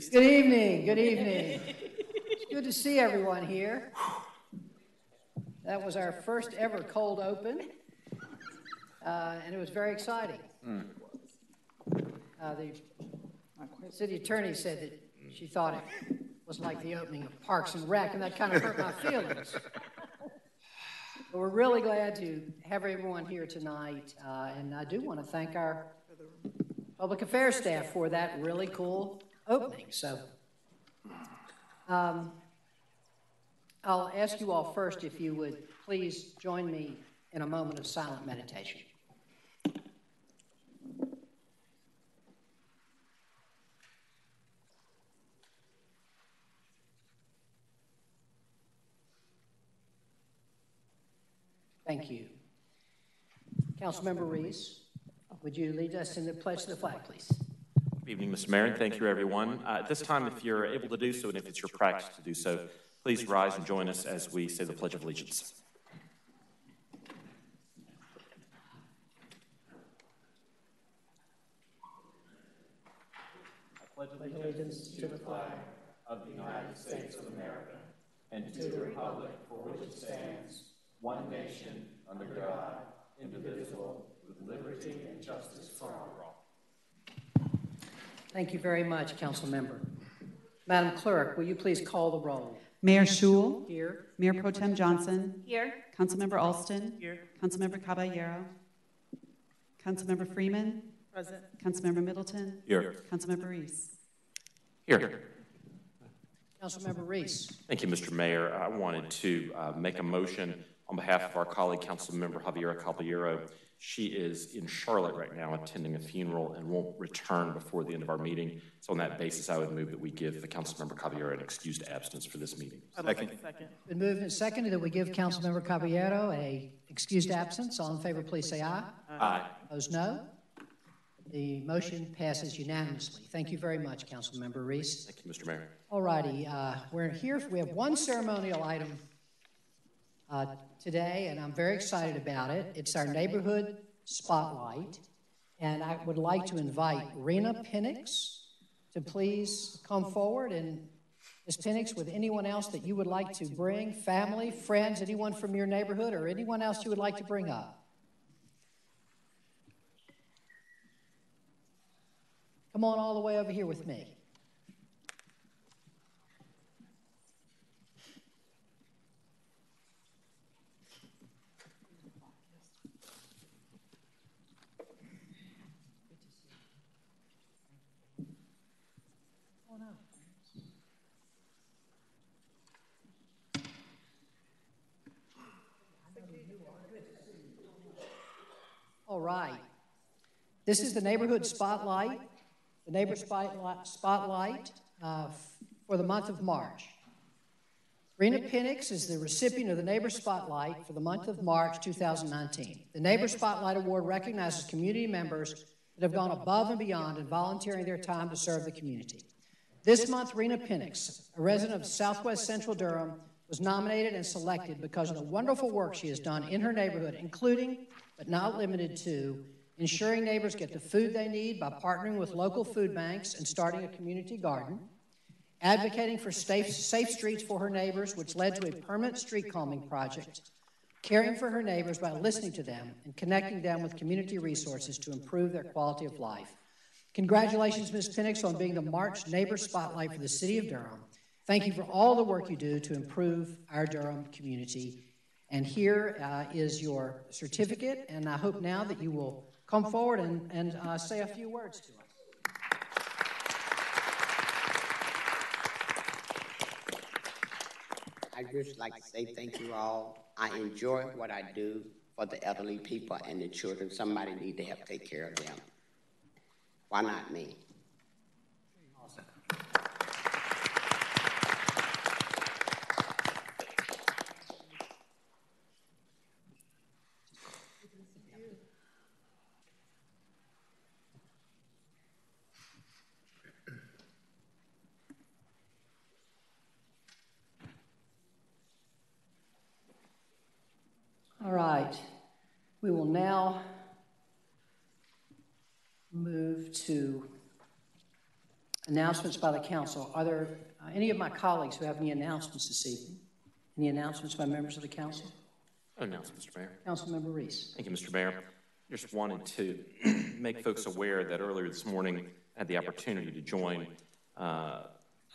used Good evening, good evening. It's good to see everyone here. That was our first ever cold open, uh, and it was very exciting. Uh, The city attorney said that she thought it was like the opening of Parks and Rec, and that kind of hurt my feelings. But we're really glad to have everyone here tonight, uh, and I do want to thank our public affairs staff for that really cool opening, so. um, I'll ask you all first if you would please join me in a moment of silent meditation. Thank you. Councilmember Reese, would you lead us in the pledge of the flag, please? Evening, Mr. Mayor, thank you, everyone. Uh, At this time, if you're able to do so, and if it's your practice to do so, please rise and join us as we say the Pledge of Allegiance. Pledge allegiance to the flag Of the United States of America, and to the republic for which it stands, one nation, under God, indivisible, with liberty and justice for all. Thank you very much, council member. Madam Clerk, will you please call the roll? Mayor Schewel, Here. Mayor Pro Tem Johnson, Here. Councilmember Alston, Here. Councilmember Caballero, Councilmember Freeman, Present. Councilmember Middleton, Here. Councilmember Reese. Here. Councilmember Reese. Thank you, Mr. Mayor. I wanted to uh, make a motion on behalf of our colleague, Councilmember Javiera Caballero. She is in Charlotte right now attending a funeral and won't return before the end of our meeting. So on that basis, I would move that we give the Councilmember Caballero an excused absence for this meeting. I'd like a second. Been moved and seconded that we give Councilmember Caballero a excused absence. All in favor, please say aye. Aye. Opposed, no. The motion passes unanimously. Thank you very much, Councilmember Reese. Thank you, Mr. Mayor. All righty, uh, we're here, we have one ceremonial item uh, today, and I'm very excited about it. It's our neighborhood spotlight, and I would like to invite Rena Pinnix to please come forward, and Ms. Pinnix, with anyone else that you would like to bring, family, friends, anyone from your neighborhood, or anyone else you would like to bring up. Come on all the way over here with me. Right. This is the neighborhood spotlight, the neighbor spotlight, uh, for the month of March. Rena Pinnix is the recipient of the Neighbor Spotlight for the month of March 2019. The Neighbor Spotlight Award recognizes community members that have gone above and beyond in volunteering their time to serve the community. This month, Rena Pinnix, a resident of Southwest Central Durham, was nominated and selected because of the wonderful work she has done in her neighborhood, including, but not limited to, ensuring neighbors get the food they need by partnering with local food banks and starting a community garden, advocating for safe, safe streets for her neighbors, which led to a permanent street calming project, caring for her neighbors by listening to them and connecting them with community resources to improve their quality of life. Congratulations, Ms. Pinnix, on being the March Neighbor Spotlight for the City of Durham. Thank you for all the work you do to improve our Durham community. And here uh, is your certificate, and I hope now that you will come forward and, and uh, say a few words to us. I just like to say thank you all. I enjoy what I do for the elderly people and the children. Somebody need to help take care of them. Why not me? All right. We will now move to announcements by the council. Are there uh, any of my colleagues who have any announcements this evening? Any announcements by members of the council? No announcements, Mr. Mayor. Councilmember Reese. Thank you, Mr. Mayor. Just wanted to make folks aware that earlier this morning, I had the opportunity to join uh,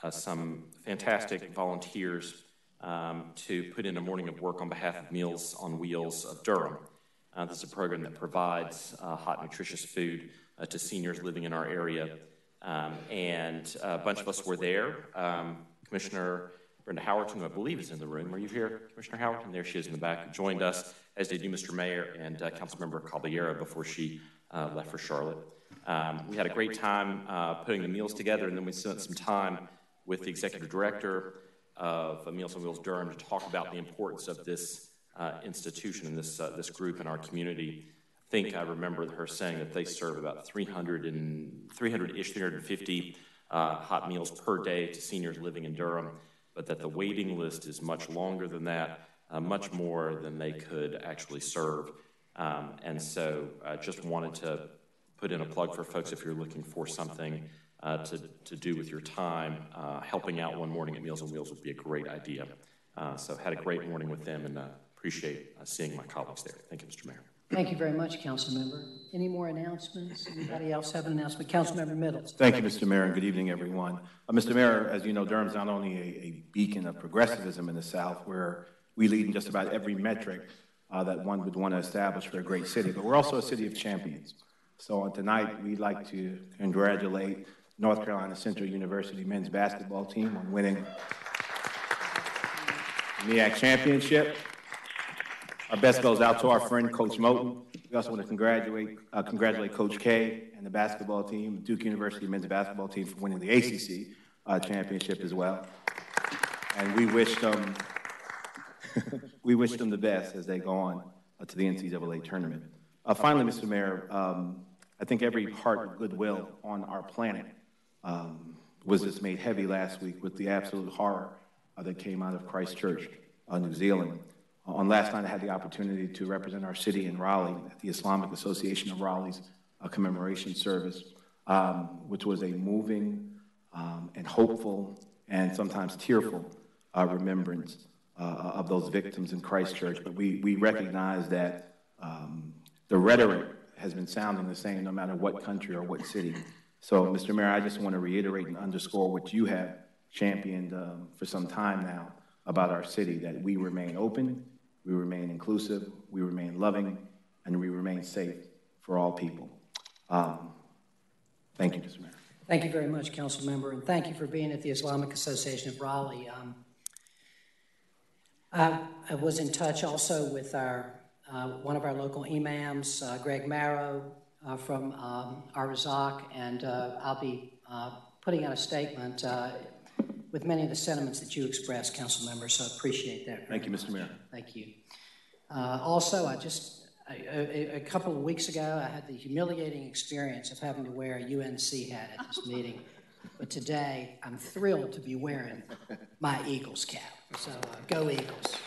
uh, some fantastic volunteers um, to put in a morning of work on behalf of Meals on Wheels of Durham. Uh, this is a program that provides uh, hot, nutritious food uh, to seniors living in our area. Um, and a bunch of us were there. Um, Commissioner Brenda Howerton, who I believe is in the room. Are you here, Commissioner Howerton? There she is in the back, joined us, as did you, Mr. Mayor, and uh, Councilmember Caballero before she uh, left for Charlotte. Um, we had a great time uh, putting the meals together, and then we spent some time with the executive director of Meals on Wheels Durham to talk about the importance of this uh, institution and this, uh, this group in our community. Think I remember her saying that they serve about 300 and 300-ish, 350 uh, hot meals per day to seniors living in Durham, but that the waiting list is much longer than that, uh, much more than they could actually serve. Um, and so I just wanted to put in a plug for folks if you're looking for something uh, to, to do with your time. Uh, helping out one morning at Meals on Wheels would be a great idea. Uh, so had a great morning with them and uh, appreciate seeing my colleagues there. Thank you, Mr. Mayor. Thank you very much, Councilmember. Any more announcements? Anybody else have an announcement? Councilmember Middleton. Thank you, Mr. Mayor, and good evening, everyone. Uh, Mr. Mayor, as you know, Durham's not only a, a beacon of progressivism in the South, where we lead in just about every metric uh, that one would want to establish for a great city, but we're also a city of champions. So tonight, we'd like to congratulate North Carolina Central University men's basketball team on winning the MEAC championship. Our best goes out to our friend, Coach Moton. We also want to congratulate, uh, congratulate Coach K and the basketball team, Duke University men's basketball team for winning the ACC uh, championship as well. And we wish them, we wish them the best as they go on uh, to the NCAA tournament. Uh, finally, Mr. Mayor, um, I think every heart of goodwill on our planet um, was just made heavy last week with the absolute horror uh, that came out of Christchurch, uh, New Zealand. On last night, I had the opportunity to represent our city in Raleigh at the Islamic Association of Raleigh's uh, commemoration service, um, which was a moving um, and hopeful and sometimes tearful uh, remembrance uh, of those victims in Christchurch. But we, we recognize that um, the rhetoric has been sounding the same no matter what country or what city. So, Mr. Mayor, I just want to reiterate and underscore what you have championed um, for some time now about our city that we remain open, we remain inclusive, we remain loving, and we remain safe for all people. Um, thank you, Mr. Mayor. Thank you very much, Council Member, and thank you for being at the Islamic Association of Raleigh. Um, I, I, was in touch also with our uh, one of our local imams, uh, Greg Marrow uh, from um, and uh, I'll be uh, putting out a statement uh, with many of the sentiments that you expressed, Council Member. So I appreciate that. Thank you, Mr. Mayor. Thank you. also, I just a, a, couple of weeks ago, I had the humiliating experience of having to wear a UNC hat at this meeting. But today, I'm thrilled to be wearing my Eagles cap. So uh, go Eagles.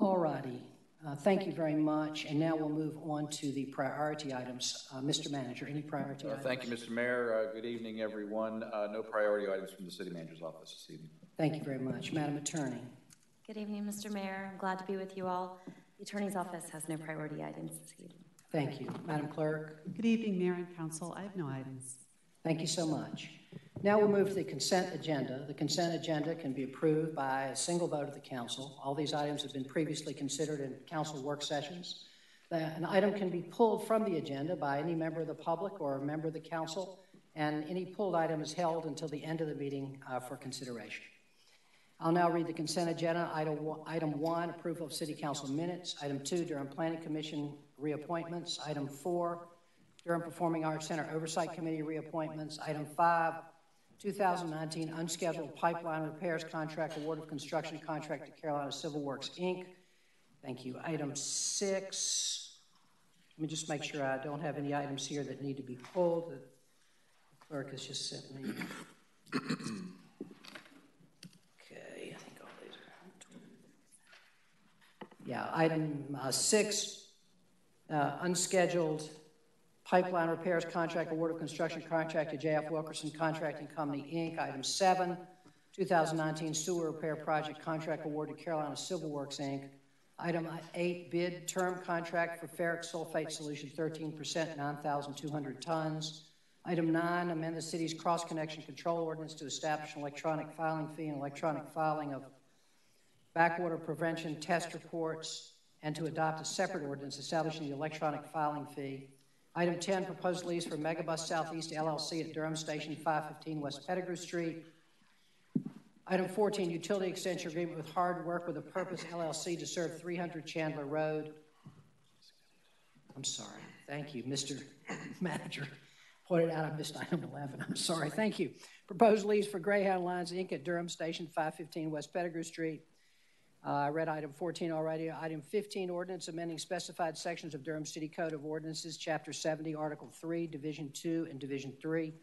All righty. Uh, thank you very much. And now we'll move on to the priority items. Uh, Mr. Manager, any priority uh, items? Thank you, Mr. Mayor. Uh, good evening, everyone. Uh, no priority items from the City Manager's office this evening. Thank you very much. Madam Attorney. Good evening, Mr. Mayor. I'm glad to be with you all. The Attorney's Office has no priority items this evening. Thank you. Madam Clerk. Good evening, Mayor and Council. I have no items. Thank you so much. Now we'll move to the consent agenda. The consent agenda can be approved by a single vote of the council. All these items have been previously considered in council work sessions. An item can be pulled from the agenda by any member of the public or a member of the council, and any pulled item is held until the end of the meeting uh, for consideration. I'll now read the consent agenda. Item one, item one, approval of City Council minutes. Item two, Durham Planning Commission reappointments. Item four, Durham Performing Arts Center Oversight Committee reappointments. Item five, 2019 unscheduled pipeline repairs contract, award of construction contract to Carolina Civil Works, Inc. Thank you. Item six, let me just make sure I don't have any items here that need to be pulled. The clerk has just sent me. Okay, I think all these are. Yeah, item uh, six, uh, unscheduled pipeline repairs contract, award of construction contract to JF Wilkerson Contracting Company, Inc. Item seven, 2019 sewer repair project contract award to Carolina Civil Works, Inc. Item eight, bid term contract for ferric sulfate solution, 13%, 9,200 tons. Item nine, amend the city's cross-connection control ordinance to establish an electronic filing fee and electronic filing of backwater prevention test reports, and to adopt a separate ordinance establishing the electronic filing fee. Item 10, proposed lease for Megabus Southeast LLC at Durham Station 515 West Pettigrew Street. Item 14, utility extension agreement with Hard Work with a Purpose LLC to serve 300 Chandler Road. I'm sorry. Thank you, Mr. Manager. Pointed out I missed item 11. I'm sorry. Thank you. Proposed lease for Greyhound Lines, Inc. at Durham Station 515 West Pettigrew Street. Uh, I read item 14 already. Item 15, ordinance amending specified sections of Durham City Code of Ordinances, Chapter 70, Article 3, Division 2, and Division 3.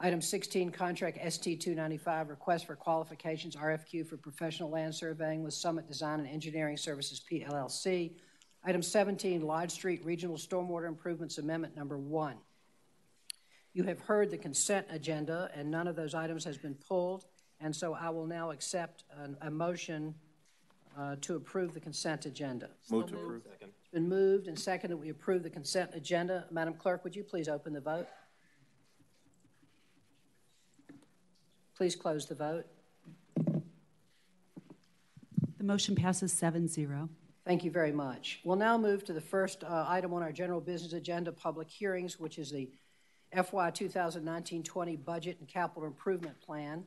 Item 16, contract ST 295, request for qualifications, RFQ for professional land surveying with Summit Design and Engineering Services, PLLC. Item 17, Lodge Street Regional Stormwater Improvements Amendment Number 1. You have heard the consent agenda, and none of those items has been pulled, and so I will now accept an, a motion uh, to approve the consent agenda. Move to approve. It's been moved and seconded we approve the consent agenda. Madam Clerk, would you please open the vote? Please close the vote. The motion passes 7-0. Thank you very much. We'll now move to the first uh, item on our general business agenda, public hearings, which is the FY 2019-20 Budget and Capital Improvement Plan.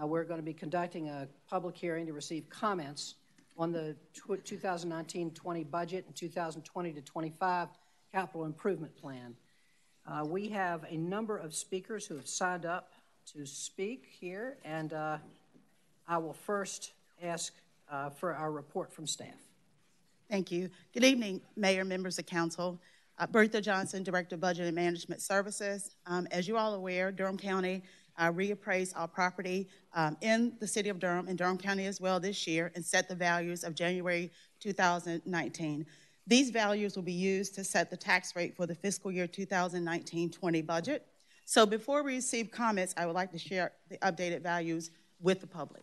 Uh, we're going to be conducting a public hearing to receive comments on the 2019-20 budget and 2020 to 25 capital improvement plan. Uh, we have a number of speakers who have signed up to speak here, and uh, I will first ask uh, for our report from staff. Thank you. Good evening, Mayor, members of council. Uh, Bertha Johnson, Director of Budget and Management Services. Um, as you all aware, Durham County uh, reappraised our property um, in the city of Durham and Durham County as well this year and set the values of January 2019. These values will be used to set the tax rate for the fiscal year 2019-20 budget. So before we receive comments, I would like to share the updated values with the public.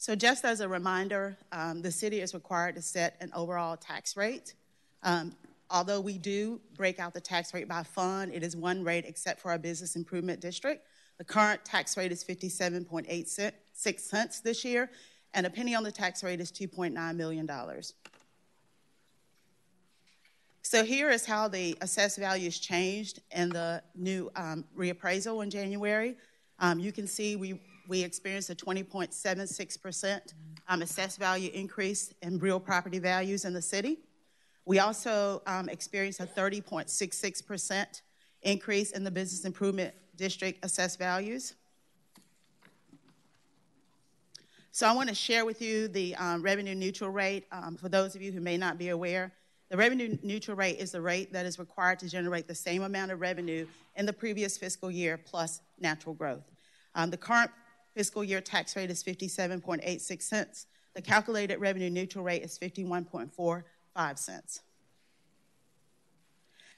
So just as a reminder, um, the city is required to set an overall tax rate. Um, although we do break out the tax rate by fund, it is one rate except for our business improvement district. The current tax rate is 57.86 cents this year, and a penny on the tax rate is $2.9 million. So here is how the assessed values changed in the new um, reappraisal in January. Um, you can see we we experienced a 20.76% um, assessed value increase in real property values in the city. We also um, experienced a 30.66% increase in the business improvement district assessed values. So I want to share with you the um, revenue neutral rate. Um, for those of you who may not be aware, the revenue neutral rate is the rate that is required to generate the same amount of revenue in the previous fiscal year plus natural growth. Um, the current fiscal year tax rate is 57.86 cents. The calculated revenue neutral rate is 51.45 cents.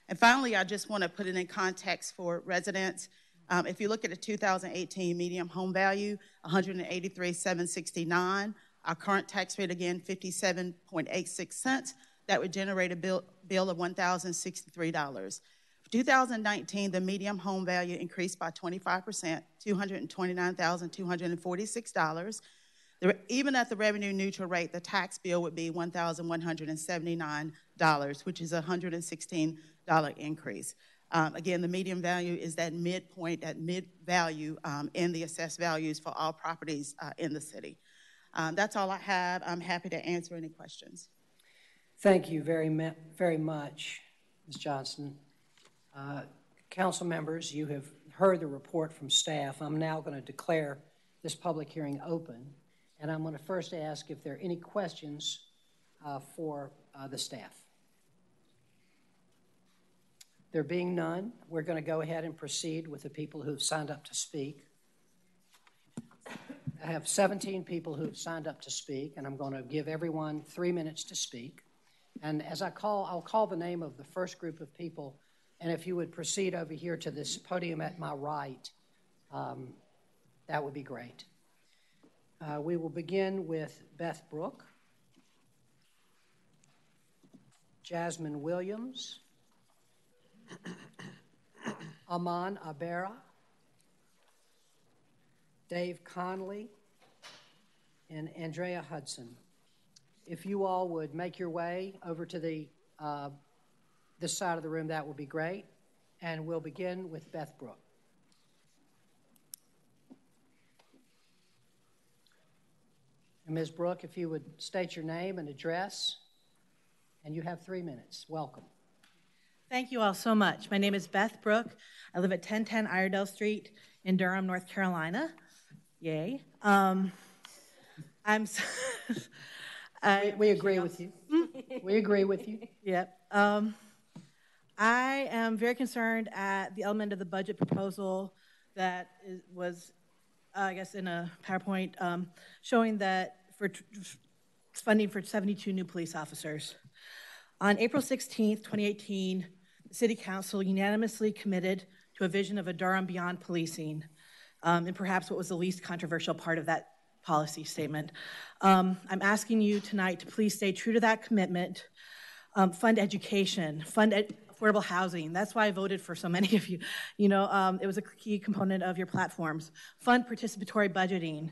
And finally, I just want to put it in context for residents. Um, if you look at the 2018 medium home value, 183,769. Our current tax rate again, 57.86 cents. That would generate a bill, bill of $1,063. 2019, the medium home value increased by 25%, $229,246. Even at the revenue neutral rate, the tax bill would be $1,179, which is a $116 increase. Um, again, the median value is that midpoint, that mid value um, in the assessed values for all properties uh, in the city. Um, that's all I have. I'm happy to answer any questions. Thank you very, very much, Ms. Johnson. Uh, council members, you have heard the report from staff. I'm now going to declare this public hearing open, and I'm going to first ask if there are any questions uh, for uh, the staff. There being none, we're going to go ahead and proceed with the people who've signed up to speak. I have 17 people who have signed up to speak, and I'm going to give everyone three minutes to speak. And as I call, I'll call the name of the first group of people, and if you would proceed over here to this podium at my right, um, that would be great. Uh, we will begin with Beth Brook, Jasmine Williams, Aman Abera, Dave Conley, and Andrea Hudson. If you all would make your way over to the uh, this side of the room, that would be great. And we'll begin with Beth Brook. And Ms. Brook, if you would state your name and address, and you have three minutes. Welcome. Thank you all so much. My name is Beth Brook. I live at 1010 Iredell Street in Durham, North Carolina. Yay. Um, I'm. So I, we, we agree with you. we agree with you. Yep. Um, I am very concerned at the element of the budget proposal that is, was, uh, I guess, in a PowerPoint um, showing that for funding for 72 new police officers. On April 16th, 2018, the City Council unanimously committed to a vision of a Durham beyond policing, um, and perhaps what was the least controversial part of that policy statement. Um, I'm asking you tonight to please stay true to that commitment. Um, fund education, fund ed- affordable housing. That's why I voted for so many of you. You know, um, it was a key component of your platforms. Fund participatory budgeting.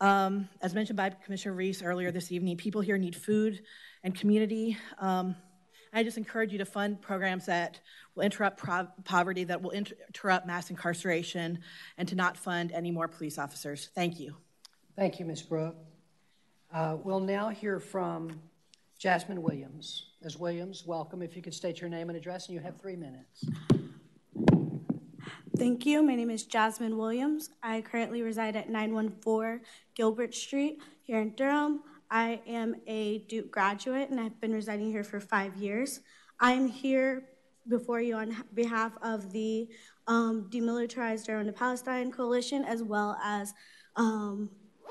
Um, as mentioned by Commissioner Reese earlier this evening, people here need food and community. Um, I just encourage you to fund programs that will interrupt pro- poverty, that will inter- interrupt mass incarceration, and to not fund any more police officers. Thank you. Thank you, Ms. Brook. Uh, we'll now hear from Jasmine Williams. Ms. Williams, welcome. If you could state your name and address, and you have three minutes. Thank you. My name is Jasmine Williams. I currently reside at 914 Gilbert Street here in Durham. I am a Duke graduate and I've been residing here for five years. I'm here before you on behalf of the um, Demilitarized Durham to Palestine Coalition as well as um,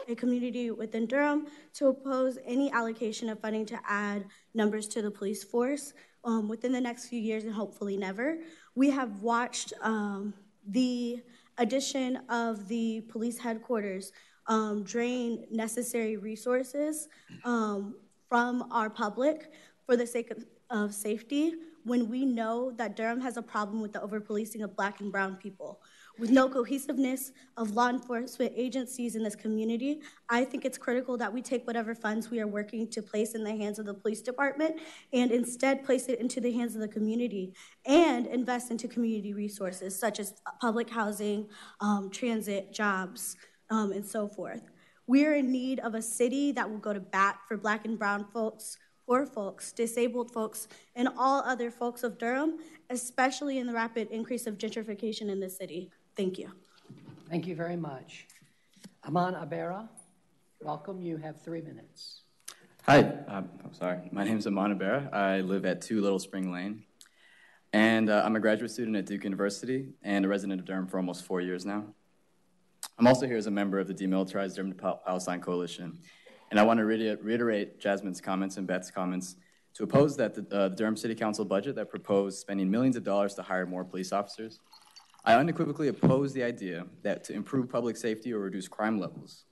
a community within Durham to oppose any allocation of funding to add numbers to the police force um, within the next few years and hopefully never. We have watched um, the addition of the police headquarters um, drain necessary resources um, from our public for the sake of, of safety when we know that Durham has a problem with the overpolicing of black and brown people. With no cohesiveness of law enforcement agencies in this community, I think it's critical that we take whatever funds we are working to place in the hands of the police department and instead place it into the hands of the community and invest into community resources such as public housing, um, transit, jobs, um, and so forth. We are in need of a city that will go to bat for black and brown folks, poor folks, disabled folks, and all other folks of Durham, especially in the rapid increase of gentrification in the city. Thank you. Thank you very much. Aman Abera, welcome. You have three minutes. Hi, um, I'm sorry. My name is Aman Abera. I live at 2 Little Spring Lane. And uh, I'm a graduate student at Duke University and a resident of Durham for almost four years now. I'm also here as a member of the Demilitarized Durham Palestine Coalition. And I want to reiterate Jasmine's comments and Beth's comments to oppose that the, uh, the Durham City Council budget that proposed spending millions of dollars to hire more police officers I unequivocally oppose the idea that to improve public safety or reduce crime levels,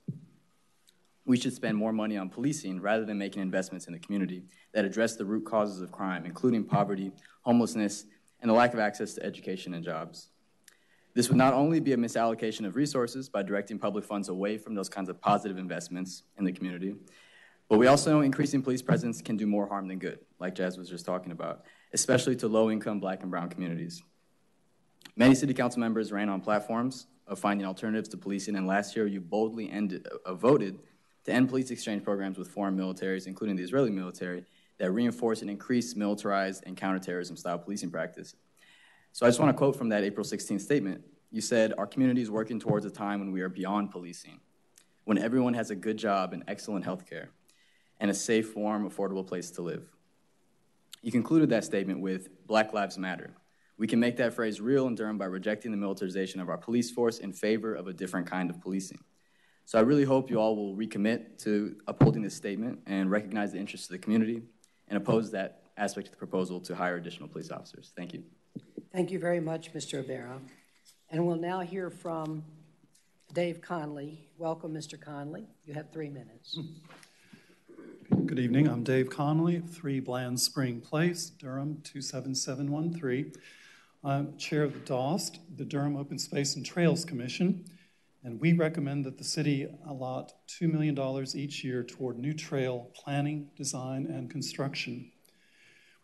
we should spend more money on policing rather than making investments in the community that address the root causes of crime, including poverty, homelessness, and the lack of access to education and jobs. This would not only be a misallocation of resources by directing public funds away from those kinds of positive investments in the community, but we also know increasing police presence can do more harm than good, like Jazz was just talking about, especially to low income black and brown communities. Many city council members ran on platforms of finding alternatives to policing, and last year you boldly ended, uh, voted to end police exchange programs with foreign militaries, including the Israeli military, that reinforce and increase militarized and counterterrorism style policing practice. So I just want to quote from that April 16th statement. You said, Our community is working towards a time when we are beyond policing, when everyone has a good job and excellent health care, and a safe, warm, affordable place to live. You concluded that statement with Black Lives Matter. We can make that phrase real in Durham by rejecting the militarization of our police force in favor of a different kind of policing. So I really hope you all will recommit to upholding this statement and recognize the interests of the community and oppose that aspect of the proposal to hire additional police officers. Thank you. Thank you very much, Mr. Rivera. And we'll now hear from Dave Conley. Welcome, Mr. Conley. You have three minutes. Good evening. I'm Dave Conley, 3 Bland Spring Place, Durham 27713. I'm chair of the DOST, the Durham Open Space and Trails Commission, and we recommend that the city allot $2 million each year toward new trail planning, design, and construction.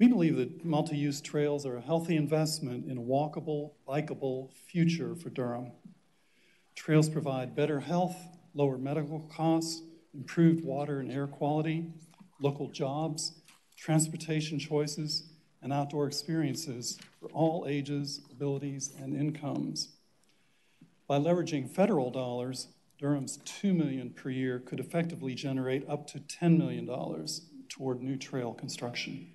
We believe that multi use trails are a healthy investment in a walkable, bikeable future for Durham. Trails provide better health, lower medical costs, improved water and air quality, local jobs, transportation choices, and outdoor experiences for all ages, abilities, and incomes. By leveraging federal dollars, Durham's 2 million per year could effectively generate up to $10 million toward new trail construction.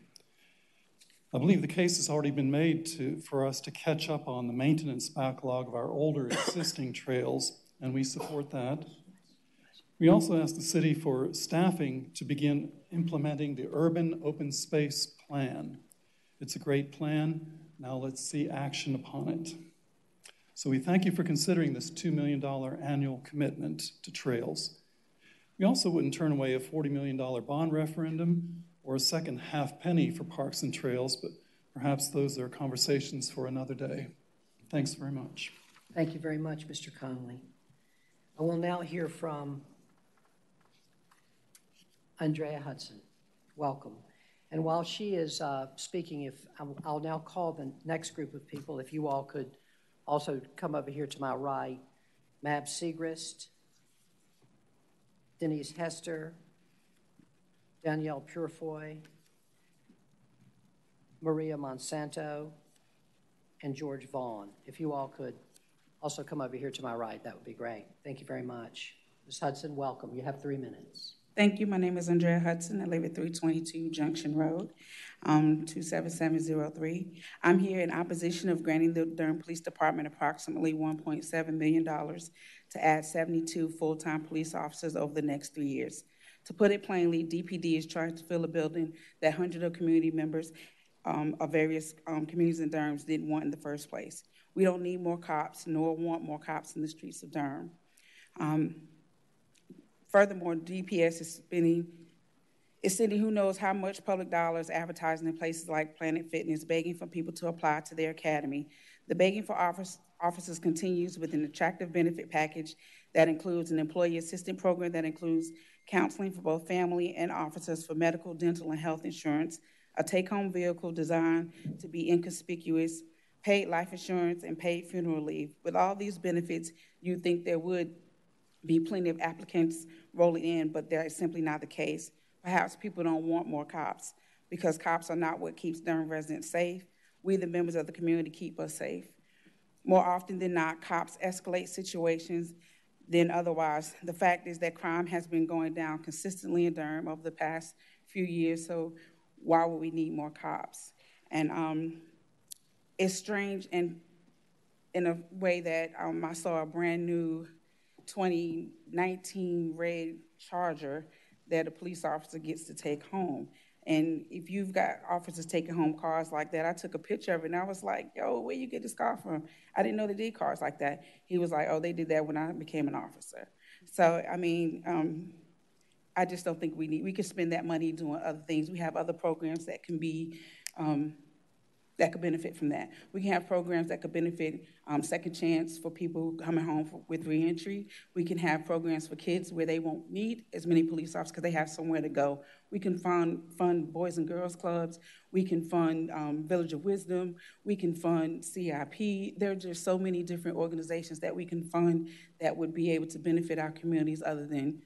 I believe the case has already been made to, for us to catch up on the maintenance backlog of our older existing trails, and we support that. We also asked the city for staffing to begin implementing the Urban Open Space Plan. It's a great plan. Now let's see action upon it. So we thank you for considering this $2 million annual commitment to trails. We also wouldn't turn away a $40 million bond referendum or a second half penny for parks and trails, but perhaps those are conversations for another day. Thanks very much. Thank you very much, Mr. Conley. I will now hear from Andrea Hudson. Welcome. And while she is uh, speaking, if I'll, I'll now call the next group of people, if you all could also come over here to my right. Mab Segrest, Denise Hester, Danielle Purifoy, Maria Monsanto, and George Vaughn. If you all could also come over here to my right, that would be great. Thank you very much. Ms. Hudson, welcome. You have three minutes. Thank you. My name is Andrea Hudson. I live at 322 Junction Road, um, 27703. I'm here in opposition of granting the Durham Police Department approximately $1.7 million to add 72 full-time police officers over the next three years. To put it plainly, DPD is trying to fill a building that hundreds of community members um, of various um, communities in Durham didn't want in the first place. We don't need more cops, nor want more cops in the streets of Durham. Um, Furthermore, DPS is spending is sending who knows how much public dollars advertising in places like Planet Fitness, begging for people to apply to their academy. The begging for office, officers continues with an attractive benefit package that includes an employee assistance program that includes counseling for both family and officers for medical, dental, and health insurance, a take home vehicle designed to be inconspicuous, paid life insurance, and paid funeral leave. With all these benefits, you think there would be plenty of applicants rolling in, but that is simply not the case. Perhaps people don't want more cops because cops are not what keeps Durham residents safe. We, the members of the community, keep us safe. More often than not, cops escalate situations than otherwise. The fact is that crime has been going down consistently in Durham over the past few years, so why would we need more cops? And um, it's strange and in a way that um, I saw a brand new 2019 red Charger that a police officer gets to take home. And if you've got officers taking home cars like that, I took a picture of it and I was like, yo, where you get this car from? I didn't know they did cars like that. He was like, oh, they did that when I became an officer. So, I mean, um, I just don't think we need, we could spend that money doing other things. We have other programs that can be um, that could benefit from that. We can have programs that could benefit um, second chance for people coming home for, with reentry. We can have programs for kids where they won't need as many police officers because they have somewhere to go. We can fund, fund boys and girls clubs. We can fund um, Village of Wisdom. We can fund CIP. There are just so many different organizations that we can fund that would be able to benefit our communities other than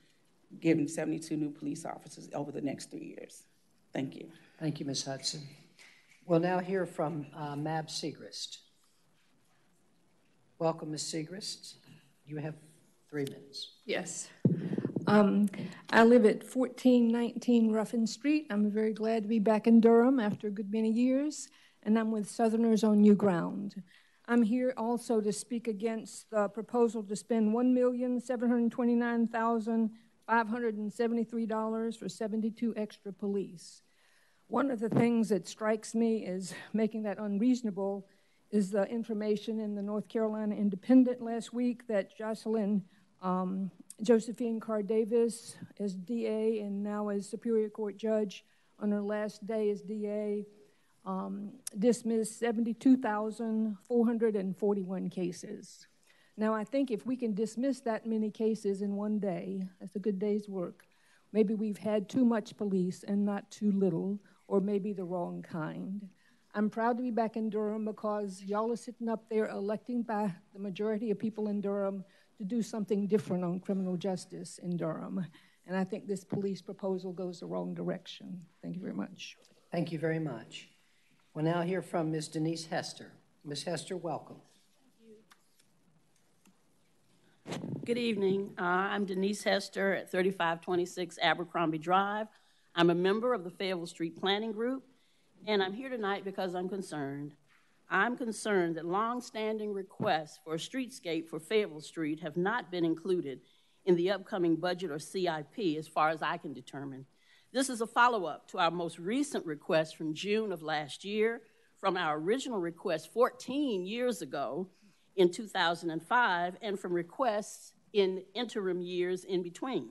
giving 72 new police officers over the next three years. Thank you. Thank you, Ms. Hudson. We'll now hear from uh, Mab Segrest. Welcome, Ms. Segrest. You have three minutes. Yes. Um, I live at 1419 Ruffin Street. I'm very glad to be back in Durham after a good many years, and I'm with Southerners on New Ground. I'm here also to speak against the proposal to spend $1,729,573 for 72 extra police. One of the things that strikes me is making that unreasonable is the information in the North Carolina Independent last week that Jocelyn um, Josephine Carr Davis as DA and now as Superior Court Judge on her last day as DA um, dismissed 72,441 cases. Now, I think if we can dismiss that many cases in one day, that's a good day's work. Maybe we've had too much police and not too little, or maybe the wrong kind. I'm proud to be back in Durham because y'all are sitting up there electing by the majority of people in Durham to do something different on criminal justice in Durham. And I think this police proposal goes the wrong direction. Thank you very much. Thank you very much. We'll now hear from Ms. Denise Hester. Ms. Hester, welcome. Good evening. Uh, I'm Denise Hester at 3526 Abercrombie Drive. I'm a member of the Fayetteville Street Planning Group, and I'm here tonight because I'm concerned. I'm concerned that long-standing requests for a streetscape for Fayetteville Street have not been included in the upcoming budget or CIP as far as I can determine. This is a follow-up to our most recent request from June of last year, from our original request 14 years ago in 2005, and from requests in interim years in between.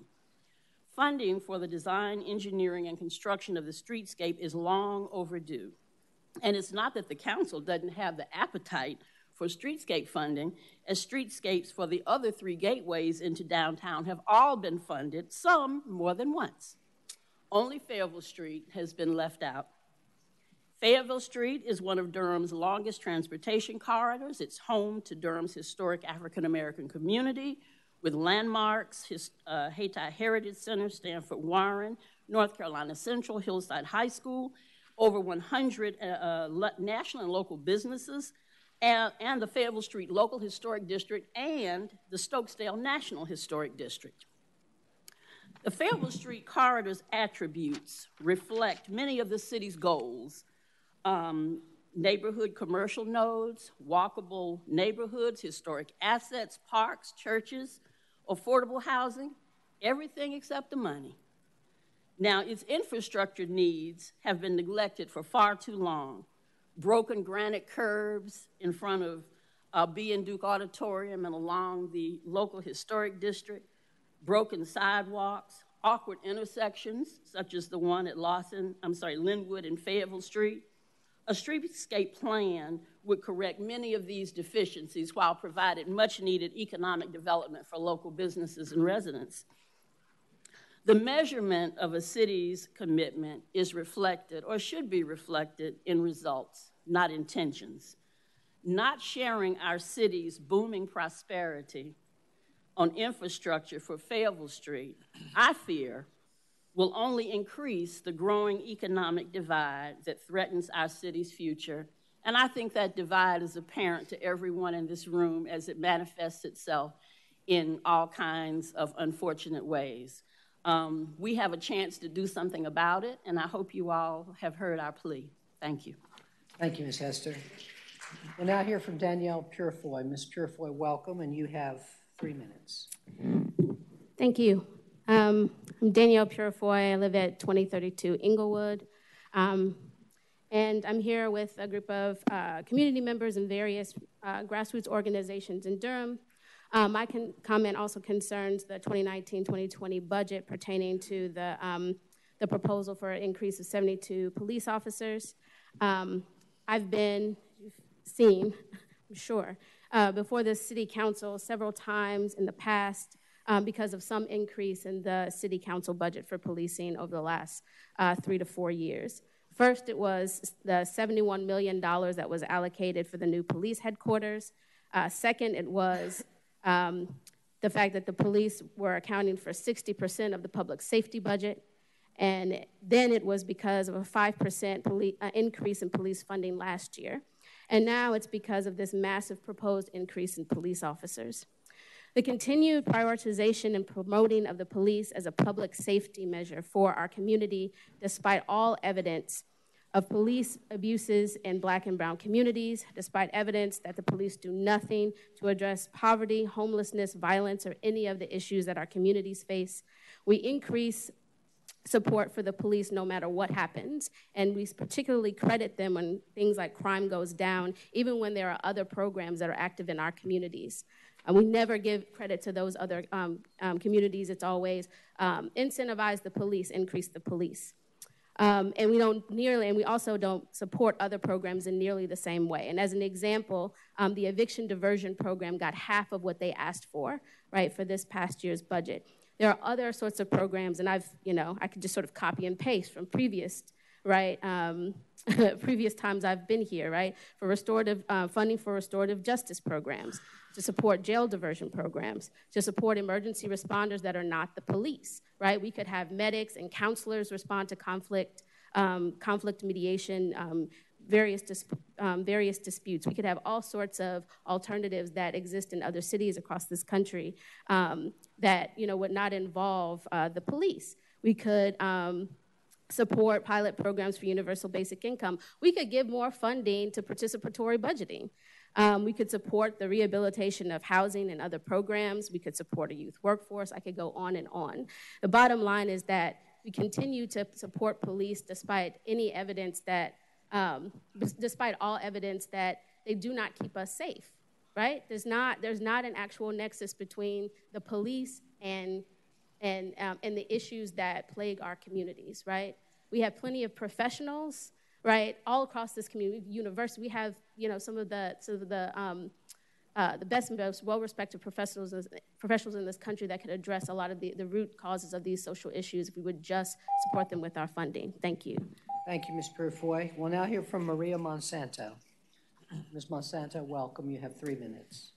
Funding for the design, engineering, and construction of the streetscape is long overdue. And it's not that the council doesn't have the appetite for streetscape funding, as streetscapes for the other three gateways into downtown have all been funded, some more than once. Only Fayetteville Street has been left out. Fayetteville Street is one of Durham's longest transportation corridors. It's home to Durham's historic African American community with landmarks, his, uh, Hayti Heritage Center, Stanford Warren, North Carolina Central, Hillside High School, over 100 uh, uh national and local businesses, and, and the Fayetteville Street Local Historic District and the Stokesdale National Historic District. The Fayetteville Street corridor's attributes reflect many of the city's goals um, neighborhood commercial nodes, walkable neighborhoods, historic assets, parks, churches, affordable housing, everything except the money. Now, its infrastructure needs have been neglected for far too long. Broken granite curbs in front of uh, B.N. Duke Auditorium and along the local historic district, broken sidewalks, awkward intersections, such as the one at Lawson, I'm sorry, Linwood and Fayetteville Street. A streetscape plan would correct many of these deficiencies while providing much needed economic development for local businesses and residents. The measurement of a city's commitment is reflected or should be reflected in results, not intentions. Not sharing our city's booming prosperity on infrastructure for Fayetteville Street, I fear, will only increase the growing economic divide that threatens our city's future. And I think that divide is apparent to everyone in this room as it manifests itself in all kinds of unfortunate ways. Um, we have a chance to do something about it, and I hope you all have heard our plea. Thank you. Thank you, Ms. Hester. We'll now hear from Danielle Purifoy. Ms. Purifoy, welcome, and you have three minutes. Thank you. Um, I'm Danielle Purifoy. I live at 2032 Inglewood. Um, and I'm here with a group of uh, community members and various uh, grassroots organizations in Durham um, my con- comment also concerns the 2019-2020 budget pertaining to the, um, the proposal for an increase of 72 police officers. Um, I've been seen, I'm sure, uh, before the city council several times in the past um, because of some increase in the city council budget for policing over the last uh, three to four years. First, it was the $71 million that was allocated for the new police headquarters. Uh, second, it was um, the fact that the police were accounting for 60% of the public safety budget. And then it was because of a 5% poli- uh, increase in police funding last year. And now it's because of this massive proposed increase in police officers. The continued prioritization and promoting of the police as a public safety measure for our community, despite all evidence of police abuses in black and brown communities, despite evidence that the police do nothing to address poverty, homelessness, violence, or any of the issues that our communities face. We increase support for the police no matter what happens. And we particularly credit them when things like crime goes down, even when there are other programs that are active in our communities. And we never give credit to those other um, um, communities. It's always um, incentivize the police, increase the police. Um, and we don't nearly, and we also don't support other programs in nearly the same way. And as an example, um, the eviction diversion program got half of what they asked for, right, for this past year's budget. There are other sorts of programs, and I've, you know, I could just sort of copy and paste from previous, right, um, previous times I've been here, right, for restorative uh, funding for restorative justice programs, to support jail diversion programs, to support emergency responders that are not the police, right? We could have medics and counselors respond to conflict, um, conflict mediation, um, various, dis- um, various disputes. We could have all sorts of alternatives that exist in other cities across this country um, that you know would not involve uh, the police. We could um, support pilot programs for universal basic income. We could give more funding to participatory budgeting. Um, we could support the rehabilitation of housing and other programs. We could support a youth workforce. I could go on and on. The bottom line is that we continue to support police despite any evidence that um, despite all evidence that they do not keep us safe, right? There's not, there's not an actual nexus between the police and, and, um, and the issues that plague our communities, right? We have plenty of professionals, right, all across this community. University, we have, you know, some of the, some of the, um, uh, the best and most well-respected professionals, professionals in this country that could address a lot of the, the root causes of these social issues if we would just support them with our funding. Thank you. Thank you, Ms. Purifoy. We'll now hear from Maria Monsanto. Ms. Monsanto, welcome. You have three minutes.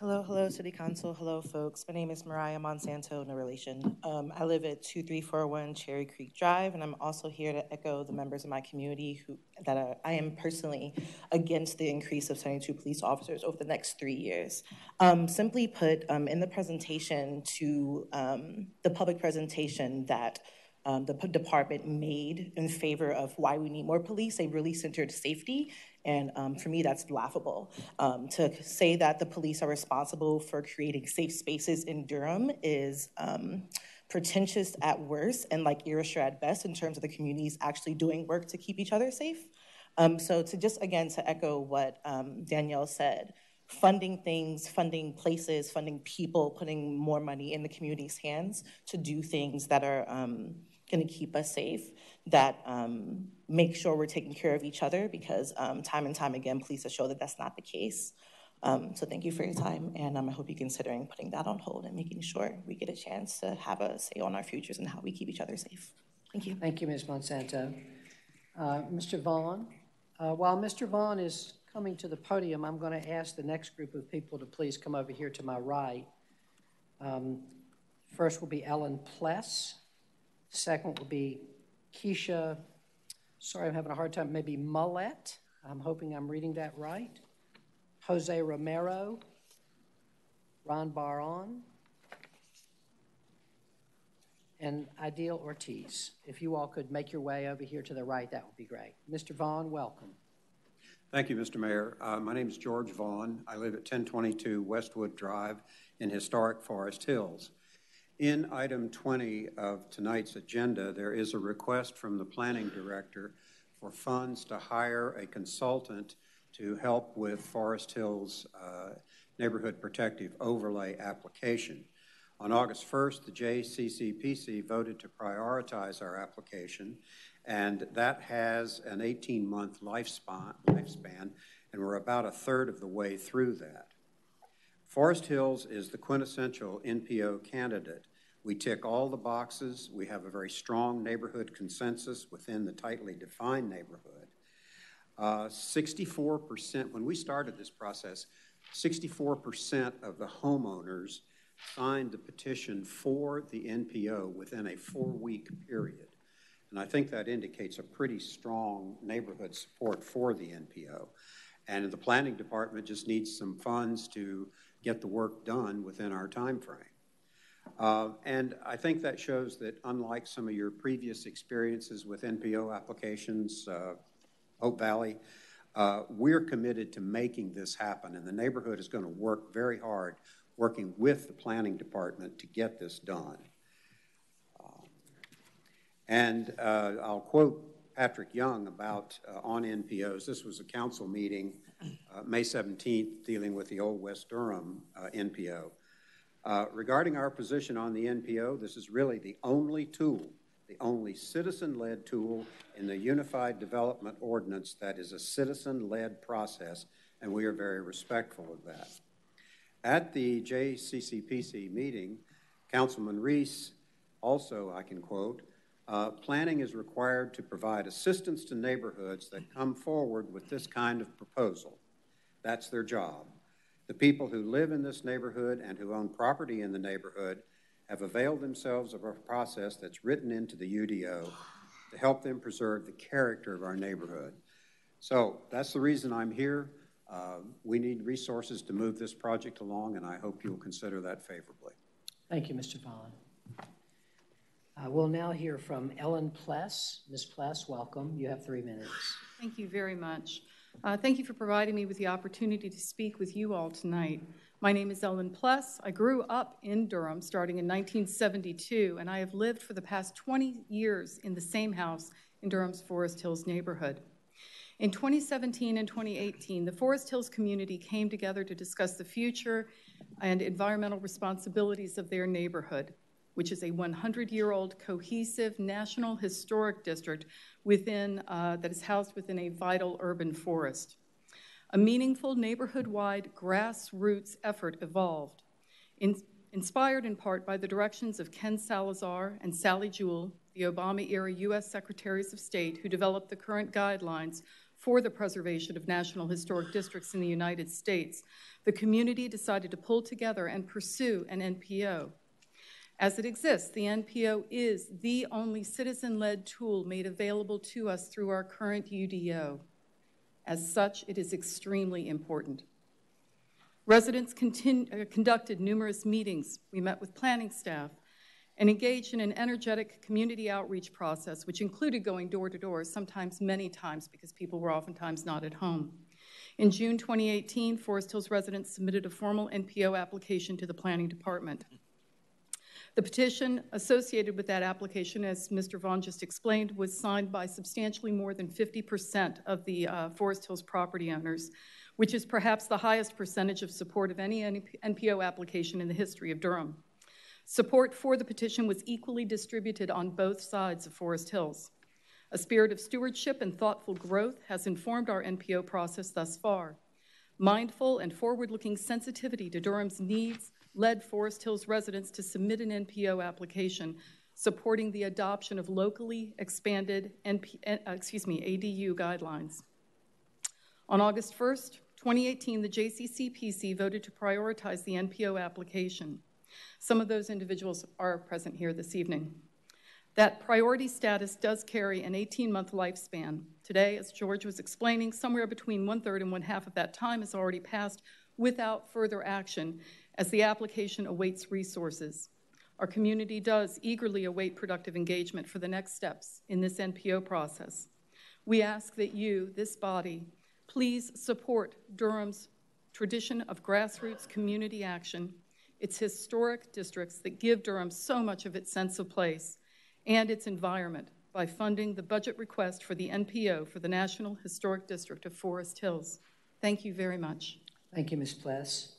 Hello, hello, City Council. Hello, folks. My name is Mariah Monsanto, no relation. Um, I live at 2341 Cherry Creek Drive, and I'm also here to echo the members of my community who that are, I am personally against the increase of 72 police officers over the next three years. Um, simply put, um, in the presentation to um, the public presentation that um, the department made in favor of why we need more police. They really centered safety, and um, for me, that's laughable. Um, to say that the police are responsible for creating safe spaces in Durham is um, pretentious at worst and like erasure at best in terms of the communities actually doing work to keep each other safe. Um, so to just, again, to echo what um, Danielle said, funding things, funding places, funding people, putting more money in the community's hands to do things that are um, going to keep us safe, that make sure we're taking care of each other because um, time and time again, police have shown that that's not the case. Um, so thank you for your time, and um, I hope you're considering putting that on hold and making sure we get a chance to have a say on our futures and how we keep each other safe. Thank you. Thank you, Ms. Monsanto. Uh, Mr. Vaughn, uh, while Mr. Vaughn is coming to the podium, I'm going to ask the next group of people to please come over here to my right. Um, first will be Ellen Pless. Second will be Keisha, sorry, I'm having a hard time, maybe Mullet. I'm hoping I'm reading that right. Jose Romero, Ron Baron, and Ideal Ortiz. If you all could make your way over here to the right, that would be great. Mr. Vaughn, welcome. Thank you, Mr. Mayor. Uh, my name is George Vaughn. I live at 1022 Westwood Drive in historic Forest Hills. In item 20 of tonight's agenda, there is a request from the planning director for funds to hire a consultant to help with Forest Hills uh, Neighborhood Protective Overlay application. On August 1st, the JCCPC voted to prioritize our application, and that has an 18 month lifespan, lifespan, and we're about a third of the way through that. Forest Hills is the quintessential NPO candidate. We tick all the boxes. We have a very strong neighborhood consensus within the tightly defined neighborhood. 64%, uh, when we started this process, 64% of the homeowners signed the petition for the NPO within a four week period. And I think that indicates a pretty strong neighborhood support for the NPO. And the planning department just needs some funds to get the work done within our time frame. Uh, and I think that shows that unlike some of your previous experiences with NPO applications, uh, Hope Valley. Uh, we're committed to making this happen, and the neighborhood is going to work very hard working with the planning department to get this done. Uh, and uh, I'll quote Patrick Young about uh, on NPOs. This was a council meeting uh, May 17th dealing with the old West Durham NPO. Uh, regarding our position on the NPO, this is really the only tool, the only citizen-led tool in the Unified Development Ordinance that is a citizen-led process, and we are very respectful of that. At the JCCPC meeting, Councilman Reece also, I can quote, uh, planning is required to provide assistance to neighborhoods that come forward with this kind of proposal. That's their job. The people who live in this neighborhood and who own property in the neighborhood have availed themselves of a process that's written into the UDO to help them preserve the character of our neighborhood. So that's the reason I'm here. Uh, we need resources to move this project along, and I hope you'll consider that favorably. Thank you, Mr. Vaughn. Uh, we'll now hear from Ellen Pless. Ms. Pless, welcome. You have three minutes. Thank you very much. Uh, thank you for providing me with the opportunity to speak with you all tonight. My name is Ellen Pless. I grew up in Durham starting in 1972, and I have lived for the past 20 years in the same house in Durham's Forest Hills neighborhood. In 2017 and 2018, the Forest Hills community came together to discuss the future and environmental responsibilities of their neighborhood, which is a 100 year old cohesive National Historic District within, uh, that is housed within a vital urban forest. A meaningful neighborhood wide grassroots effort evolved, in, inspired in part by the directions of Ken Salazar and Sally Jewell, the Obama era U.S. Secretaries of State who developed the current guidelines for the preservation of national historic districts in the United States. The community decided to pull together and pursue an NPO. As it exists, the NPO is the only citizen led tool made available to us through our current UDO. As such, it is extremely important. Residents uh, conducted numerous meetings. We met with planning staff and engaged in an energetic community outreach process, which included going door to door, sometimes many times because people were oftentimes not at home. In June 2018, Forest Hills residents submitted a formal NPO application to the Planning Department. The petition associated with that application, as Mr. Vaughn just explained, was signed by substantially more than 50% of the uh, Forest Hills property owners, which is perhaps the highest percentage of support of any NPO application in the history of Durham. Support for the petition was equally distributed on both sides of Forest Hills. A spirit of stewardship and thoughtful growth has informed our NPO process thus far. Mindful and forward looking sensitivity to Durham's needs led Forest Hills residents to submit an NPO application supporting the adoption of locally expanded NP, uh, excuse me, ADU guidelines. On August 1st, 2018, the JCCPC voted to prioritize the NPO application. Some of those individuals are present here this evening. That priority status does carry an 18 month lifespan. Today, as George was explaining, somewhere between one third and one half of that time has already passed without further action, as the application awaits resources. Our community does eagerly await productive engagement for the next steps in this NPO process. We ask that you, this body, please support Durham's tradition of grassroots community action, its historic districts that give Durham so much of its sense of place, and its environment by funding the budget request for the NPO for the National Historic District of Forest Hills. Thank you very much. Thank you, Ms. Pless.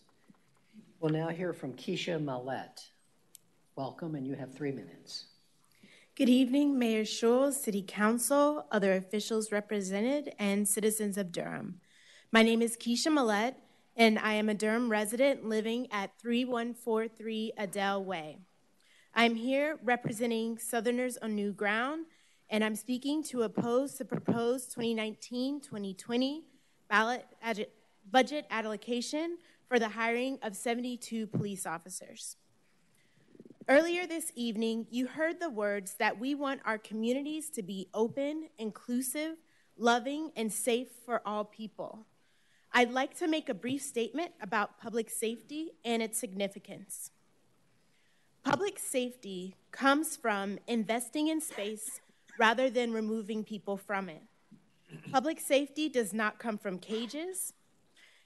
We'll now hear from Keisha Mallette. Welcome, and you have three minutes. Good evening, Mayor Schewel, City Council, other officials represented, and citizens of Durham. My name is Keisha Mallette, and I am a Durham resident living at 3143 Adele Way. I'm here representing Southerners on New Ground, and I'm speaking to oppose the proposed 2019 2020 ballot budget allocation for the hiring of 72 police officers. Earlier this evening, you heard the words that we want our communities to be open, inclusive, loving, and safe for all people. I'd like to make a brief statement about public safety and its significance. Public safety comes from investing in space rather than removing people from it. Public safety does not come from cages.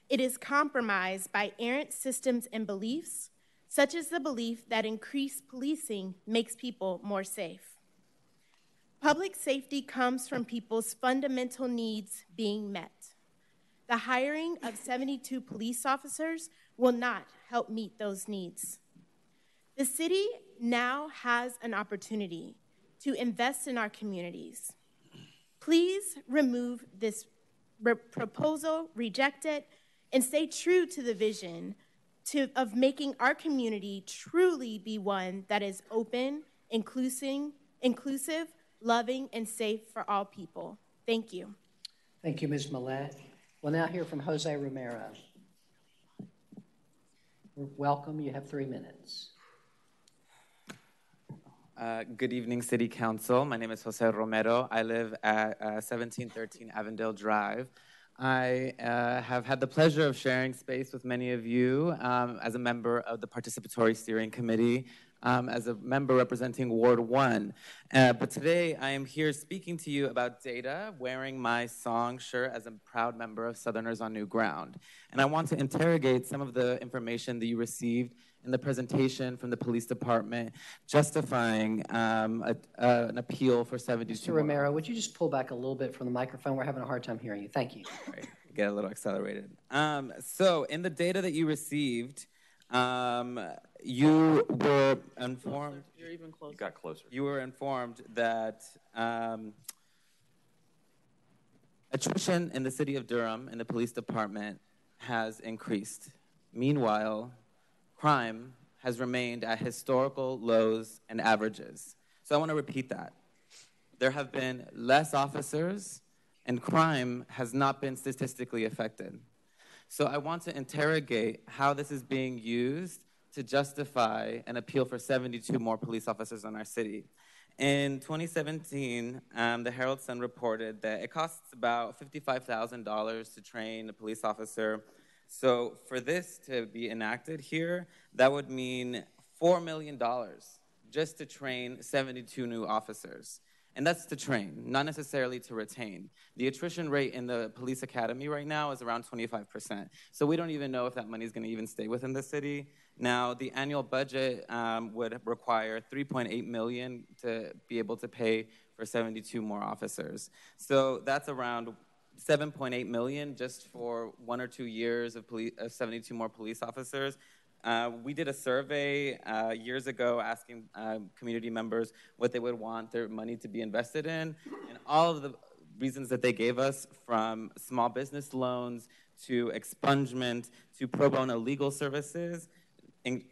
It is compromised by errant systems and beliefs, such as the belief that increased policing makes people more safe. Public safety comes from people's fundamental needs being met. The hiring of 72 police officers will not help meet those needs. The city now has an opportunity to invest in our communities. Please remove this re- proposal, reject it, and stay true to the vision to, of making our community truly be one that is open, inclusive, inclusive, loving, and safe for all people. Thank you. Thank you, Ms. Millett. We'll now hear from Jose Romero. Welcome. You have three minutes. Uh, good evening, City Council. My name is Jose Romero. I live at uh, 1713 Avondale Drive. I uh, have had the pleasure of sharing space with many of you um, as a member of the Participatory Steering Committee, um, as a member representing Ward 1. Uh, but today I am here speaking to you about data, wearing my SONG shirt as a proud member of Southerners on New Ground. And I want to interrogate some of the information that you received in the presentation from the police department justifying um, a, uh, an appeal for 72 Mr. Romero, would you just pull back a little bit from the microphone? We're having a hard time hearing you. Thank you. Right. Get a little accelerated. Um, so, in the data that you received, um, you were informed. You're even closer. You got closer. You were informed that um, attrition in the city of Durham in the police department has increased. Meanwhile, crime has remained at historical lows and averages. So I want to repeat that. There have been less officers, and crime has not been statistically affected. So I want to interrogate how this is being used to justify an appeal for 72 more police officers in our city. In 2017, um, the Herald Sun reported that it costs about $55,000 to train a police officer. So for this to be enacted here, that would mean $4 million just to train 72 new officers. And that's to train, not necessarily to retain. The attrition rate in the police academy right now is around 25%. So we don't even know if that money is going to even stay within the city. Now, the annual budget um, would require 3.8 million to be able to pay for 72 more officers. So that's around 7.8 million just for one or two years of, police, of 72 more police officers. Uh, we did a survey uh, years ago asking uh, community members what they would want their money to be invested in, and all of the reasons that they gave us, from small business loans to expungement to pro bono legal services,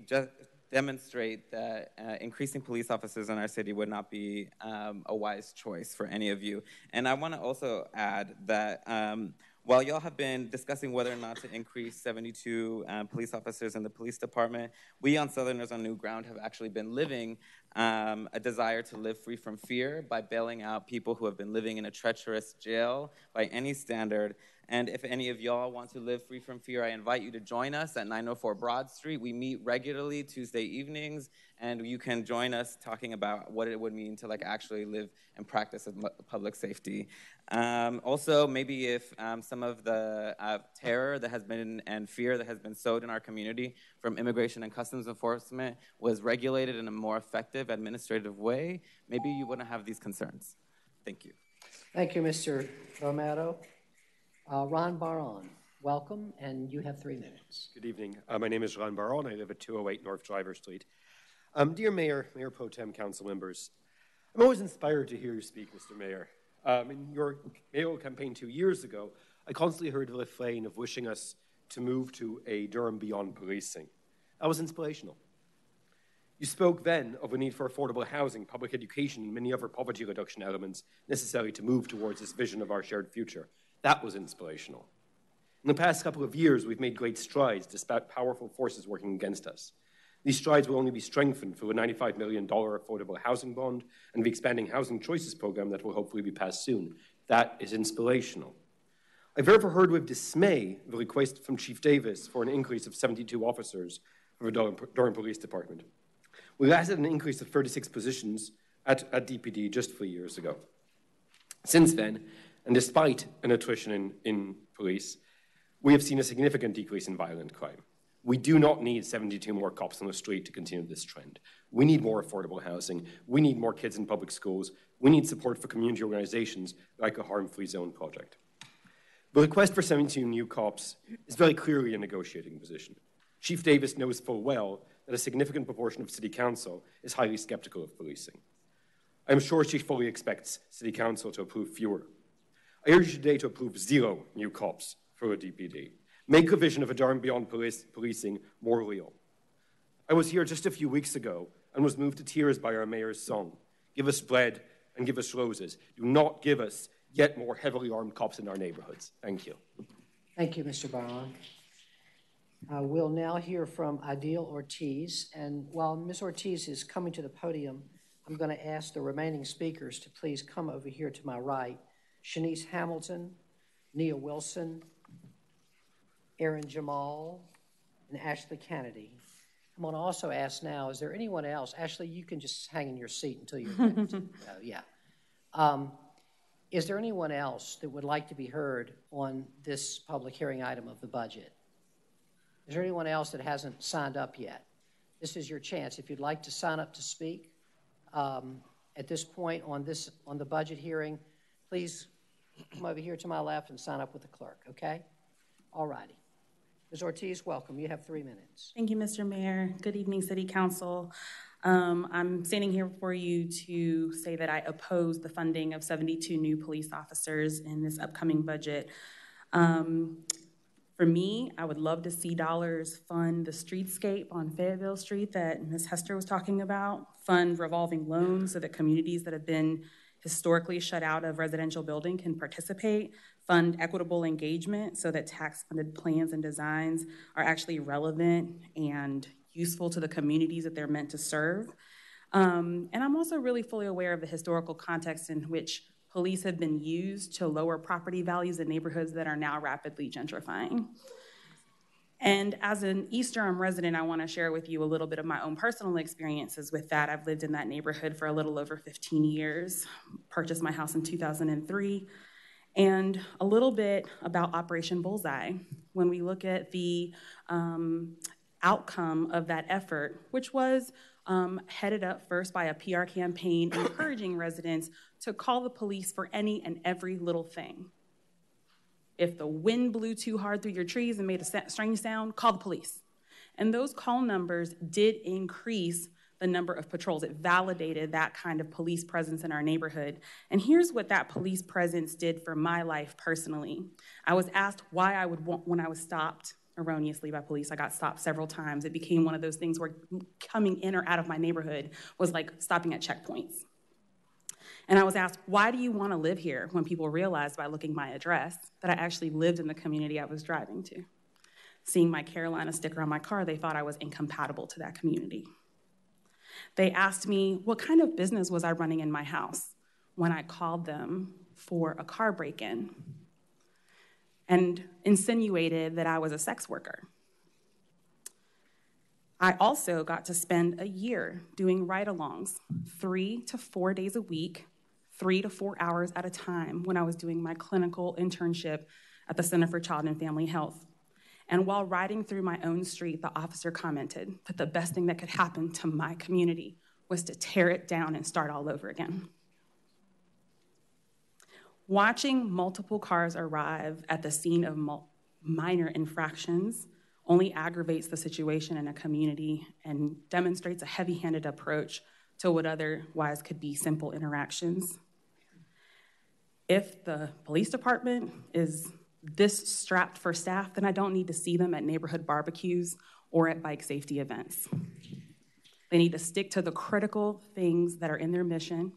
just demonstrate that uh, increasing police officers in our city would not be um, a wise choice for any of you. And I want to also add that. Um, while y'all have been discussing whether or not to increase 72 um, police officers in the police department, we on Southerners on New Ground have actually been living um, a desire to live free from fear by bailing out people who have been living in a treacherous jail by any standard. And if any of y'all want to live free from fear, I invite you to join us at 904 Broad Street. We meet regularly Tuesday evenings, and you can join us talking about what it would mean to like actually live and practice public safety. Um, also, maybe if um, some of the uh, terror that has been and fear that has been sowed in our community from immigration and customs enforcement was regulated in a more effective administrative way, maybe you wouldn't have these concerns. Thank you. Thank you, Mr. Romero. Uh, Ron Baron, welcome, and you have three minutes. Good evening. Uh, my name is Ron Baron. I live at 208 North Driver Street. Um, dear Mayor, Mayor Pro Tem, Council members, I'm always inspired to hear you speak, Mr. Mayor. Um, in your mayoral campaign two years ago, I constantly heard the refrain of wishing us to move to a Durham beyond policing. That was inspirational. You spoke then of a need for affordable housing, public education, and many other poverty reduction elements necessary to move towards this vision of our shared future. That was inspirational. In the past couple of years, we've made great strides despite powerful forces working against us. These strides will only be strengthened through a $95 million affordable housing bond and the expanding housing choices program that will hopefully be passed soon. That is inspirational. I've ever heard with dismay the request from Chief Davis for an increase of 72 officers for the Durham, Police Department. We had an increase of 36 positions at, at DPD just three years ago. Since then, And despite an attrition in, in police, we have seen a significant decrease in violent crime. We do not need 72 more cops on the street to continue this trend. We need more affordable housing. We need more kids in public schools. We need support for community organizations like a Harm Free Zone project. The request for 72 new cops is very clearly a negotiating position. Chief Davis knows full well that a significant proportion of City Council is highly skeptical of policing. I am sure she fully expects City Council to approve fewer. I urge you today to approve zero new cops for a DPD. Make the vision of a Durham Beyond police, Policing more real. I was here just a few weeks ago and was moved to tears by our mayor's song Give us bread and give us roses. Do not give us yet more heavily armed cops in our neighborhoods. Thank you. Thank you, Mr. Baron. Uh, we'll now hear from Adil Ortiz. And while Ms. Ortiz is coming to the podium, I'm going to ask the remaining speakers to please come over here to my right. Shanice Hamilton, Nia Wilson, Aaron Jamal, and Ashley Kennedy. I'm going to also ask now, is there anyone else? Ashley, you can just hang in your seat until you're ready. uh, yeah. Um, is there anyone else that would like to be heard on this public hearing item of the budget? Is there anyone else that hasn't signed up yet? This is your chance. If you'd like to sign up to speak um, at this point on this on the budget hearing, please come over here to my left and sign up with the clerk. Okay? All righty. Ms. Ortiz, welcome. You have three minutes. Thank you, Mr. Mayor. Good evening, City Council. Um, I'm standing here before you to say that I oppose the funding of 72 new police officers in this upcoming budget. Um, for me, I would love to see dollars fund the streetscape on Fayetteville Street that Ms. Hester was talking about, fund revolving loans so that communities that have been historically shut out of residential building can participate, fund equitable engagement so that tax funded plans and designs are actually relevant and useful to the communities that they're meant to serve. Um, and I'm also really fully aware of the historical context in which police have been used to lower property values in neighborhoods that are now rapidly gentrifying. And as an East Durham resident, I want to share with you a little bit of my own personal experiences with that. I've lived in that neighborhood for a little over 15 years, purchased my house in 2003, and a little bit about Operation Bullseye. When we look at the um, outcome of that effort, which was um, headed up first by a PR campaign encouraging residents to call the police for any and every little thing. If the wind blew too hard through your trees and made a strange sound, call the police. And those call numbers did increase the number of patrols. It validated that kind of police presence in our neighborhood. And here's what that police presence did for my life personally. I was asked why I would want, when I was stopped erroneously by police, I got stopped several times. It became one of those things where coming in or out of my neighborhood was like stopping at checkpoints. And I was asked, why do you want to live here? When people realized by looking my address that I actually lived in the community I was driving to. Seeing my Carolina sticker on my car, they thought I was incompatible to that community. They asked me what kind of business was I running in my house when I called them for a car break in and insinuated that I was a sex worker. I also got to spend a year doing ride alongs, three to four days a week three to four hours at a time when I was doing my clinical internship at the Center for Child and Family Health. And while riding through my own street, the officer commented that the best thing that could happen to my community was to tear it down and start all over again. Watching multiple cars arrive at the scene of minor infractions only aggravates the situation in a community and demonstrates a heavy handed approach to what otherwise could be simple interactions. If the police department is this strapped for staff, then I don't need to see them at neighborhood barbecues or at bike safety events. They need to stick to the critical things that are in their mission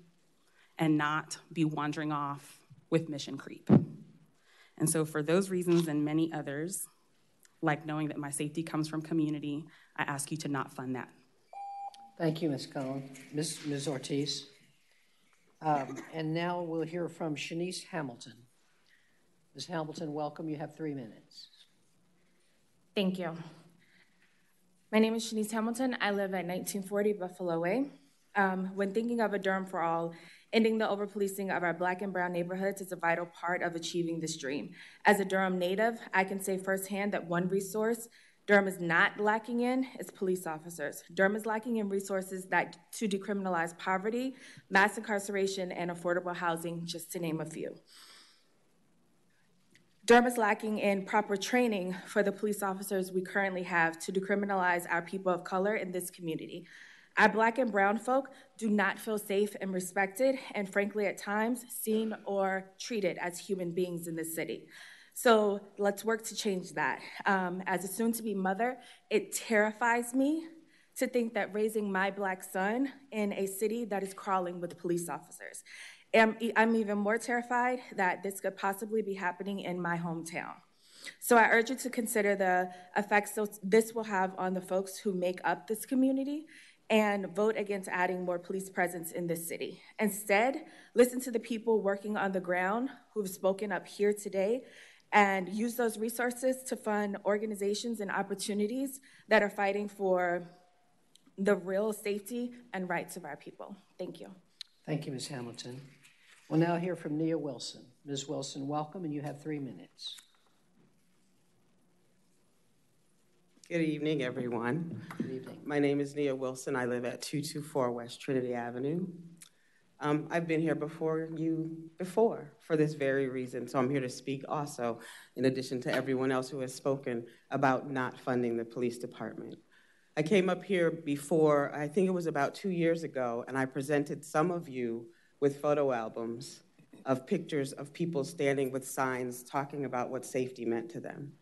and not be wandering off with mission creep. And so, for those reasons and many others, like knowing that my safety comes from community, I ask you to not fund that. Thank you, Ms. Cohen. Ms. Ms. Ortiz. Um, and now we'll hear from Shanice Hamilton. Ms. Hamilton, welcome. You have three minutes. Thank you. My name is Shanice Hamilton. I live at 1940 Buffalo Way. Um, when thinking of a Durham for all, ending the overpolicing of our black and brown neighborhoods is a vital part of achieving this dream. As a Durham native, I can say firsthand that one resource Durham is not lacking in is police officers. Durham is lacking in resources that to decriminalize poverty, mass incarceration, and affordable housing, just to name a few. Durham is lacking in proper training for the police officers we currently have to decriminalize our people of color in this community. Our black and brown folk do not feel safe and respected, and frankly, at times, seen or treated as human beings in this city. So let's work to change that. Um, as a soon to be mother, it terrifies me to think that raising my black son in a city that is crawling with police officers. I'm, I'm even more terrified that this could possibly be happening in my hometown. So I urge you to consider the effects this will have on the folks who make up this community and vote against adding more police presence in this city. Instead, listen to the people working on the ground who've spoken up here today and use those resources to fund organizations and opportunities that are fighting for the real safety and rights of our people. Thank you. Thank you, Ms. Hamilton. We'll now hear from Nia Wilson. Ms. Wilson, welcome, and you have three minutes. Good evening, everyone. Good evening. My name is Nia Wilson. I live at 224 West Trinity Avenue. Um, I've been here before you before for this very reason, so I'm here to speak also, in addition to everyone else who has spoken about not funding the police department. I came up here before, I think it was about two years ago, and I presented some of you with photo albums of pictures of people standing with signs talking about what safety meant to them.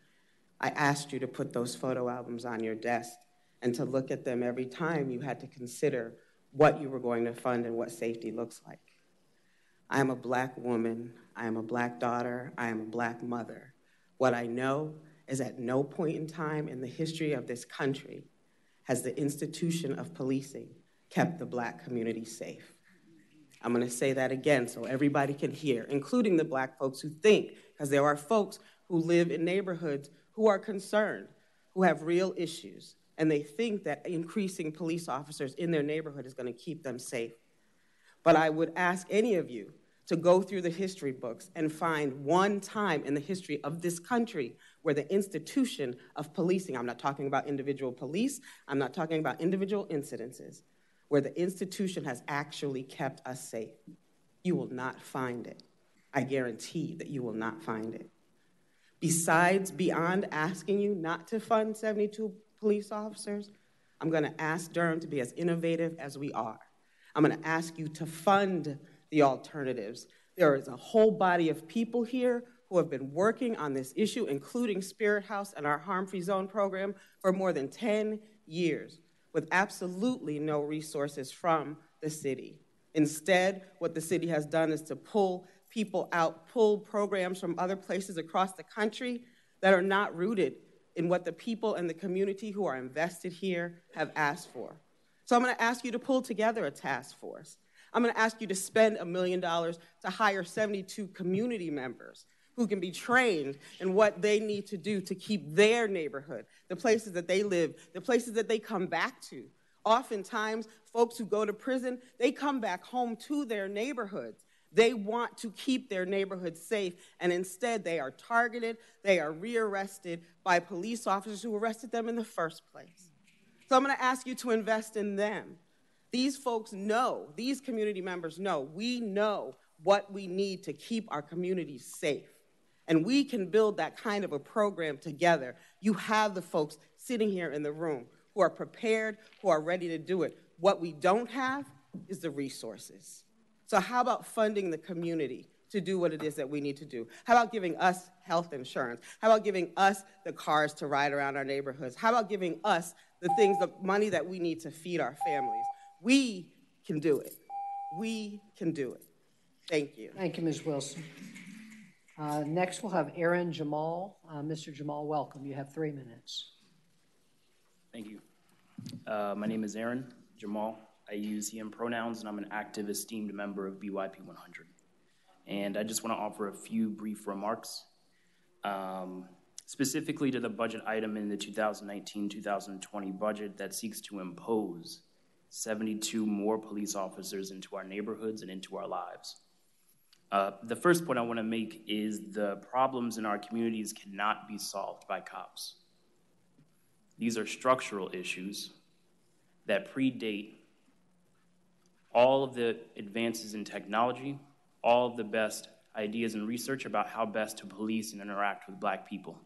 I asked you to put those photo albums on your desk and to look at them every time you had to consider what you were going to fund and what safety looks like. I am a black woman, I am a black daughter, I am a black mother. What I know is at no point in time in the history of this country has the institution of policing kept the black community safe. I'm gonna say that again so everybody can hear, including the black folks who think, because there are folks who live in neighborhoods who are concerned, who have real issues, and they think that increasing police officers in their neighborhood is going to keep them safe. But I would ask any of you to go through the history books and find one time in the history of this country where the institution of policing, I'm not talking about individual police, I'm not talking about individual incidences, where the institution has actually kept us safe. You will not find it. I guarantee that you will not find it. Besides, beyond asking you not to fund 72 police officers, I'm going to ask Durham to be as innovative as we are. I'm going to ask you to fund the alternatives. There is a whole body of people here who have been working on this issue, including Spirit House and our Harm Free Zone program, for more than 10 years, with absolutely no resources from the city. Instead, what the city has done is to pull people out, pull programs from other places across the country that are not rooted in what the people and the community who are invested here have asked for. So I'm going to ask you to pull together a task force. I'm going to ask you to spend a million dollars to hire 72 community members who can be trained in what they need to do to keep their neighborhood, the places that they live, the places that they come back to. Oftentimes, folks who go to prison, they come back home to their neighborhoods. They want to keep their neighborhood safe, and instead they are targeted, they are rearrested by police officers who arrested them in the first place. So I'm going to ask you to invest in them. These folks know, these community members know, we know what we need to keep our communities safe. And we can build that kind of a program together. You have the folks sitting here in the room who are prepared, who are ready to do it. What we don't have is the resources. So, how about funding the community to do what it is that we need to do? How about giving us health insurance? How about giving us the cars to ride around our neighborhoods? How about giving us the things, the money that we need to feed our families? We can do it. We can do it. Thank you. Thank you, Ms. Wilson. Uh, next, we'll have Aaron Jamal. Uh, Mr. Jamal, welcome. You have three minutes. Thank you. Uh, my name is Aaron Jamal. I use he, him pronouns, and I'm an active, esteemed member of BYP 100. And I just want to offer a few brief remarks, um, specifically to the budget item in the 2019 2020 budget that seeks to impose 72 more police officers into our neighborhoods and into our lives. Uh, the first point I want to make is the problems in our communities cannot be solved by cops. These are structural issues that predate all of the advances in technology, all of the best ideas and research about how best to police and interact with black people.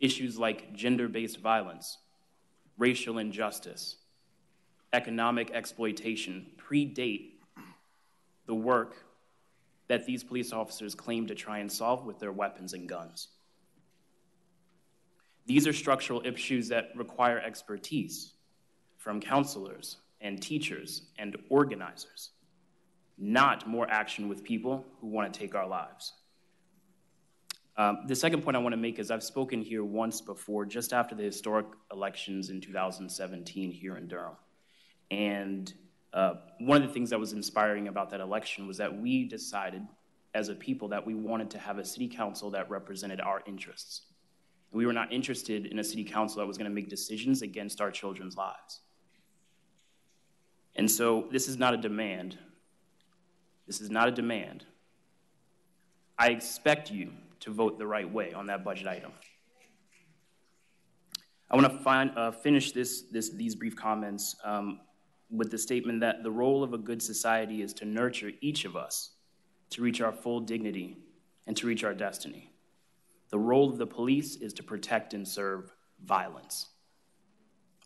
Issues like gender based violence, racial injustice, economic exploitation predate the work that these police officers claim to try and solve with their weapons and guns. These are structural issues that require expertise from counselors and teachers and organizers, not more action with people who want to take our lives. Um, the second point I want to make is I've spoken here once before, just after the historic elections in 2017 here in Durham. And uh, one of the things that was inspiring about that election was that we decided as a people that we wanted to have a city council that represented our interests. We were not interested in a city council that was going to make decisions against our children's lives. And so this is not a demand. This is not a demand. I expect you to vote the right way on that budget item. I want to find, uh, finish this, this, these brief comments um, with the statement that the role of a good society is to nurture each of us to reach our full dignity and to reach our destiny. The role of the police is to protect and serve violence.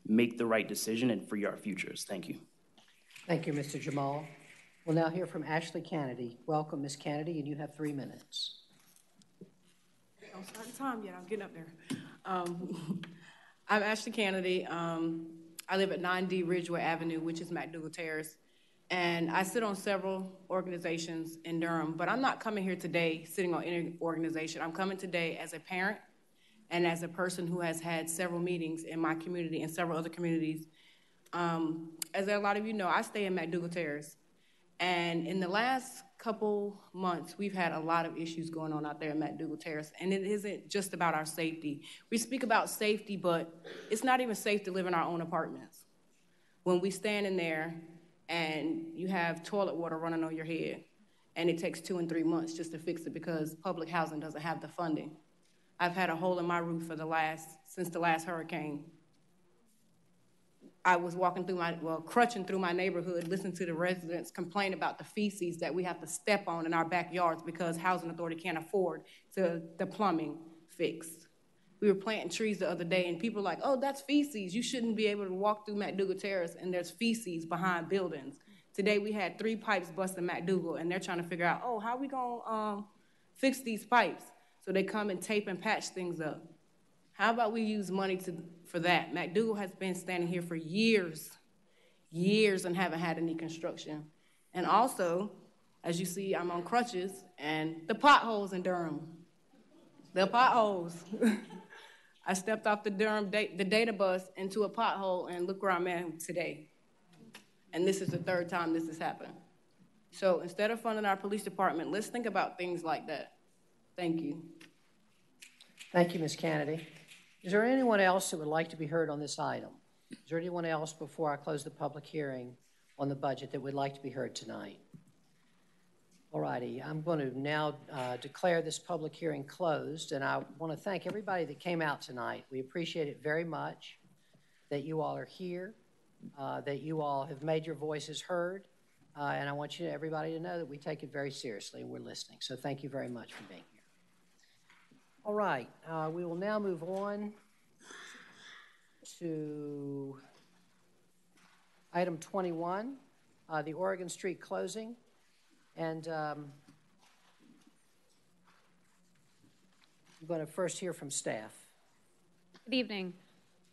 Make the right decision and free our futures. Thank you. Thank you, Mr. Jamal. We'll now hear from Ashley Kennedy. Welcome, Ms. Kennedy, and you have three minutes. Don't start the time yet. I'm getting up there. Um, I'm Ashley Kennedy. Um, I live at 9D Ridgeway Avenue, which is McDougald Terrace. And I sit on several organizations in Durham, but I'm not coming here today sitting on any organization. I'm coming today as a parent and as a person who has had several meetings in my community and several other communities um, as a lot of you know, I stay in McDougald Terrace. And in the last couple months, we've had a lot of issues going on out there in McDougald Terrace. And it isn't just about our safety. We speak about safety, but it's not even safe to live in our own apartments. When we stand in there and you have toilet water running on your head, and it takes two and three months just to fix it because public housing doesn't have the funding. I've had a hole in my roof for the last since the last hurricane I was walking through my, well, crutching through my neighborhood, listening to the residents complain about the feces that we have to step on in our backyards because housing authority can't afford to the plumbing fixed. We were planting trees the other day, and people were like, "Oh, that's feces. You shouldn't be able to walk through McDougald Terrace, and there's feces behind buildings." Today we had three pipes bust in McDougald, and they're trying to figure out, "Oh, how are we gonna um, fix these pipes?" So they come and tape and patch things up. How about we use money to, for that? McDougald has been standing here for years, years, and haven't had any construction. And also, as you see, I'm on crutches, and the potholes in Durham. The potholes. I stepped off the Durham da- the DATA bus into a pothole, and look where I'm at today. And this is the third time this has happened. So instead of funding our police department, let's think about things like that. Thank you. Thank you, Ms. Kennedy. Is there anyone else that would like to be heard on this item? Is there anyone else before I close the public hearing on the budget that would like to be heard tonight? All righty, I'm going to now uh, declare this public hearing closed, and I want to thank everybody that came out tonight. We appreciate it very much that you all are here, uh, that you all have made your voices heard, uh, and I want you everybody to know that we take it very seriously and we're listening. So thank you very much for being. All right, uh, we will now move on to item 21, uh, the Oregon Street closing. And um, I'm going to first hear from staff. Good evening.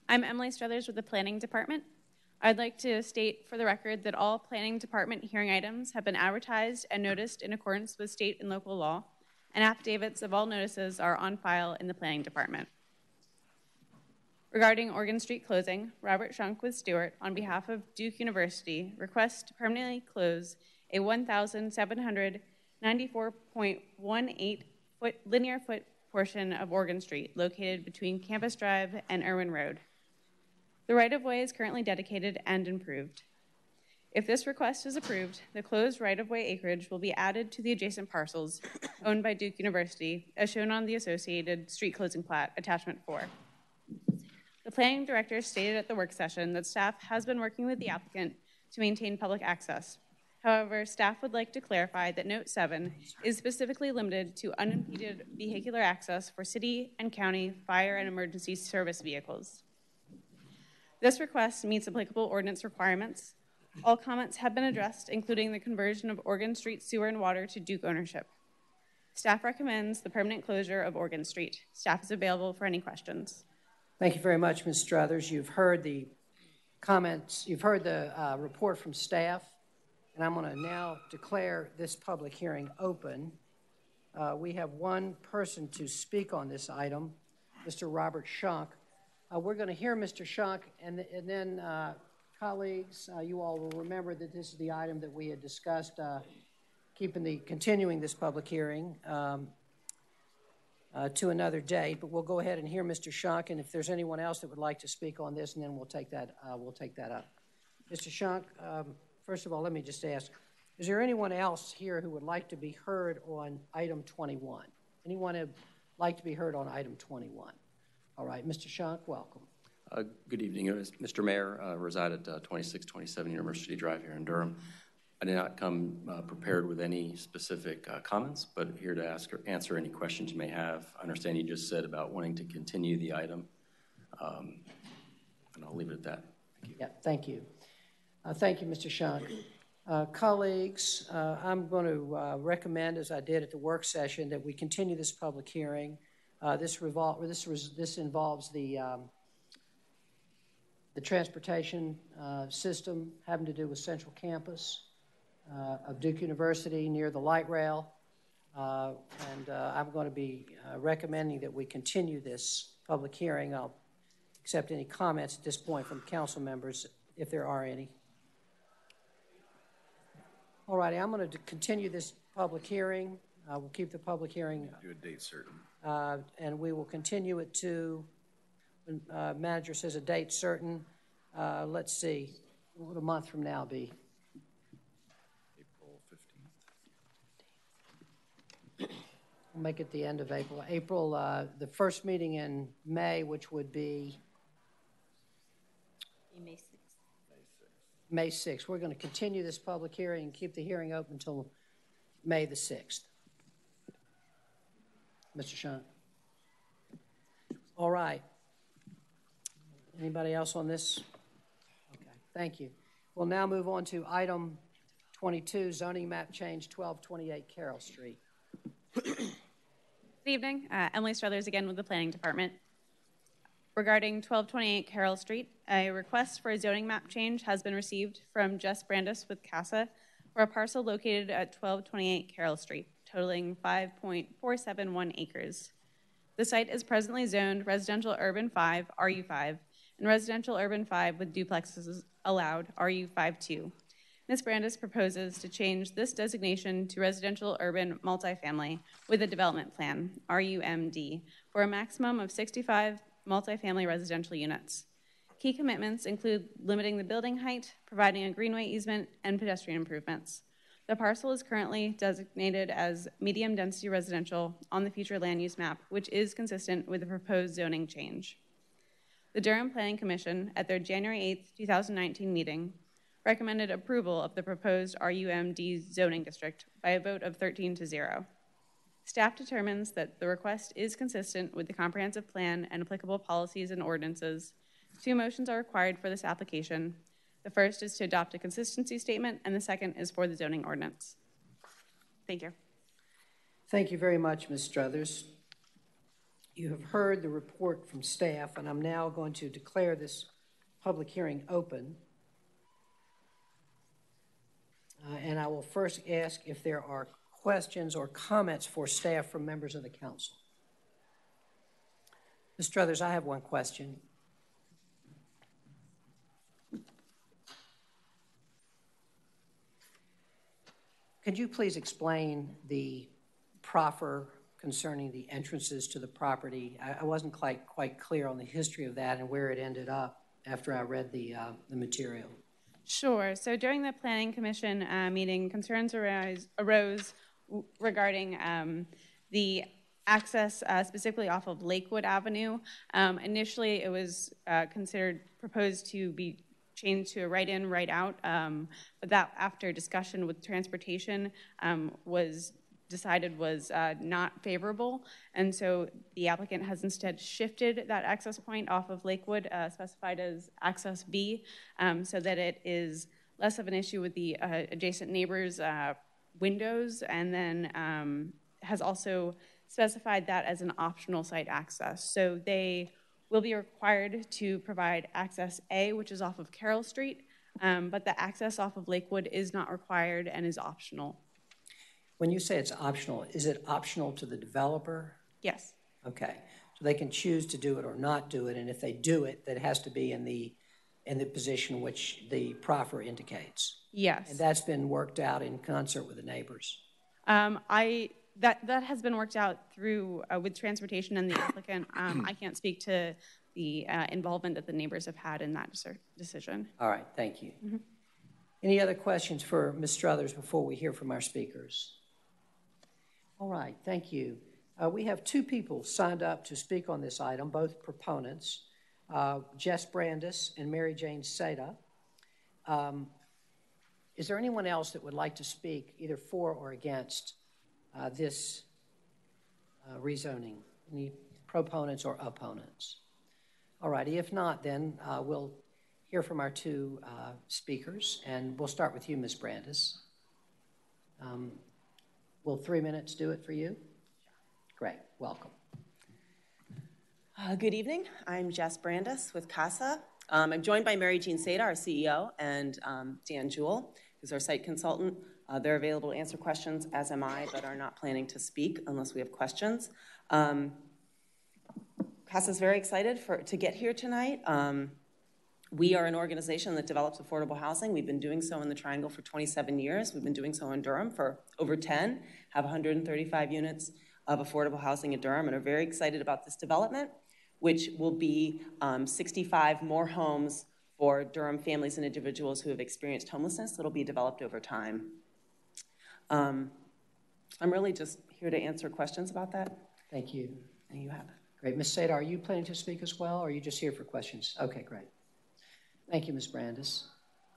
I'm Emily Struthers with the Planning Department. I'd like to state for the record that all Planning Department hearing items have been advertised and noticed in accordance with state and local law and affidavits of all notices are on file in the Planning Department. Regarding Oregon Street closing, Robert Shunk with Stewart, on behalf of Duke University, requests to permanently close a 1,794.18 foot linear foot portion of Oregon Street, located between Campus Drive and Erwin Road. The right-of-way is currently dedicated and improved. If this request is approved, the closed right-of-way acreage will be added to the adjacent parcels owned by Duke University, as shown on the associated street closing plat, attachment four. The planning director stated at the work session that staff has been working with the applicant to maintain public access. However, staff would like to clarify that note seven is specifically limited to unimpeded vehicular access for city and county fire and emergency service vehicles. This request meets applicable ordinance requirements. All comments have been addressed, including the conversion of Oregon Street sewer and water to Duke ownership. Staff recommends the permanent closure of Oregon Street. Staff is available for any questions. Thank you very much, Ms. Struthers. You've heard the comments, you've heard the uh, report from staff, and I'm going to now declare this public hearing open. Uh, we have one person to speak on this item, Mr. Robert Schunk. Uh, we're going to hear Mr. Schunk, and, and then, uh, colleagues, uh, you all will remember that this is the item that we had discussed, uh, keeping the continuing this public hearing. Um, uh, to another date, but we'll go ahead and hear Mr. Schunk, and if there's anyone else that would like to speak on this, and then we'll take that, uh, we'll take that up. Mr. Schunk, um, first of all, let me just ask, is there anyone else here who would like to be heard on item 21? Anyone would like to be heard on item 21? All right, Mr. Schunk, welcome. Uh, good evening, Mr. Mayor. I reside at uh, 2627 University Drive here in Durham. I did not come uh, prepared with any specific uh, comments, but here to ask or answer any questions you may have. I understand you just said about wanting to continue the item, um, and I'll leave it at that. Thank you. Yeah, thank you. Uh, thank you, Mr. Schunk. Uh, colleagues, uh, I'm going to uh, recommend, as I did at the work session, that we continue this public hearing. this, revol- this, res- this involves the um, the transportation system having to do with Central Campus uh, of Duke University near the light rail. Uh, and uh, I'm going to be recommending that we continue this public hearing. I'll accept any comments at this point from council members, if there are any. All righty, I'm going to continue this public hearing. Uh, we'll keep the public hearing. Do a date certain. Uh, and we will continue it to, uh, manager says a date certain. let's see, what would a month from now be? April 15th. We'll make it the end of April. April, uh, the first meeting in May, which would be May 6th. May 6th. We're going to continue this public hearing and keep the hearing open until May the 6th. Mr. Sean. All right. Anybody else on this? Okay, thank you. We'll now move on to item 22, zoning map change 1228 Carroll Street. Good evening. Uh, Emily Struthers again with the Planning Department. Regarding 1228 Carroll Street, a request for a zoning map change has been received from Jess Brandis with CASA for a parcel located at 1228 Carroll Street, totaling 5.471 acres. The site is presently zoned Residential Urban 5, RU5, and Residential Urban 5 with duplexes allowed, RU52. Ms. Brandis proposes to change this designation to residential urban multifamily with a development plan, RUMD, for a maximum of 65 multifamily residential units. Key commitments include limiting the building height, providing a greenway easement, and pedestrian improvements. The parcel is currently designated as medium density residential on the future land use map, which is consistent with the proposed zoning change. The Durham Planning Commission, at their January 8, 2019 meeting, recommended approval of the proposed RUMD zoning district by a vote of 13 to 0. Staff determines that the request is consistent with the comprehensive plan and applicable policies and ordinances. Two motions are required for this application. The first is to adopt a consistency statement, and the second is for the zoning ordinance. Thank you. Thank you very much, Ms. Struthers. You have heard the report from staff, and I'm now going to declare this public hearing open. Uh, and I will first ask if there are questions or comments for staff from members of the council. Ms. Struthers, I have one question. Could you please explain the proffer concerning the entrances to the property? I, I wasn't quite, quite clear on the history of that and where it ended up. after I read the, uh, the material. Sure. So during the Planning Commission uh, meeting, concerns arose, arose regarding um, the access uh, specifically off of Lakewood Avenue. Um, initially, it was uh, considered proposed to be changed to a right in, right out, um, but that after discussion with transportation um, was decided was uh, not favorable. And so the applicant has instead shifted that access point off of Lakewood, uh, specified as access B, um, so that it is less of an issue with the uh, adjacent neighbors' uh, windows, and then um, has also specified that as an optional site access. So they will be required to provide access A, which is off of Carroll Street, um, but the access off of Lakewood is not required and is optional. When you say it's optional, is it optional to the developer? Yes. Okay. So they can choose to do it or not do it, and if they do it, that has to be in the in the position which the proffer indicates. Yes. And that's been worked out in concert with the neighbors. Um, I that that has been worked out through uh, with transportation and the applicant. Um, I can't speak to the uh, involvement that the neighbors have had in that decision. All right, thank you. Mm-hmm. Any other questions for Ms. Struthers before we hear from our speakers? All right, thank you. Uh, we have two people signed up to speak on this item, both proponents, uh, Jess Brandis and Mary Jane Seda. Um, is there anyone else that would like to speak either for or against uh, this uh, rezoning? Any proponents or opponents? All righty, if not, then uh, we'll hear from our two uh, speakers, and we'll start with you, Ms. Brandis. Um, Will three minutes do it for you? Great, welcome. Uh, good evening. I'm Jess Brandis with CASA. Um, I'm joined by Mary Jean Seda, our CEO, and um, Dan Jewell, who's our site consultant. Uh, they're available to answer questions, as am I, but are not planning to speak unless we have questions. Um, CASA is very excited for, to get here tonight. Um, we are an organization that develops affordable housing. We've been doing so in the Triangle for 27 years. We've been doing so in Durham for over 10, have 135 units of affordable housing in Durham, and are very excited about this development, which will be um, 65 more homes for Durham families and individuals who have experienced homelessness that'll be developed over time. Um, I'm really just here to answer questions about that. Thank you. And you have it. Great. Ms. Seda, are you planning to speak as well, or are you just here for questions? Okay, great. Thank you, Ms. Brandis.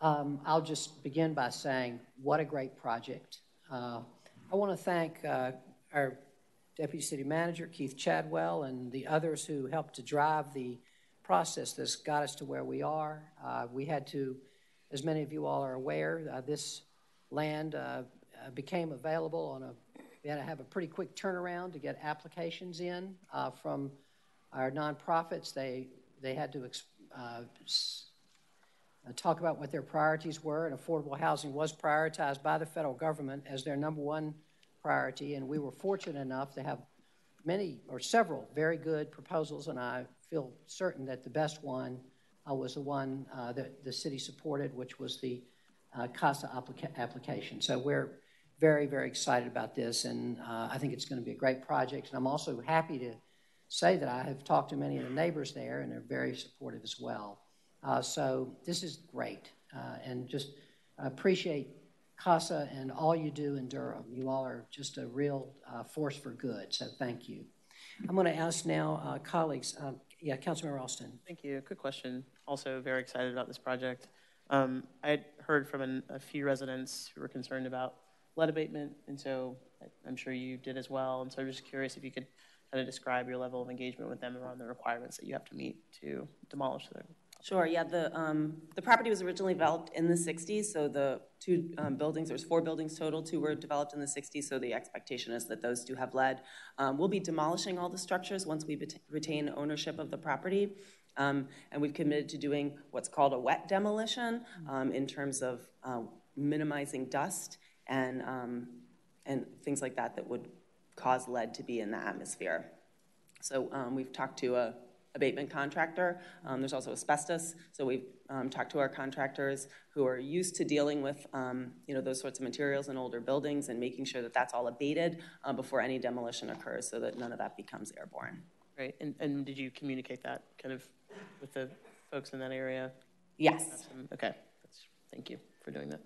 Um, I'll just begin by saying what a great project. Uh, I want to thank uh, our Deputy City Manager, Keith Chadwell, and the others who helped to drive the process that's got us to where we are. Uh, we had to, as many of you all are aware, uh, this land uh, uh, became available on a, we had to have a pretty quick turnaround to get applications in from our nonprofits. They, they had to uh, talk about what their priorities were, and affordable housing was prioritized by the federal government as their number one priority. And we were fortunate enough to have many or several very good proposals, and I feel certain that the best one uh, was the one uh, that the city supported, which was the uh, CASA applica- application. So we're very, very excited about this, and uh, I think it's going to be a great project. And I'm also happy to say that I have talked to many of the neighbors there, and they're very supportive as well. Uh, so this is great, uh, and just appreciate CASA and all you do in Durham. You all are just a real uh, force for good, so thank you. I'm going to ask now uh, colleagues. Um, yeah, Councilmember Alston. Thank you. Quick question. Also very excited about this project. Um, I heard from an, a few residents who were concerned about lead abatement, and so I'm sure you did as well. And so I'm just curious if you could kind of describe your level of engagement with them around the requirements that you have to meet to demolish the Sure, yeah, the, um, the property was originally developed in the 60s, so the two um, buildings, there's four buildings total, two were developed in the 60s, so the expectation is that those two have lead. Um, we'll be demolishing all the structures once we retain ownership of the property, um, and we've committed to doing what's called a wet demolition um, in terms of uh, minimizing dust and, um, and things like that that would cause lead to be in the atmosphere. So we've talked to a abatement contractor. Um, there's also asbestos, so we've um, talked to our contractors who are used to dealing with um, you know those sorts of materials in older buildings and making sure that that's all abated uh, before any demolition occurs, so that none of that becomes airborne. Right, and, and did you communicate that kind of with the folks in that area? Yes. Have Okay, That's- thank you for doing that.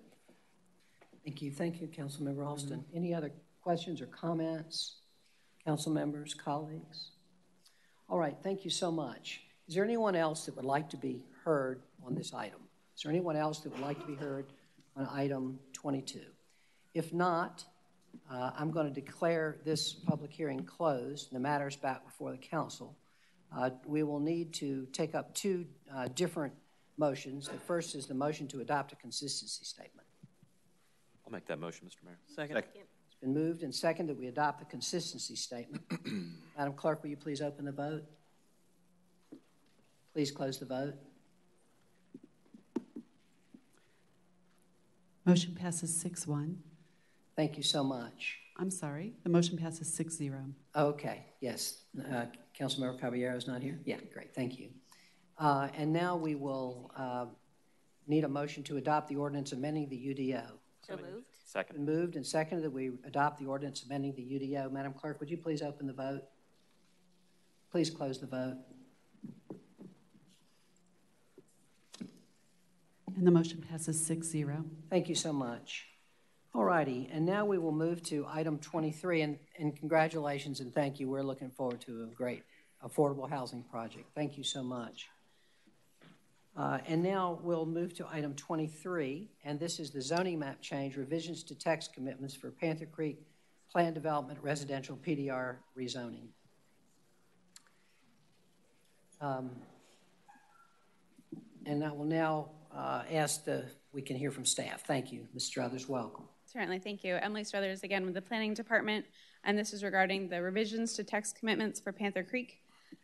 Thank you. Thank you, Councilmember Alston. Any other questions or comments? Council members, colleagues? All right, thank you so much. Is there anyone else that would like to be heard on this item? Is there anyone else that would like to be heard on item 22? If not, uh, I'm going to declare this public hearing closed. The matter is back before the council. Uh, we will need to take up two uh, different motions. The first is the motion to adopt a consistency statement. I'll make that motion, Mr. Mayor. Second. It's been moved and seconded that we adopt the consistency statement. Madam Clerk, will you please open the vote? Please close the vote. Motion passes 6-1. Thank you so much. I'm sorry, the motion passes 6-0. Okay, yes. Uh, Councilmember Caballero is not here? Yeah, great, thank you. Uh, and now we will uh, need a motion to adopt the ordinance amending the UDO. So moved. Second. Been moved and seconded that we adopt the ordinance amending the UDO. Madam Clerk, would you please open the vote? Please close the vote. And the motion passes 6-0. Thank you so much. All righty, and now we will move to item 23, and, and congratulations and thank you. We're looking forward to a great affordable housing project. Thank you so much. Uh, and now we'll move to item 23, and this is the zoning map change revisions to text commitments for Panther Creek Plan Development Residential PDR rezoning. Um, and I will now uh, ask the, we can hear from staff. Thank you. Ms. Struthers, welcome. Certainly, thank you. Emily Struthers again with the Planning Department, and this is regarding the revisions to text commitments for Panther Creek.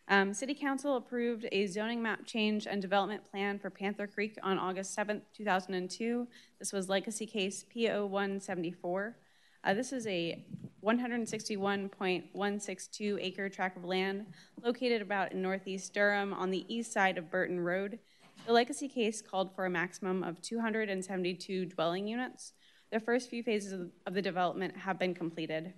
Um, City Council approved a zoning map change and development plan for Panther Creek on August 7th, 2002. This was legacy case PO 174. Uh, this is a 161.162 acre tract of land located about in northeast Durham on the east side of Burton Road. The legacy case called for a maximum of 272 dwelling units. The first few phases of the development have been completed.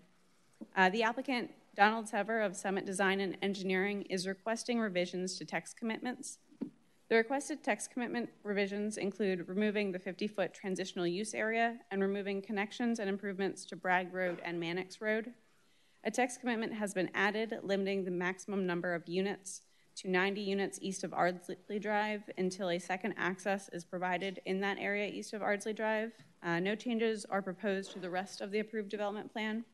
Uh, the applicant, Donald Sever of Summit Design and Engineering, is requesting revisions to text commitments. The requested text commitment revisions include removing the 50 foot transitional use area and removing connections and improvements to Bragg Road and Mannix Road. A text commitment has been added, limiting the maximum number of units to 90 units east of Ardsley Drive until a second access is provided in that area east of Ardsley Drive. Uh, no changes are proposed to the rest of the approved development plan.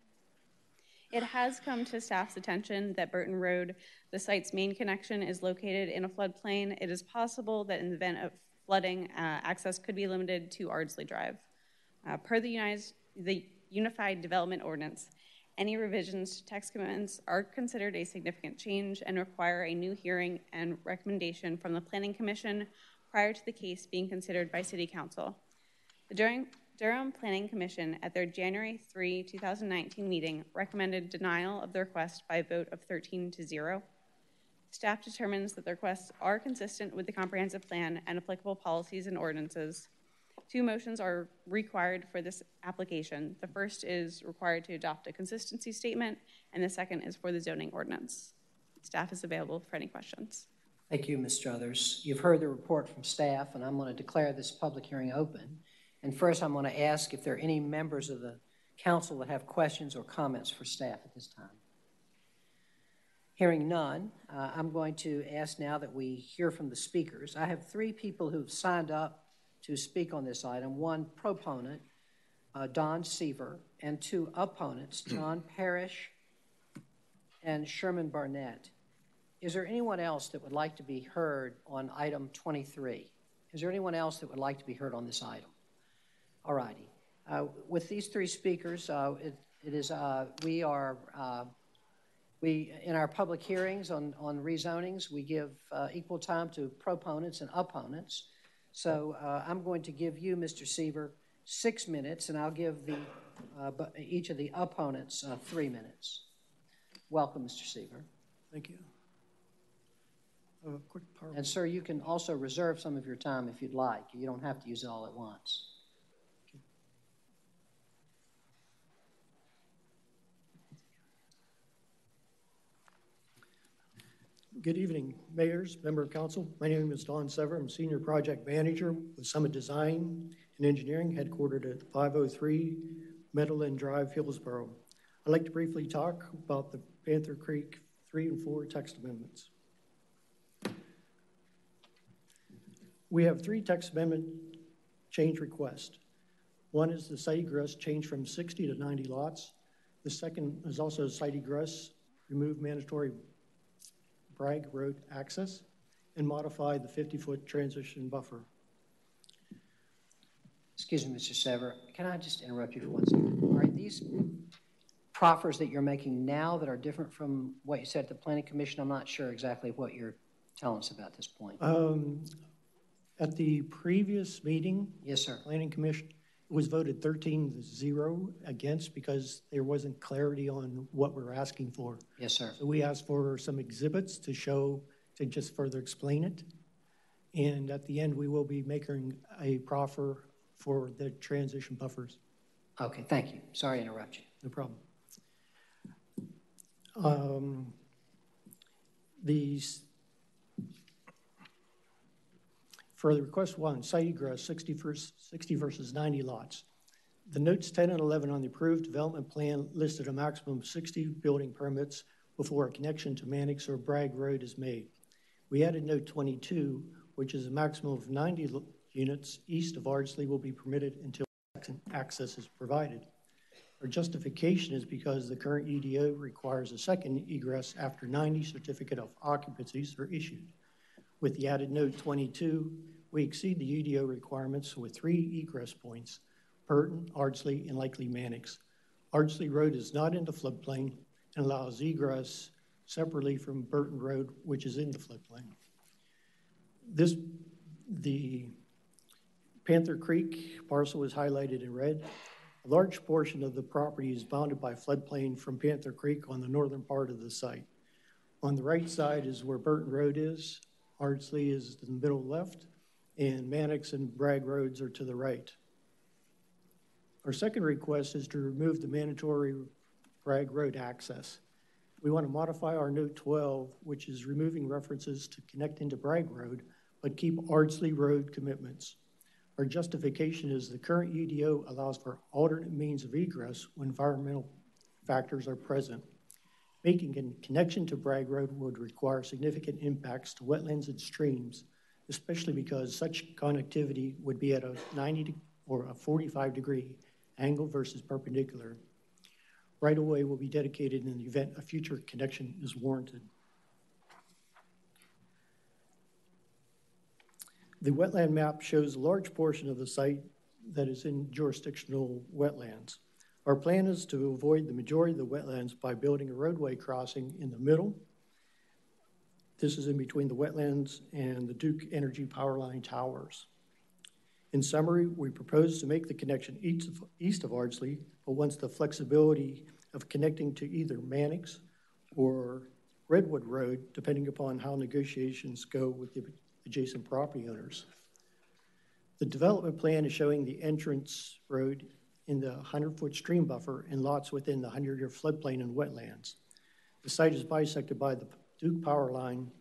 It has come to staff's attention that Burton Road, the site's main connection, is located in a floodplain. It is possible that in the event of flooding, uh, access could be limited to Ardsley Drive. Uh, per the, United, the Unified Development Ordinance, any revisions to text commitments are considered a significant change and require a new hearing and recommendation from the Planning Commission prior to the case being considered by City Council. The Durham, Planning Commission, at their January 3, 2019 meeting, recommended denial of the request by a vote of 13 to 0. Staff determines that the requests are consistent with the comprehensive plan and applicable policies and ordinances. Two motions are required for this application. The first is required to adopt a consistency statement, and the second is for the zoning ordinance. Staff is available for any questions. Thank you, Ms. Struthers. You've heard the report from staff, and I'm going to declare this public hearing open. And first, I'm going to ask if there are any members of the council that have questions or comments for staff at this time. Hearing none, uh, I'm going to ask now that we hear from the speakers. I have three people who've signed up to speak on this item one proponent, uh, Don Seaver, and two opponents, John Parrish and Sherman Barnett. Is there anyone else that would like to be heard on item 23? Is there anyone else that would like to be heard on this item? All righty. Uh, with these three speakers, uh, it, it is uh, we are uh, we in our public hearings on on rezonings we give uh, equal time to proponents and opponents. So uh, I'm going to give you, Mr. Seaver, six minutes, and I'll give the each of the opponents three minutes. Welcome, Mr. Seaver. Thank you. And sir, you can also reserve some of your time if you'd like. You don't have to use it all at once. Good evening, mayors, member of council. My name is Don Sever. I'm Senior Project Manager with Summit Design and Engineering, headquartered at 503 Meadowland Drive, Hillsborough. I'd like to briefly talk about the Panther Creek 3 and 4 text amendments. We have three text amendment change requests. One is the site egress change from 60 to 90 lots. The second is also site egress, remove mandatory Bragg Road access, and modify the 50-foot transition buffer. Excuse me, Mr. Sever, can I just interrupt you for one second? Are these proffers that you're making now that are different from what you said at the planning commission? I'm not sure exactly what you're telling us about this point. Um, At the previous meeting. Yes, sir. Planning Commission, was voted 13-0 against because there wasn't clarity on what we're asking for. Yes, sir. So we asked for some exhibits to show, to just further explain it. And at the end, we will be making a proffer for the transition buffers. Okay, thank you. Sorry to interrupt you. No problem. Um, These, for the request one, site egress, 60 versus, 60 versus 90 lots. The notes 10 and 11 on the approved development plan listed a maximum of 60 building permits before a connection to Mannix or Bragg Road is made. We added note 22, which is a maximum of 90 lo- units east of Ardsley will be permitted until access is provided. Our justification is because the current UDO requires a second egress after 90 certificate of occupancies are issued. With the added note 22, we exceed the UDO requirements with three egress points, Burton, Ardsley, and likely Mannix. Ardsley Road is not in the floodplain and allows egress separately from Burton Road, which is in the floodplain. This, the Panther Creek parcel is highlighted in red. A large portion of the property is bounded by floodplain from Panther Creek on the northern part of the site. On the right side is where Burton Road is, Ardsley is in the middle left, and Mannix and Bragg Roads are to the right. Our second request is to remove the mandatory Bragg Road access. We want to modify our note 12, which is removing references to connect into Bragg Road, but keep Ardsley Road commitments. Our justification is the current UDO allows for alternate means of egress when environmental factors are present. Making a connection to Bragg Road would require significant impacts to wetlands and streams, especially because such connectivity would be at a 90 or a 45 degree angle versus perpendicular. Right of way will be dedicated in the event a future connection is warranted. The wetland map shows a large portion of the site that is in jurisdictional wetlands. Our plan is to avoid the majority of the wetlands by building a roadway crossing in the middle. This is in between the wetlands and the Duke Energy Power Line towers. In summary, we propose to make the connection east of, Ardsley, but wants the flexibility of connecting to either Mannix or Redwood Road, depending upon how negotiations go with the adjacent property owners. The development plan is showing the entrance road in the 100-foot stream buffer and lots within the 100-year floodplain and wetlands. The site is bisected by the Duke power line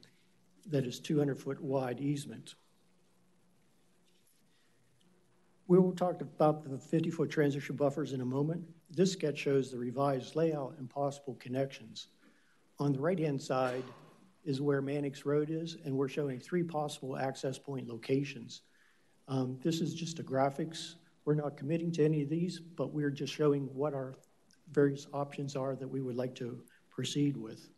that is 200-foot wide easement. We will talk about the 50-foot transition buffers in a moment. This sketch shows the revised layout and possible connections. On the right-hand side is where Mannix Road is, and we're showing three possible access point locations. Um, This is just a graphics. We're not committing to any of these, but we're just showing what our various options are that we would like to proceed with.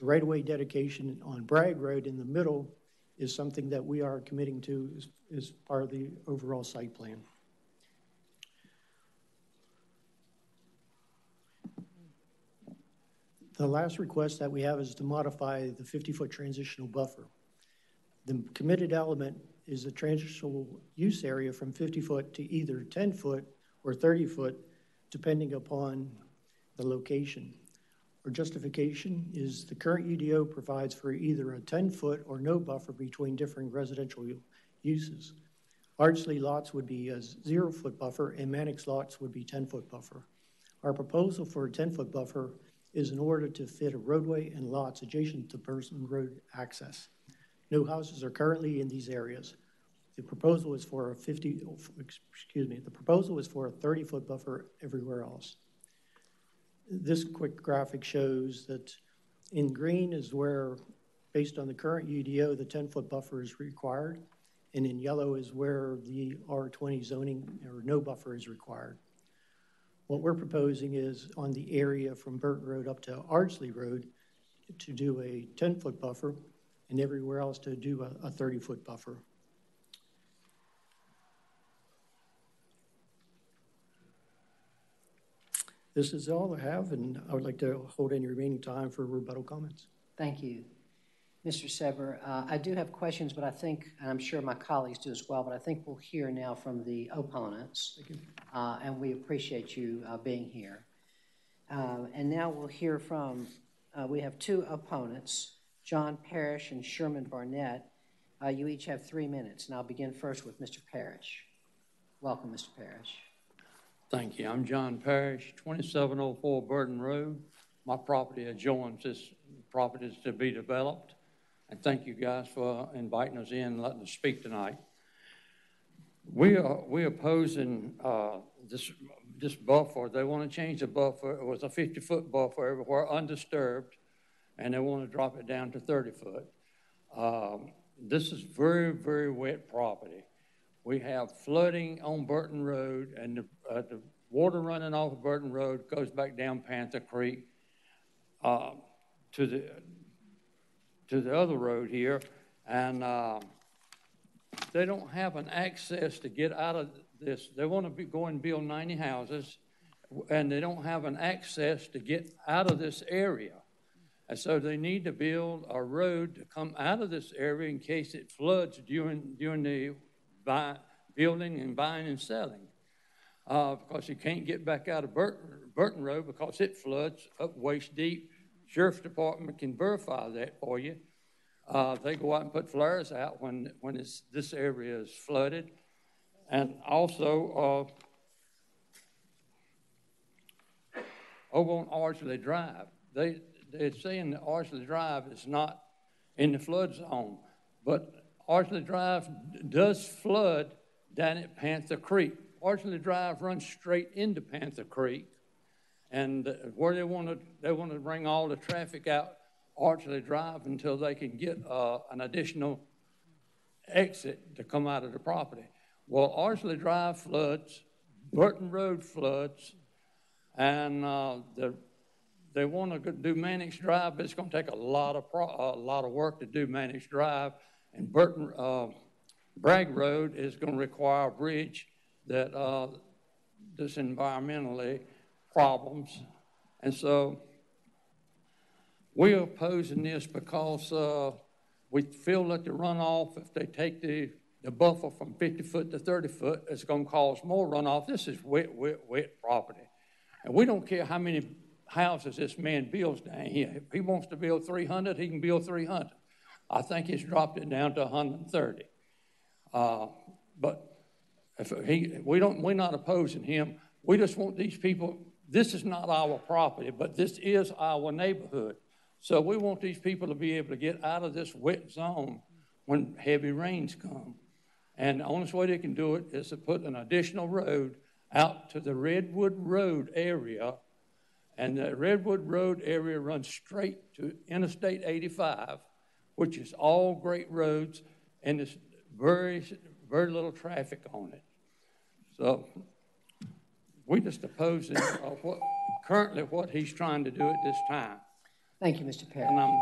The right-of-way dedication on Bragg Road in the middle is something that we are committing to as, as part of the overall site plan. The last request that we have is to modify the 50-foot transitional buffer. The committed element is the transitional use area from 50-foot to either 10-foot or 30-foot, depending upon the location. Our justification is the current UDO provides for either a 10-foot or no buffer between differing residential uses. Ardsley lots would be a zero-foot buffer, and Mannix lots would be 10-foot buffer. Our proposal for a 10-foot buffer is in order to fit a roadway and lots adjacent to Burton Road access. No houses are currently in these areas. The proposal is for a 50, excuse me, the proposal is for a 30-foot buffer everywhere else. This quick graphic shows that in green is where, based on the current UDO, the 10-foot buffer is required, and in yellow is where the R20 zoning or no buffer is required. What we're proposing is on the area from Burton Road up to Ardsley Road to do a 10-foot buffer and everywhere else to do a 30-foot buffer. This is all I have, and I would like to hold any remaining time for rebuttal comments. Thank you. Mr. Sever, uh, I do have questions, but I think, and I'm sure my colleagues do as well, but I think we'll hear now from the opponents. Uh, and we appreciate you uh, being here. Uh, and now we'll hear from, uh, we have two opponents, John Parrish and Sherman Barnett. Uh, you each have three minutes, and I'll begin first with Mr. Parrish. Welcome, Mr. Parrish. Thank you. I'm John Parrish, 2704 Burton Road. My property adjoins this property to be developed. And thank you guys for inviting us in and letting us speak tonight. We are we opposing uh, this this buffer. They want to change the buffer. It was a 50 foot buffer everywhere undisturbed, and they want to drop it down to 30 foot. Um, this is very very wet property. We have flooding on Burton Road, and the, uh, the water running off of Burton Road goes back down Panther Creek uh, to the to the other road here, and uh, they don't have an access to get out of this. They want to be, go and build 90 houses, and they don't have an access to get out of this area. And so they need to build a road to come out of this area in case it floods during, during the buy, building and buying and selling. Uh, because you can't get back out of Burton, Burton Road because it floods up waist deep Sheriff's Department can verify that for you. Uh, they go out and put flares out when when this area is flooded, and also uh, over on Ardsley Drive, they they're saying that Ardsley Drive is not in the flood zone, but Ardsley Drive does flood down at Panther Creek. Ardsley Drive runs straight into Panther Creek and where they want to they want to bring all the traffic out Ardsley Drive until they can get uh, an additional exit to come out of the property. Well, Ardsley Drive floods, Burton Road floods, and uh, the, they want to do Mannix Drive, but it's going to take a lot of pro, a lot of work to do Mannix Drive, and Burton uh, Bragg Road is going to require a bridge that uh, this environmentally problems. And so we're opposing this because uh, we feel that the runoff, if they take the, the buffer from 50 foot to 30 foot, it's going to cause more runoff. This is wet, wet, wet property. And we don't care how many houses this man builds down here. If he wants to build 300, he can build 300. I think he's dropped it down to 130. Uh, but if he, we don't, we're not opposing him. We just want these people this is not our property, but this is our neighborhood. So we want these people to be able to get out of this wet zone when heavy rains come. And the only way they can do it is to put an additional road out to the Redwood Road area. And the Redwood Road area runs straight to Interstate 85, which is all great roads, and there's very, very little traffic on it. So we just oppose uh, what, currently what he's trying to do at this time. Thank you, Mr. Perry. And I'm,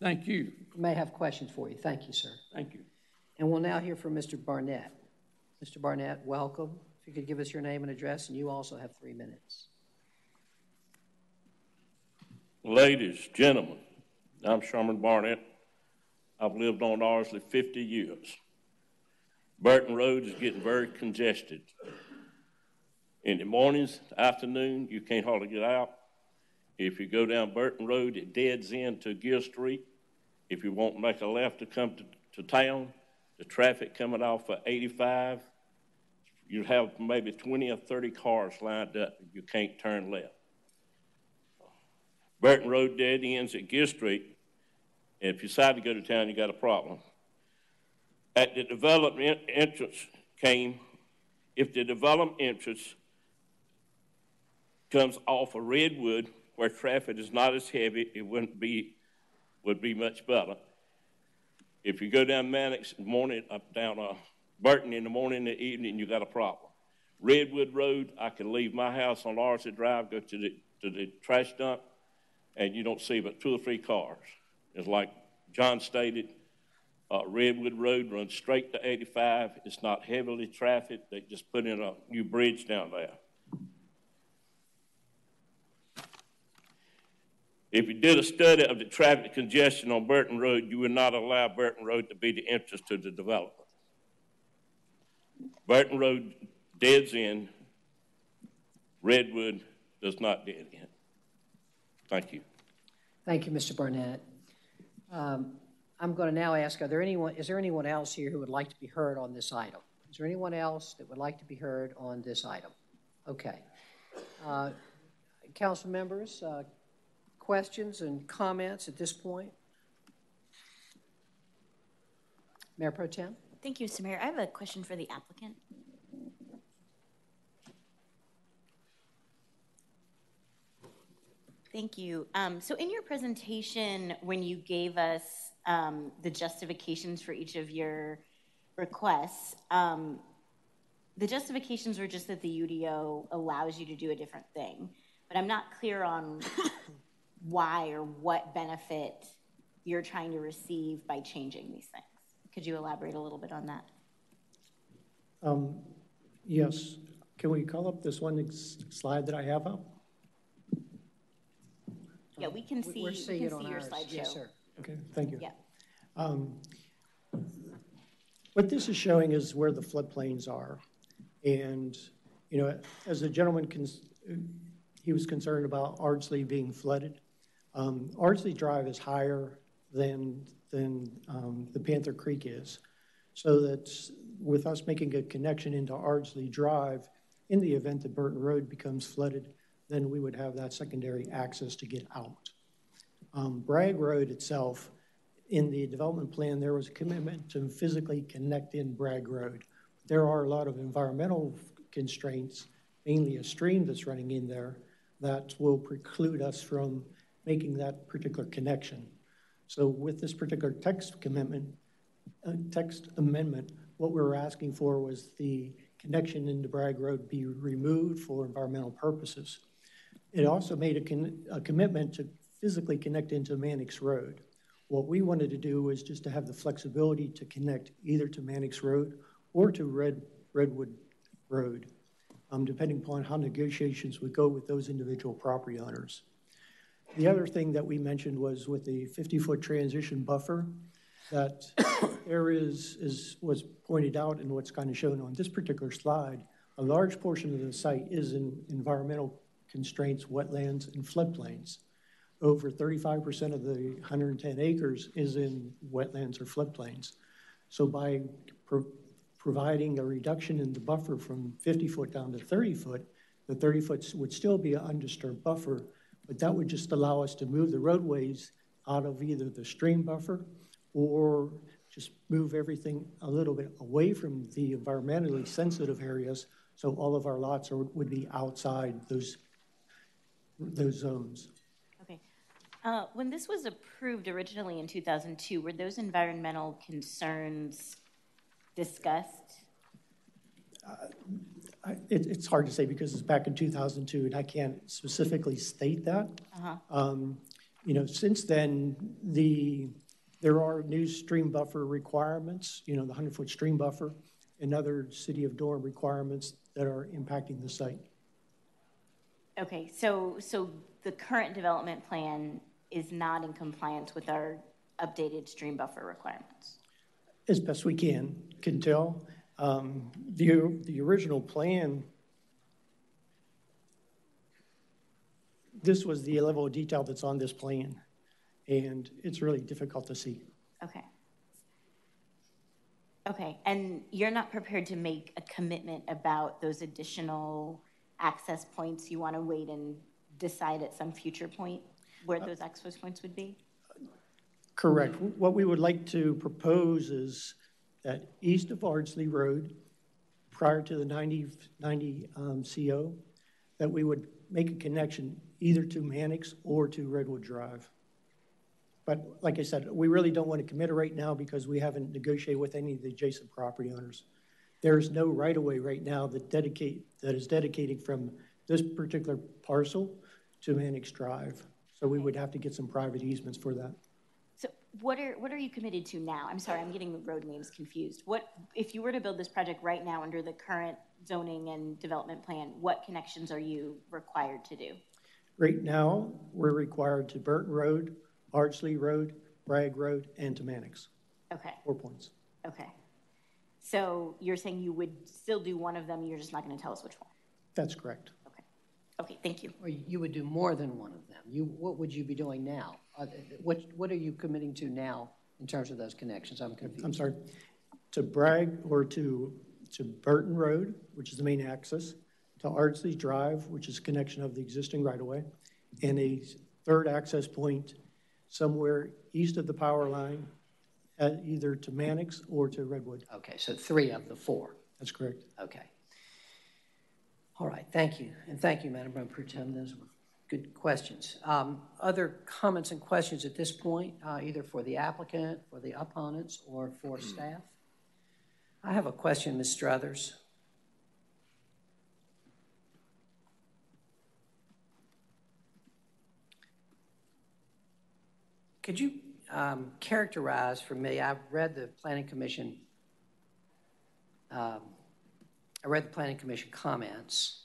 thank you. We May have questions for you. Thank you, sir. Thank you. And we'll now hear from Mr. Barnett. Mr. Barnett, welcome. If you could give us your name and address, and you also have three minutes. Ladies, gentlemen, I'm Sherman Barnett. I've lived on Ardsley 50 years. Burton Road is getting very congested. In the mornings, afternoon, you can't hardly get out. If you go down Burton Road, it deads in to Geer Street. If you want to make a left to come to, to town, the traffic coming off of 85, you have maybe 20 or 30 cars lined up. You can't turn left. Burton Road dead ends at Geer Street. And if you decide to go to town, you got a problem. At the development entrance came, if the development entrance comes off of Redwood, where traffic is not as heavy, it wouldn't be, would be much better. If you go down Mannix in the morning, up down uh, Burton in the morning and the evening, you got a problem. Redwood Road, I can leave my house on Larson Drive, go to the, to the trash dump, and you don't see but two or three cars. It's like John stated, uh, Redwood Road runs straight to 85. It's not heavily trafficked. They just put in a new bridge down there. If you did a study of the traffic congestion on Burton Road, you would not allow Burton Road to be the entrance to the development. Burton Road deads in, Redwood does not dead end. Thank you. Thank you, Mr. Barnett. Um, I'm going to now ask, are there anyone, is there anyone else here who would like to be heard on this item? Is there anyone else that would like to be heard on this item? Okay. Uh, council members, uh, questions and comments at this point? Mayor Pro Tem? Thank you, Mr. Mayor. I have a question for the applicant. Thank you. Um, so in your presentation, when you gave us um, the justifications for each of your requests, um, the justifications were just that the UDO allows you to do a different thing. But I'm not clear on why or what benefit you're trying to receive by changing these things. Could you elaborate a little bit on that? Um, yes. Can we call up this one slide that I have up? Yeah, we can see, We're we seeing can it see on your ours. slideshow. Yes, sir. Okay, thank you. Yeah. Um, what this is showing is where the floodplains are. And, you know, as the gentleman, cons- he was concerned about Ardsley being flooded. Um, Ardsley Drive is higher than, than um, the Panther Creek is. So that with us making a connection into Ardsley Drive, in the event that Burton Road becomes flooded, then we would have that secondary access to get out. Um, Bragg Road itself, in the development plan, there was a commitment to physically connect in Bragg Road. There are a lot of environmental constraints, mainly a stream that's running in there, that will preclude us from making that particular connection. So with this particular text commitment, uh, text amendment, what we were asking for was the connection into Bragg Road be removed for environmental purposes. It also made a, a commitment to physically connect into Mannix Road. What we wanted to do was just to have the flexibility to connect either to Mannix Road or to Red, Redwood Road, um, depending upon how negotiations would go with those individual property owners. The other thing that we mentioned was with the 50-foot transition buffer, that there is, is, was pointed out and what's kind of shown on this particular slide, a large portion of the site is in environmental constraints, wetlands, and floodplains. Over 35% of the 110 acres is in wetlands or floodplains. So by pro providing a reduction in the buffer from 50 foot down to 30 foot, the 30 foot would still be an undisturbed buffer, but that would just allow us to move the roadways out of either the stream buffer or just move everything a little bit away from the environmentally sensitive areas so all of our lots are, would be outside those, those zones. Okay. Uh, when this was approved originally in 2002, were those environmental concerns discussed? Uh, I, it, it's hard to say because it's back in 2002 and I can't specifically state that. Uh-huh. Um, you know, since then, the there are new stream buffer requirements, you know, the 100 foot stream buffer and other city of Durham requirements that are impacting the site. Okay, so so the current development plan is not in compliance with our updated stream buffer requirements. As best we can, can tell. Um, the, the original plan, this was the level of detail that's on this plan, and it's really difficult to see. Okay. Okay, and you're not prepared to make a commitment about those additional access points? You want to wait and decide at some future point? where those access points would be? Correct. What we would like to propose is that east of Ardsley Road, prior to the 90, 90 um, CO, that we would make a connection either to Mannix or to Redwood Drive. But like I said, we really don't want to commit it right now because we haven't negotiated with any of the adjacent property owners. There is no right-of-way right now that dedicate, that is dedicated from this particular parcel to Mannix Drive. So we would have to get some private easements for that. So what are, what are you committed to now? I'm sorry, I'm getting the road names confused. What, if you were to build this project right now under the current zoning and development plan, what connections are you required to do? Right now, we're required to Burton Road, Ardsley Road, Bragg Road, and to Mannix. Okay, Four points. okay. So you're saying you would still do one of them, you're just not gonna tell us which one? That's correct. Okay, Okay, thank you. Or you would do more than one of them. You, what would you be doing now? Uh, What, what are you committing to now in terms of those connections? I'm confused. I'm sorry, to Bragg or to, to Burton Road, which is the main access, to Ardsley Drive, which is connection of the existing right-of-way, and a third access point somewhere east of the power line, at either to Mannix or to Redwood. Okay, so three of the four. That's correct. Okay. All right, thank you. And thank you, Madam Pro Tem. Those were good questions. Um, Other comments and questions at this point, uh, either for the applicant, for the opponents, or for staff? I have a question, Ms. Struthers. Could you um, characterize for me, I've read the Planning Commission, um, I read the Planning Commission comments,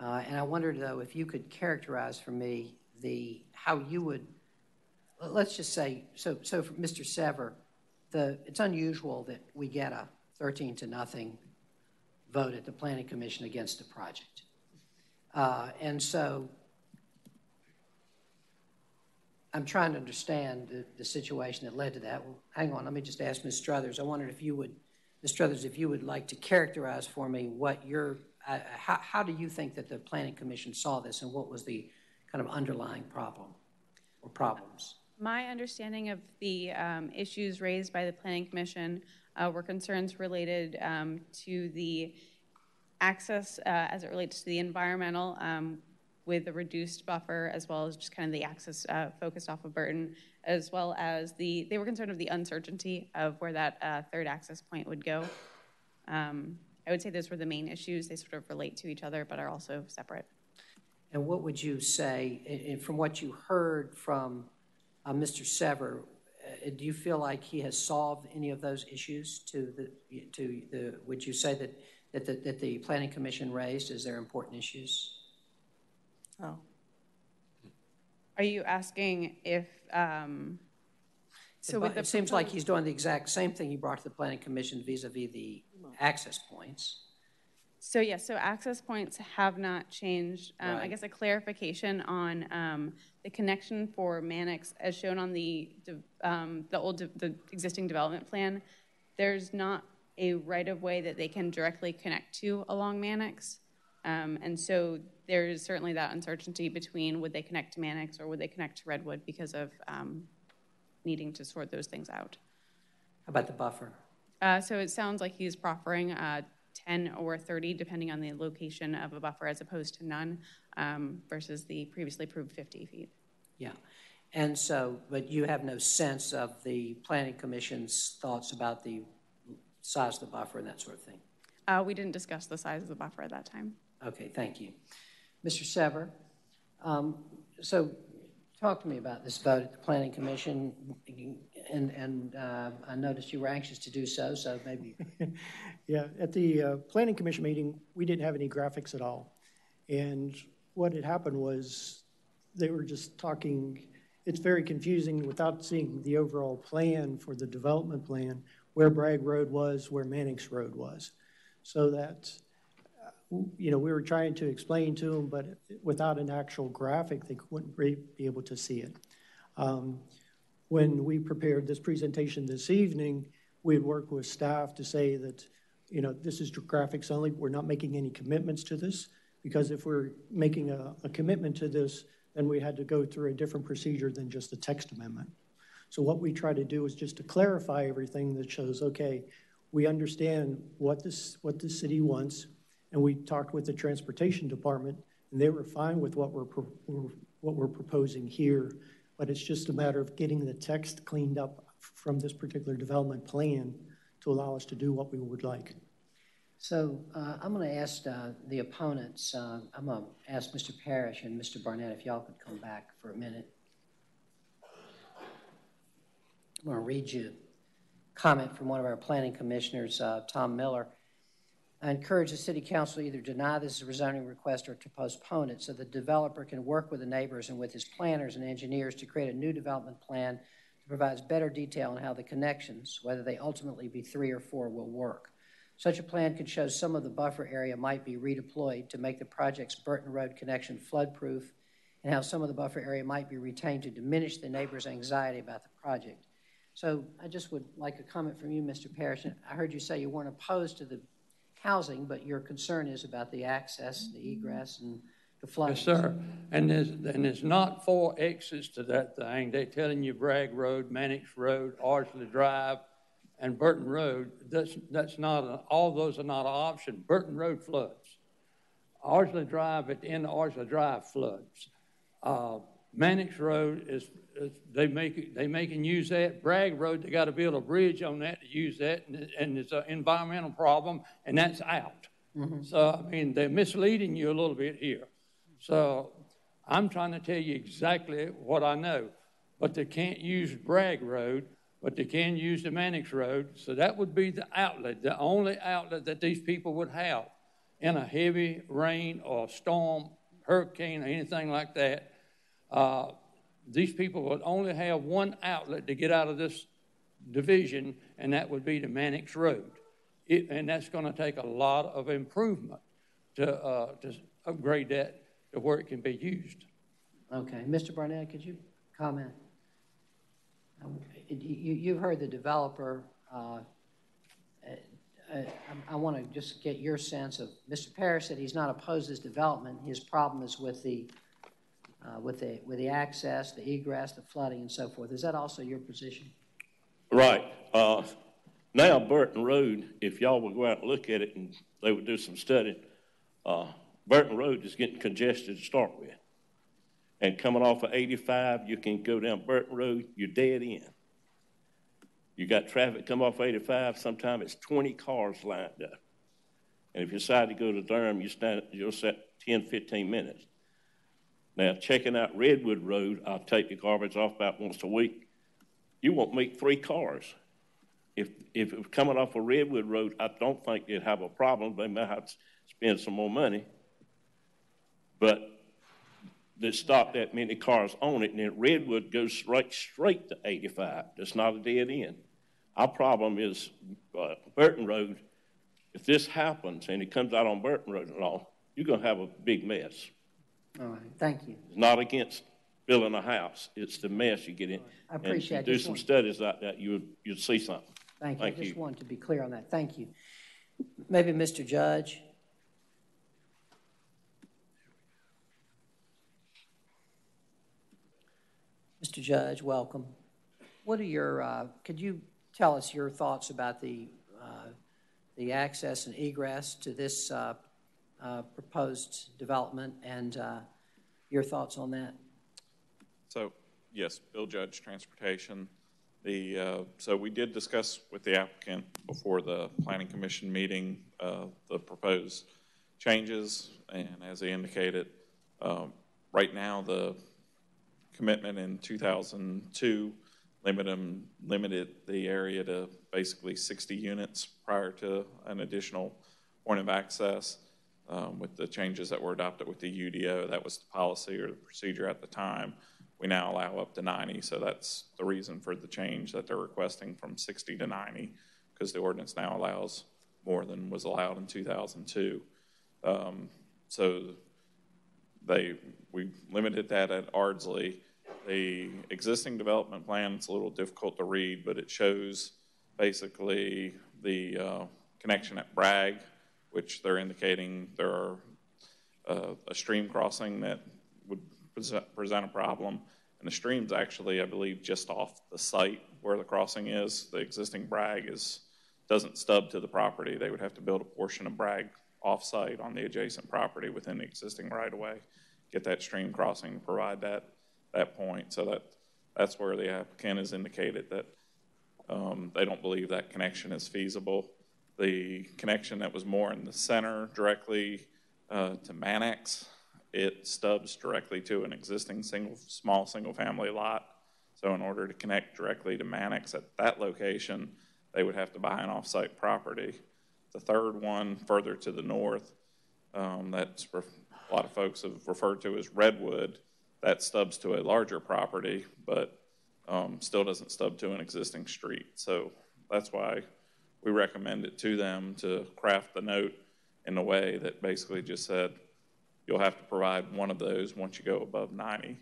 uh, and I wondered, though, if you could characterize for me the, how you would, let's just say, so, so for Mr. Sever, the, it's unusual that we get a 13 to nothing vote at the Planning Commission against a project. Uh, and so I'm trying to understand the, the situation that led to that. Well, hang on, let me just ask Ms. Struthers. I wondered if you would, Ms. Struthers, if you would like to characterize for me what your, uh, how, how do you think that the Planning Commission saw this and what was the kind of underlying problem or problems? My understanding of the um, issues raised by the Planning Commission uh, were concerns related um, to the access uh, as it relates to the environmental um, with a reduced buffer, as well as just kind of the access uh, focused off of Burton, as well as the, they were concerned of the uncertainty of where that uh, third access point would go. Um, I would say those were the main issues. They sort of relate to each other, but are also separate. And what would you say, and from what you heard from uh, Mr. Sever, uh, do you feel like he has solved any of those issues to the, to the, would you say that, that the, that the Planning Commission raised as their important issues? Oh. Are you asking if, um, So with the it seems like he's doing the exact same thing he brought to the Planning Commission vis-à-vis the access points. So yes, so access points have not changed. Um, I guess a clarification on um, the connection for Mannix, as shown on the um, the old the existing development plan. There's not a right of way that they can directly connect to along Mannix, um, and so there is certainly that uncertainty between would they connect to Mannix or would they connect to Redwood because of um, needing to sort those things out. How about the buffer? Uh, so it sounds like he's proffering uh, 10 or 30, depending on the location of a buffer, as opposed to none, um, versus the previously approved 50 feet. Yeah. And so, but you have no sense of the Planning Commission's thoughts about the size of the buffer and that sort of thing? Uh, we didn't discuss the size of the buffer at that time. Okay, thank you. Mr. Sever, um, so talk to me about this vote at the Planning Commission, and, and uh, I noticed you were anxious to do so, so maybe. Yeah, at the uh, Planning Commission meeting, we didn't have any graphics at all. And what had happened was they were just talking, it's very confusing without seeing the overall plan for the development plan, where Bragg Road was, where Mannix Road was. So that, you know, we were trying to explain to them, but without an actual graphic, they wouldn't be able to see it. Um, When we prepared this presentation this evening, we had worked with staff to say that, you know, this is graphics only. We're not making any commitments to this because if we're making a, a commitment to this, then we had to go through a different procedure than just a text amendment. So what we try to do is just to clarify everything that shows, okay, we understand what this, what the city wants, and we talked with the transportation department, and they were fine with what we're, what we're proposing here, but it's just a matter of getting the text cleaned up from this particular development plan to allow us to do what we would like. So uh, I'm going to ask uh, the opponents, uh, I'm going to ask Mr. Parrish and Mr. Barnett if y'all could come back for a minute. I'm going to read you a comment from one of our planning commissioners, uh, Tom Miller. I encourage the city council to either deny this rezoning request or to postpone it so the developer can work with the neighbors and with his planners and engineers to create a new development plan that provides better detail on how the connections, whether they ultimately be three or four, will work. Such a plan could show some of the buffer area might be redeployed to make the project's Burton Road connection flood-proof and how some of the buffer area might be retained to diminish the neighbors' anxiety about the project. So I just would like a comment from you, Mr. Parrish. I heard you say you weren't opposed to the housing, but your concern is about the access, the egress, and the flooding. Yes, sir. And there's, and there's not four exits to that thing. They're telling you Bragg Road, Mannix Road, Ardsley Drive, and Burton Road. That's, that's not, a, all those are not an option. Burton Road floods. Ardsley Drive at the end of Ardsley Drive floods. Uh, Mannix Road is, is, they make they making use that. Bragg Road, they got to build a bridge on that to use that, and, and it's an environmental problem, and that's out. Mm-hmm. So I mean, they're misleading you a little bit here. So I'm trying to tell you exactly what I know, but they can't use Bragg Road, but they can use the Mannix Road. So that would be the outlet, the only outlet that these people would have in a heavy rain or storm, hurricane, or anything like that uh, these people would only have one outlet to get out of this division, and that would be the Mannix Road. It, and that's going to take a lot of improvement to, uh, to upgrade that to where it can be used. Okay. Mr. Barnett, could you comment? Um, you, you've heard the developer. Uh, I, I want to just get your sense of Mr. Parrish said he's not opposed to this development. His problem is with the uh, with the with the access, the egress, the flooding, and so forth. Is that also your position? Right. Uh, now Burton Road, if y'all would go out and look at it and they would do some study, uh, Burton Road is getting congested to start with. And coming off of 85, you can go down Burton Road, you're dead in. You got traffic come off 85, sometimes it's 20 cars lined up. And if you decide to go to Durham, you stand, you'll set 10, 15 minutes. Now, checking out Redwood Road, I'll take the garbage off about once a week. You won't meet three cars. If, if it was coming off of Redwood Road, I don't think they'd have a problem. They might have to spend some more money. But they stop that many cars on it, and then Redwood goes right straight to 85. That's not a dead end. Our problem is uh, Burton Road. If this happens and it comes out on Burton Road and all, you're going to have a big mess. All right, thank you. It's not against building a house. It's the mess you get in. I appreciate And if you do some studies like that, you would, you'd see something. Thank you. I Thank just you. wanted to be clear on that. Thank you. Maybe Mr. Judge? Mr. Judge, welcome. What are your, uh, could you tell us your thoughts about the, uh, the access and egress to this uh, uh, proposed development and uh, your thoughts on that? So, yes, Bill Judge, Transportation. The, uh, so we did discuss with the applicant before the Planning Commission meeting uh, the proposed changes, and as they indicated, um, right now the commitment in 2002 limited, limited the area to basically 60 units prior to an additional point of access. Um, with the changes that were adopted with the UDO, that was the policy or the procedure at the time. We now allow up to 90, so that's the reason for the change that they're requesting from 60 to 90, because the ordinance now allows more than was allowed in 2002. Um, so they we limited that at Ardsley. The existing development plan it's a little difficult to read, but it shows basically the uh, connection at Bragg, which they're indicating there are uh, a stream crossing that would present, a problem. And the stream's actually, I believe, just off the site where the crossing is. The existing Bragg is, doesn't stub to the property. They would have to build a portion of Bragg off-site on the adjacent property within the existing right-of-way, get that stream crossing, provide that, that point. So that, that's where the applicant has indicated that um, they don't believe that connection is feasible. The connection that was more in the center directly uh, to Mannix, it stubs directly to an existing single, small single-family lot. So in order to connect directly to Mannix at that location, they would have to buy an off-site property. The third one, further to the north, um, that's a lot of folks have referred to as Redwood, that stubs to a larger property, but um, still doesn't stub to an existing street. So that's why we recommend it to them to craft the note in a way that basically just said, you'll have to provide one of those once you go above 90,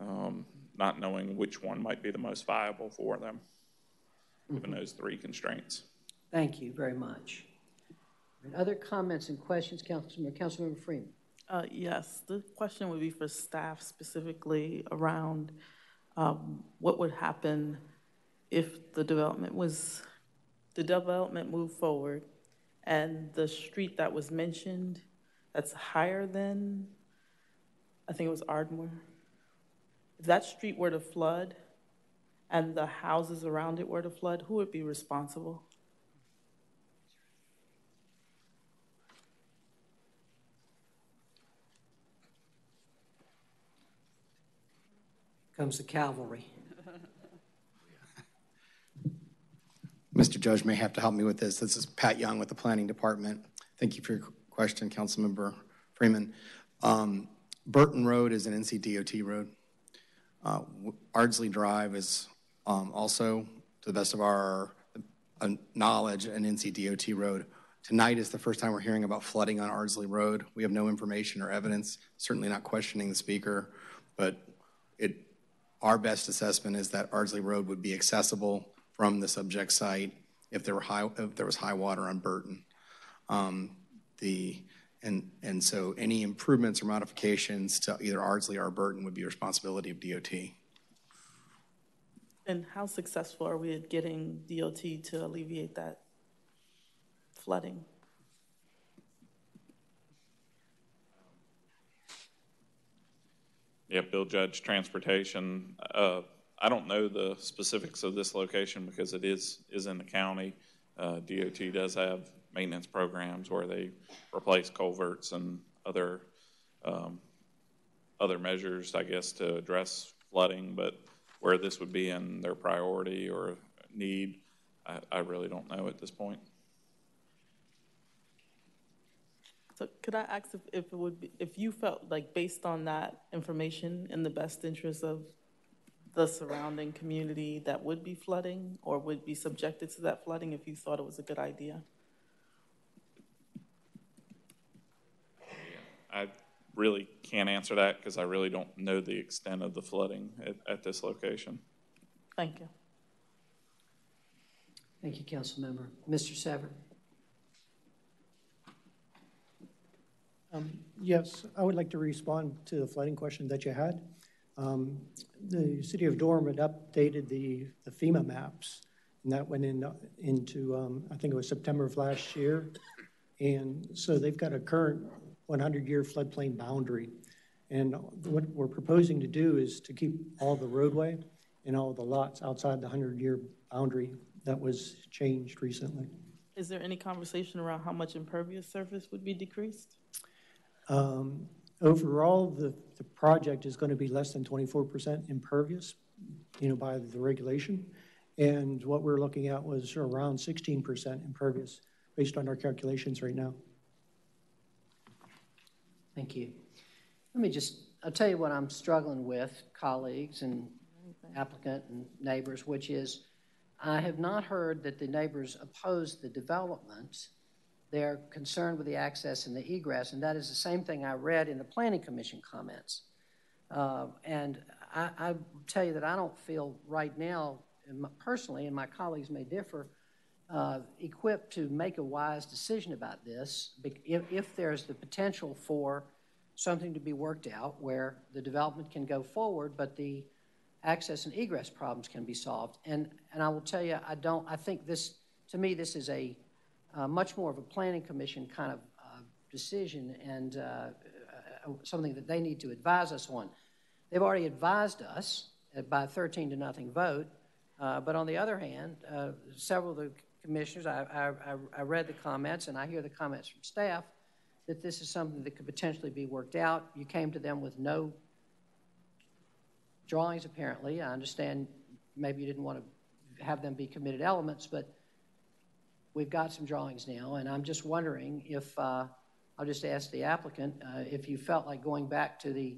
um, not knowing which one might be the most viable for them, given Mhm. those three constraints. Thank you very much. And Other comments and questions, Councilman, Councilmember Freeman? Uh, yes, the question would be for staff specifically around um, what would happen if the development was, the development moved forward and the street that was mentioned that's higher than, I think it was Ardmore. If that street were to flood and the houses around it were to flood, who would be responsible? Comes the cavalry. Mr. Judge may have to help me with this. This is Pat Young with the Planning Department. Thank you for your question, Councilmember Freeman. Um, Burton Road is an NCDOT road. Uh, Ardsley Drive is um, also, to the best of our uh, knowledge, an NCDOT road. Tonight is the first time we're hearing about flooding on Ardsley Road. We have no information or evidence, certainly not questioning the speaker, but it, our best assessment is that Ardsley Road would be accessible from the subject site if there were high, if there was high water on Burton. Um, the, and, and so any improvements or modifications to either Ardsley or Burton would be responsibility of DOT. And how successful are we at getting DOT to alleviate that flooding? Yeah, Bill Judge, Transportation. Uh, I don't know the specifics of this location because it is, is in the county. Uh, DOT does have maintenance programs where they replace culverts and other, um, other measures, I guess, to address flooding, but where this would be in their priority or need, I, I really don't know at this point. So could I ask if, if it would be, if you felt like based on that information in the best interest of the surrounding community that would be flooding or would be subjected to that flooding if you thought it was a good idea? I really can't answer that because I really don't know the extent of the flooding at, at this location. Thank you. Thank you, Councilmember. Mr. Sever? Um, Yes, I would like to respond to the flooding question that you had. Um, The city of Durham had updated the the FEMA maps, and that went in, into, um, I think it was September of last year. And so they've got a current 100-year floodplain boundary. And what we're proposing to do is to keep all the roadway and all the lots outside the 100-year boundary that was changed recently. Is there any conversation around how much impervious surface would be decreased? Um, Overall, the, the project is going to be less than 24% impervious, you know, by the regulation. And what we're looking at was around 16% impervious based on our calculations right now. Thank you. Let me just, I'll tell you what I'm struggling with, colleagues and applicant and neighbors, which is I have not heard that the neighbors oppose the development. They're concerned with the access and the egress, and that is the same thing I read in the Planning Commission comments. Uh, and I, I tell you that I don't feel right now, my- personally, and my colleagues may differ, uh, equipped to make a wise decision about this if, if there's the potential for something to be worked out where the development can go forward, but the access and egress problems can be solved. And, and I will tell you, I don't, I think this, to me, this is a uh, much more of a planning commission kind of uh, decision and uh, uh, something that they need to advise us on. They've already advised us by 13 to nothing vote, uh, but on the other hand, uh, several of the commissioners, I, I, I read the comments and I hear the comments from staff that this is something that could potentially be worked out. You came to them with no drawings, apparently. I understand maybe you didn't want to have them be committed elements, but we've got some drawings now, and I'm just wondering if, uh, I'll just ask the applicant, uh, if you felt like going back to the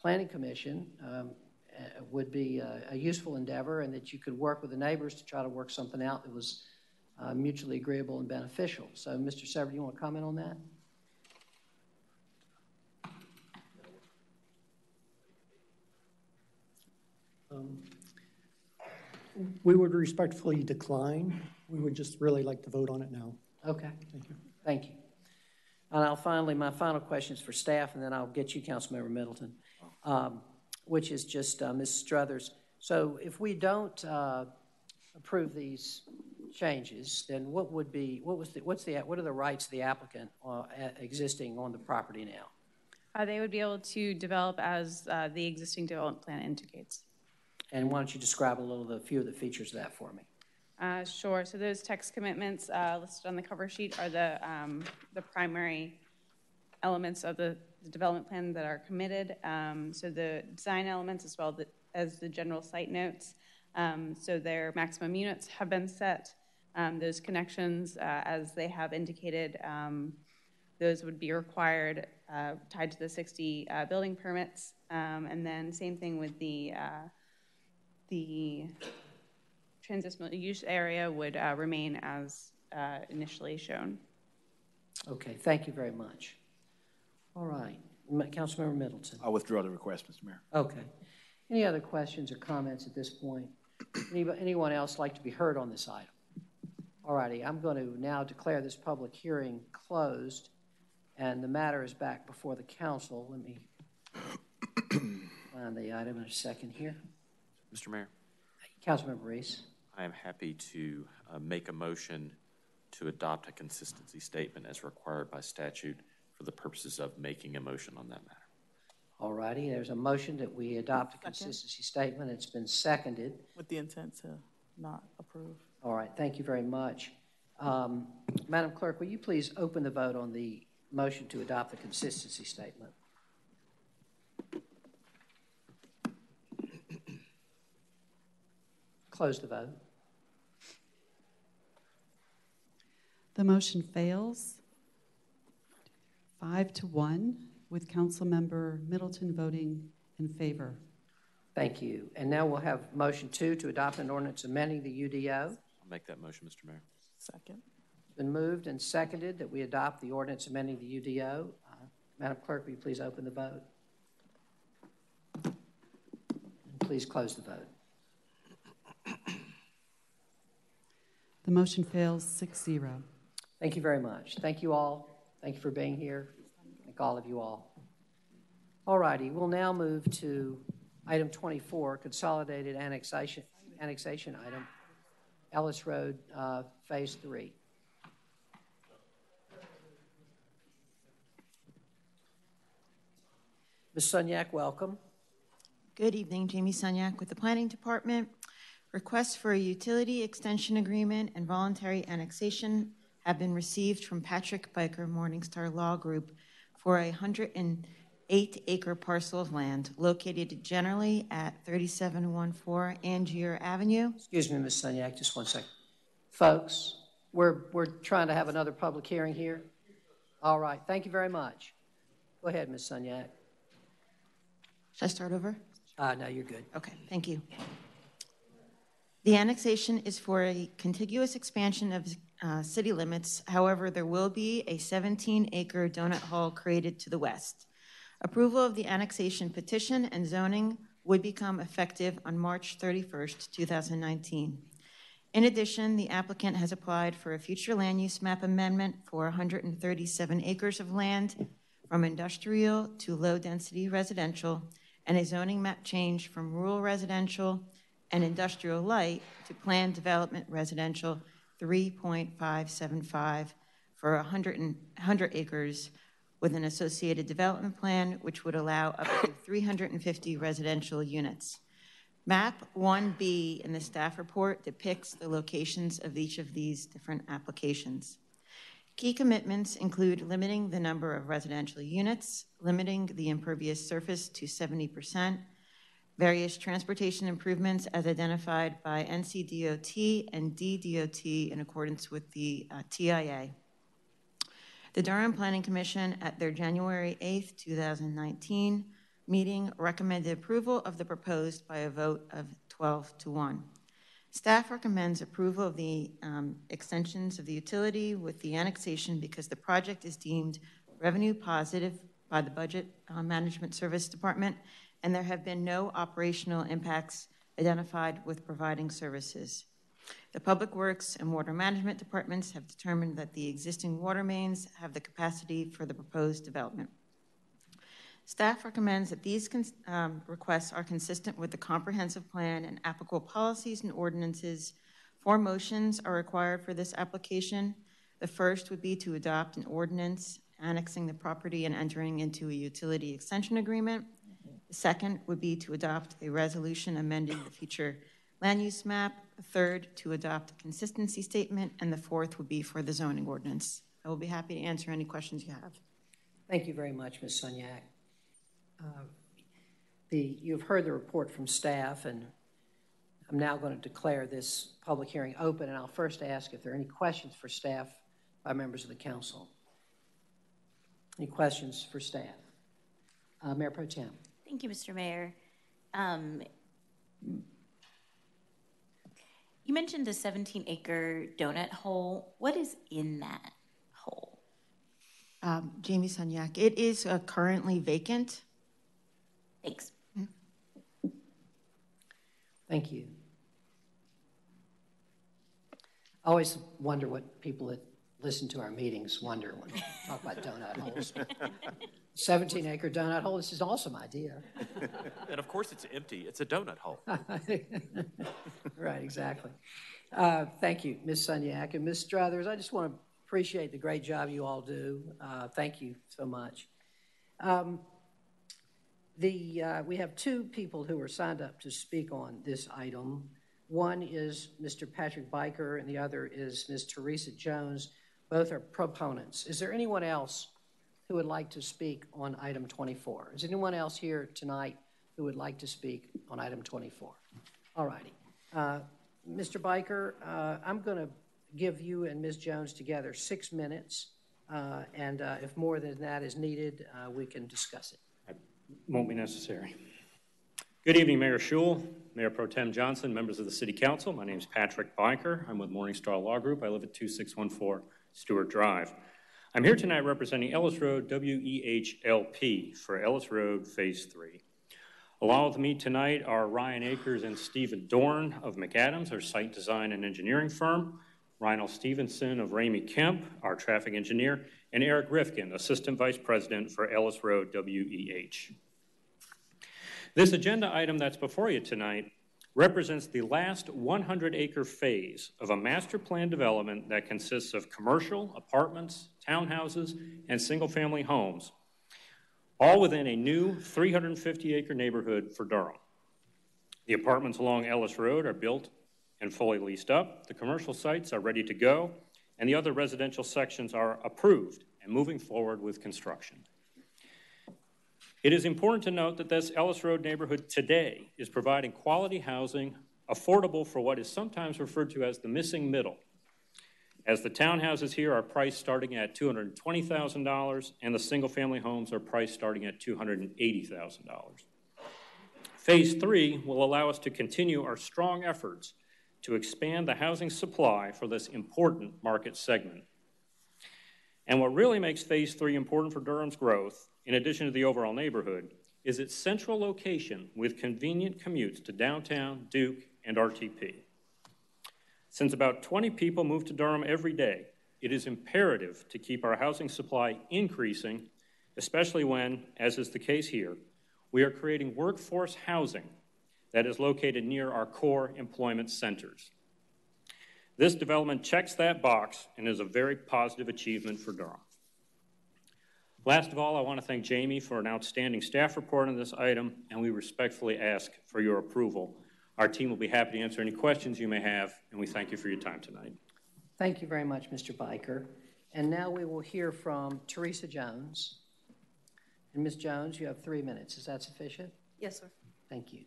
Planning Commission um, uh, would be a, a, useful endeavor and that you could work with the neighbors to try to work something out that was uh, mutually agreeable and beneficial. So, Mr. Sever, do you want to comment on that? Um, we would respectfully decline. We would just really like to vote on it now. Okay. Thank you. Thank you. And I'll finally, my final question is for staff, and then I'll get you, Councilmember Middleton, um, which is just uh, Ms. Struthers. So if we don't uh, approve these changes, then what would be, what was the, what's the, what are the rights of the applicant uh, existing on the property now? Uh, they would be able to develop as uh, the existing development plan indicates. And why don't you describe a little the few of the features of that for me? Uh, sure. So those text commitments uh, listed on the cover sheet are the um, the primary elements of the, the, development plan that are committed. Um, so the design elements as well as the general site notes. Um, so their maximum units have been set. Um, those connections, uh, as they have indicated, um, those would be required uh, tied to the 60 uh, building permits. Um, and then same thing with the uh, the transitional use area would uh, remain as uh, initially shown. Okay, thank you very much. All right, Councilmember Middleton. I'll withdraw the request, Mr. Mayor. Okay. Any other questions or comments at this point? Anybody, anyone else like to be heard on this item? All righty, I'm going to now declare this public hearing closed, and the matter is back before the council. Let me find the item in a second here. Mr. Mayor. Councilmember Reece. I am happy to uh, make a motion to adopt a consistency statement as required by statute for the purposes of making a motion on that matter. All righty, there's a motion that we adopt a consistency statement. It's been seconded. With the intent to not approve. All right, thank you very much. Um, Madam Clerk, will you please open the vote on the motion to adopt the consistency statement? Close the vote. The motion fails five to one, with Councilmember Middleton voting in favor. Thank you. And now we'll have motion two to adopt an ordinance amending the UDO. I'll make that motion, Mr. Mayor. Second. It's been moved and seconded that we adopt the ordinance amending the UDO. Uh, Madam Clerk, will you please open the vote? And please close the vote. The motion fails 6 0. Thank you very much. Thank you all. Thank you for being here. Thank all of you all. All righty, we'll now move to item 24, consolidated annexation, annexation item, Ellis Road, uh, Phase 3. Ms. Sunyak, welcome. Good evening, Jamie Sunyak with the Planning Department. Request for a utility extension agreement and voluntary annexation have been received from Patrick Byker Morningstar Law Group for a 108 acre parcel of land located generally at 3714 Angier Avenue. Excuse me, Ms. Sunyak, just one second. Folks, we're, we're trying to have another public hearing here. All right, thank you very much. Go ahead, Ms. Sunyak. Should I start over? Uh, no, you're good. Okay, thank you. The annexation is for a contiguous expansion of uh, city limits. However, there will be a 17-acre donut hall created to the west. Approval of the annexation petition and zoning would become effective on March 31st, 2019. In addition, the applicant has applied for a future land use map amendment for 137 acres of land from industrial to low-density residential and a zoning map change from rural residential and industrial light to planned development residential 3.575 for 100, and, 100 acres with an associated development plan which would allow up to 350 residential units. Map 1B in the staff report depicts the locations of each of these different applications. Key commitments include limiting the number of residential units, limiting the impervious surface to 70%, various transportation improvements as identified by NCDOT and DDOT in accordance with the uh, TIA. The Durham Planning Commission at their January 8, 2019 meeting recommended approval of the proposed by a vote of 12 to 1. Staff recommends approval of the um, extensions of the utility with the annexation because the project is deemed revenue positive by the Budget uh, Management Service Department, and there have been no operational impacts identified with providing services. The Public Works and Water Management Departments have determined that the existing water mains have the capacity for the proposed development. Staff recommends that these um, requests are consistent with the comprehensive plan and applicable policies and ordinances. Four motions are required for this application. The first would be to adopt an ordinance annexing the property and entering into a utility extension agreement. The second would be to adopt a resolution amending the future land use map. The third, to adopt a consistency statement. And the fourth would be for the zoning ordinance. I will be happy to answer any questions you have. Thank you very much, Ms. Sunyak. Uh, the, you've heard the report from staff, and I'm now going to declare this public hearing open, and I'll first ask if there are any questions for staff by members of the council. Any questions for staff? Uh, Mayor Pro Tem. Thank you, Mr. Mayor. Um, you mentioned the 17 acre donut hole. What is in that hole? Um, Jamie Sunyak. It is uh, currently vacant. Thanks. Thank you. I always wonder what people that listen to our meetings wonder when we talk about donut holes. 17 acre donut hole, this is an awesome idea. and of course, it's empty. It's a donut hole. right, exactly. Uh, thank you, Ms. Sunyak. And Ms. Struthers, I just want to appreciate the great job you all do. Uh, thank you so much. Um, the, uh, we have two people who are signed up to speak on this item. One is Mr. Patrick Byker, and the other is Ms. Teresa Jones. Both are proponents. Is there anyone else who would like to speak on item 24? Is anyone else here tonight who would like to speak on item 24? All righty. Uh, Mr. Byker, uh, I'm going to give you and Ms. Jones together six minutes, uh, and uh, if more than that is needed, uh, we can discuss it won't be necessary. Good evening, Mayor Schewel, Mayor Pro Tem Johnson, members of the City Council. My name is Patrick Byker. I'm with Morningstar Law Group. I live at 2614 Stewart Drive. I'm here tonight representing Ellis Road WEHLP for Ellis Road Phase 3. Along with me tonight are Ryan Akers and Stephen Dorn of McAdams, our site design and engineering firm, Reinald Stevenson of Ramey Kemp, our traffic engineer, and Eric Rifkin, Assistant Vice President for Ellis Road WEH. This agenda item that's before you tonight represents the last 100 acre phase of a master plan development that consists of commercial, apartments, townhouses, and single family homes, all within a new 350 acre neighborhood for Durham. The apartments along Ellis Road are built and fully leased up. The commercial sites are ready to go, and the other residential sections are approved and moving forward with construction. It is important to note that this Ellis Road neighborhood today is providing quality housing affordable for what is sometimes referred to as the missing middle, as the townhouses here are priced starting at $220,000 and the single family homes are priced starting at $280,000. Phase three will allow us to continue our strong efforts to expand the housing supply for this important market segment. And what really makes Phase 3 important for Durham's growth, in addition to the overall neighborhood, is its central location with convenient commutes to downtown, Duke, and RTP. Since about 20 people move to Durham every day, it is imperative to keep our housing supply increasing especially when, as is the case here, we are creating workforce housing that is located near our core employment centers. This development checks that box and is a very positive achievement for Durham. Last of all, I want to thank Jamie for an outstanding staff report on this item, and we respectfully ask for your approval. Our team will be happy to answer any questions you may have, and we thank you for your time tonight. Thank you very much, Mr. Byker. And now we will hear from Teresa Jones. And Ms. Jones, you have three minutes. Is that sufficient? Yes, sir. Thank you.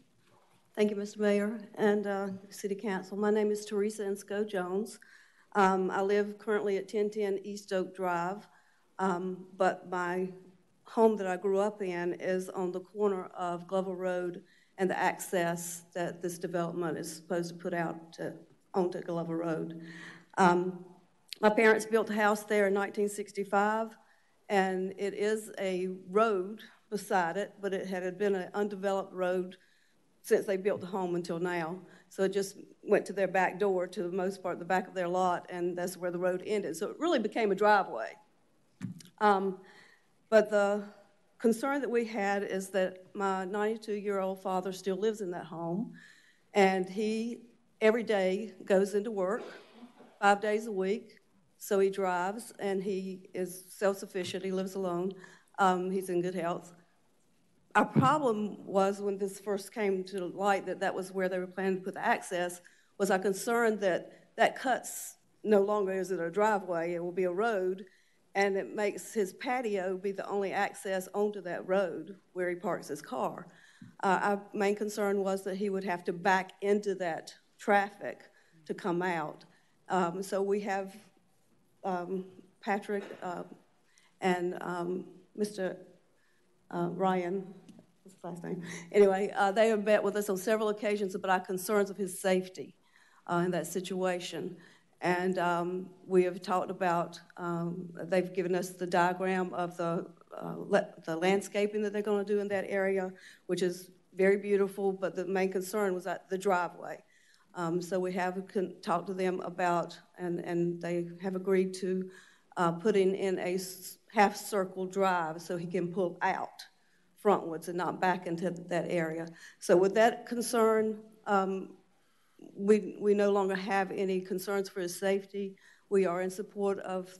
Thank you, Mr. Mayor and uh, City Council. My name is Teresa Insco Jones. Um, I live currently at 1010 East Oak Drive, um, but my home that I grew up in is on the corner of Glover Road and the access that this development is supposed to put out to, onto Glover Road. Um, my parents built a house there in 1965, and it is a road beside it, but it had been an undeveloped road since they built the home until now. So it just went to their back door, to the most part, the back of their lot, and that's where the road ended. So it really became a driveway. Um, but the concern that we had is that my 92 year old father still lives in that home, and he every day goes into work five days a week. So he drives and he is self sufficient, he lives alone, um, he's in good health. Our problem was when this first came to light that that was where they were planning to put the access, was our concern that that cuts no longer is it a driveway, it will be a road, and it makes his patio be the only access onto that road where he parks his car. Uh, our main concern was that he would have to back into that traffic to come out. Um, so we have um, Patrick uh, and um, Mr. Uh, Ryan, what's his last name? Anyway, uh, they have met with us on several occasions about our concerns of his safety uh, in that situation. And um, we have talked about, um, they've given us the diagram of the, uh, le- the landscaping that they're going to do in that area, which is very beautiful, but the main concern was at the driveway. Um, so we have con- talked to them about, and, and they have agreed to uh, putting in a s- half circle drive so he can pull out frontwards and not back into that area. So with that concern, um, we, we no longer have any concerns for his safety. We are in support of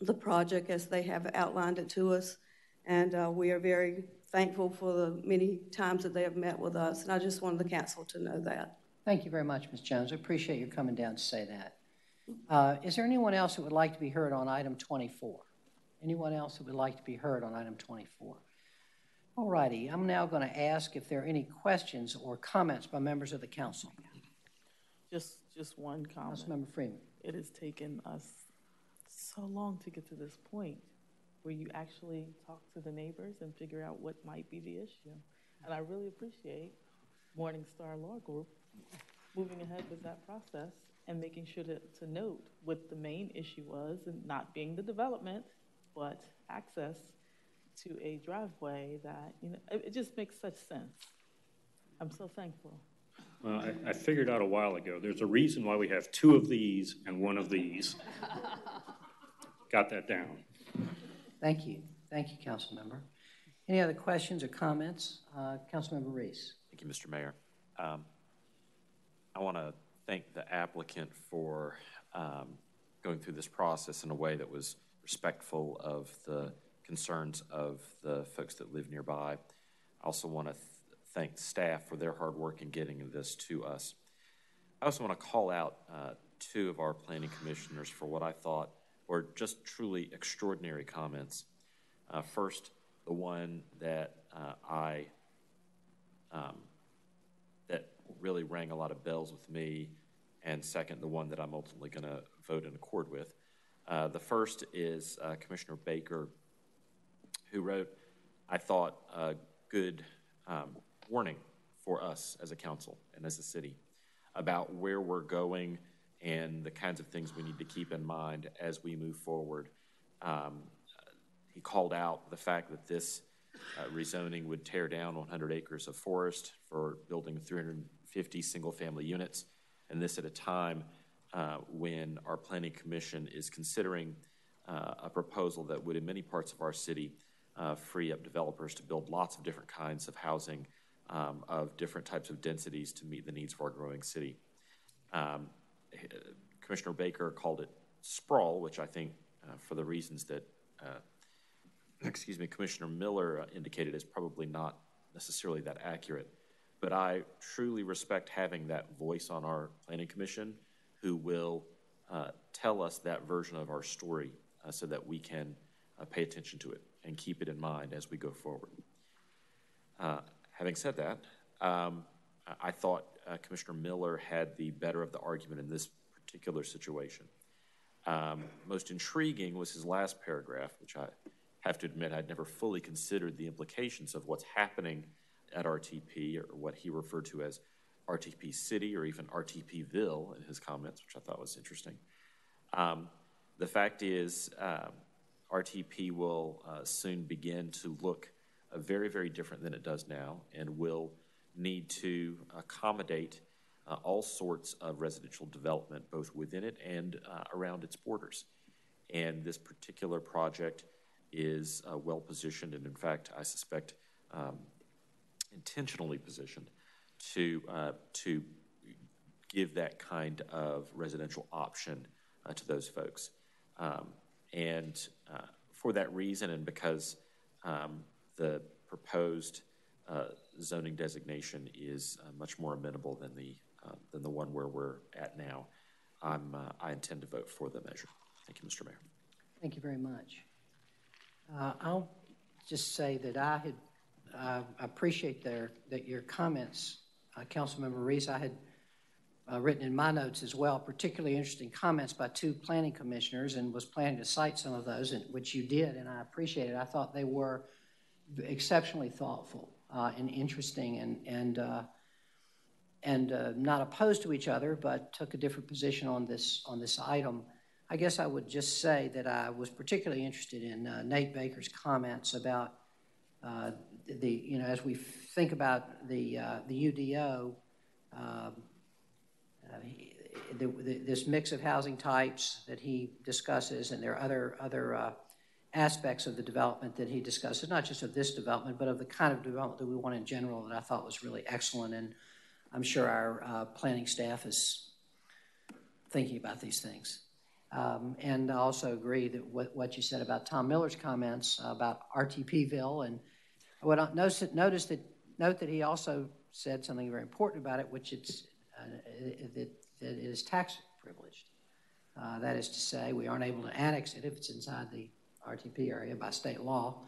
the project as they have outlined it to us, and uh, we are very thankful for the many times that they have met with us. And I just wanted the council to know that. Thank you very much, Ms. Jones. I appreciate you coming down to say that. Uh, is there anyone else that would like to be heard on item 24? Anyone else that would like to be heard on item 24? All righty, I'm now going to ask if there are any questions or comments by members of the council. Just, just one comment. Councilmember Freeman. It has taken us so long to get to this point where you actually talk to the neighbors and figure out what might be the issue. And I really appreciate Morningstar Law Group moving ahead with that process and making sure to, to note what the main issue was and not being the development, but access to a driveway that, you know, it, it just makes such sense. I'm so thankful. Well, I, I figured out a while ago, there's a reason why we have two of these and one of these. Got that down. Thank you. Thank you, council member. Any other questions or comments? Uh, Councilmember Reece. Thank you, Mr. Mayor. Um, I want to thank the applicant for um, going through this process in a way that was respectful of the concerns of the folks that live nearby. I also want to th- thank staff for their hard work in getting this to us. I also want to call out uh, two of our planning commissioners for what I thought were just truly extraordinary comments. Uh, first, the one that uh, I um, that really rang a lot of bells with me, and second, the one that I'm ultimately going to vote in accord with. Uh, the first is uh, Commissioner Baker, who wrote, I thought, a good um, warning for us as a council and as a city about where we're going and the kinds of things we need to keep in mind as we move forward. Um, he called out the fact that this uh, rezoning would tear down 100 acres of forest for building 350 single family units, and this at a time uh, when our planning commission is considering uh, a proposal that would, in many parts of our city, uh, free up developers to build lots of different kinds of housing um, of different types of densities to meet the needs of our growing city. Um, Commissioner Baker called it sprawl, which I think, uh, for the reasons that, uh, excuse me, Commissioner Miller uh, indicated, is probably not necessarily that accurate. But I truly respect having that voice on our planning commission who will uh, tell us that version of our story uh, so that we can uh, pay attention to it and keep it in mind as we go forward. Having said that, um, I thought Commissioner Miller had the better of the argument in this particular situation. Um, most intriguing was his last paragraph, which I have to admit I'd never fully considered the implications of what's happening at RTP, or what he referred to as RTP City or even RTPville in his comments, which I thought was interesting. Um, the fact is, uh, RTP will uh, soon begin to look uh, very, very different than it does now and will need to accommodate uh, all sorts of residential development, both within it and uh, around its borders. And this particular project is uh, well positioned, and in fact, I suspect um, intentionally positioned to uh, to give that kind of residential option uh, to those folks. Um, and uh, for that reason, and because um, the proposed zoning designation is much more amenable than the uh, than the one where we're at now. I'm, uh, I intend to vote for the measure. Thank you, Mr. Mayor. Thank you very much. Uh, I'll just say that I had uh, appreciate their, that your comments, uh, Councilmember Reece. I had uh, written in my notes as well, particularly interesting comments by two planning commissioners, and was planning to cite some of those, which you did, and I appreciate it. I thought they were exceptionally thoughtful uh, and interesting, and and and uh, not opposed to each other, but took a different position on this on this item. I guess I would just say that I was particularly interested in uh, Nate Baker's comments about uh, the you know as we think about the uh, the UDO. Uh, the, the, this mix of housing types that he discusses, and there are other other uh, aspects of the development that he discusses, not just of this development, but of the kind of development that we want in general, that I thought was really excellent and I'm sure our uh, planning staff is thinking about these things. Um, and I also agree that what, what you said about Tom Miller's comments about RTPville, and what I noticed, noticed that note that he also said something very important about it, which it's uh, that, that it is tax privileged. Uh, that is to say, we aren't able to annex it if it's inside the RTP area by state law.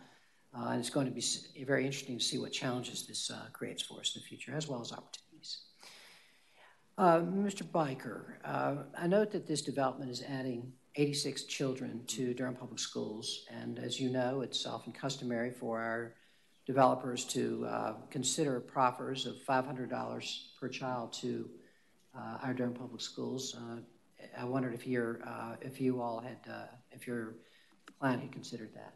Uh, and it's going to be very interesting to see what challenges this uh, creates for us in the future, as well as opportunities. Uh, Mr. Byker, uh, I note that this development is adding 86 children to Durham Public Schools, and as you know, it's often customary for our developers to uh, consider proffers of $500 per child to uh, our Durham Public Schools. I wondered if, you uh, if you all had, if your considered that.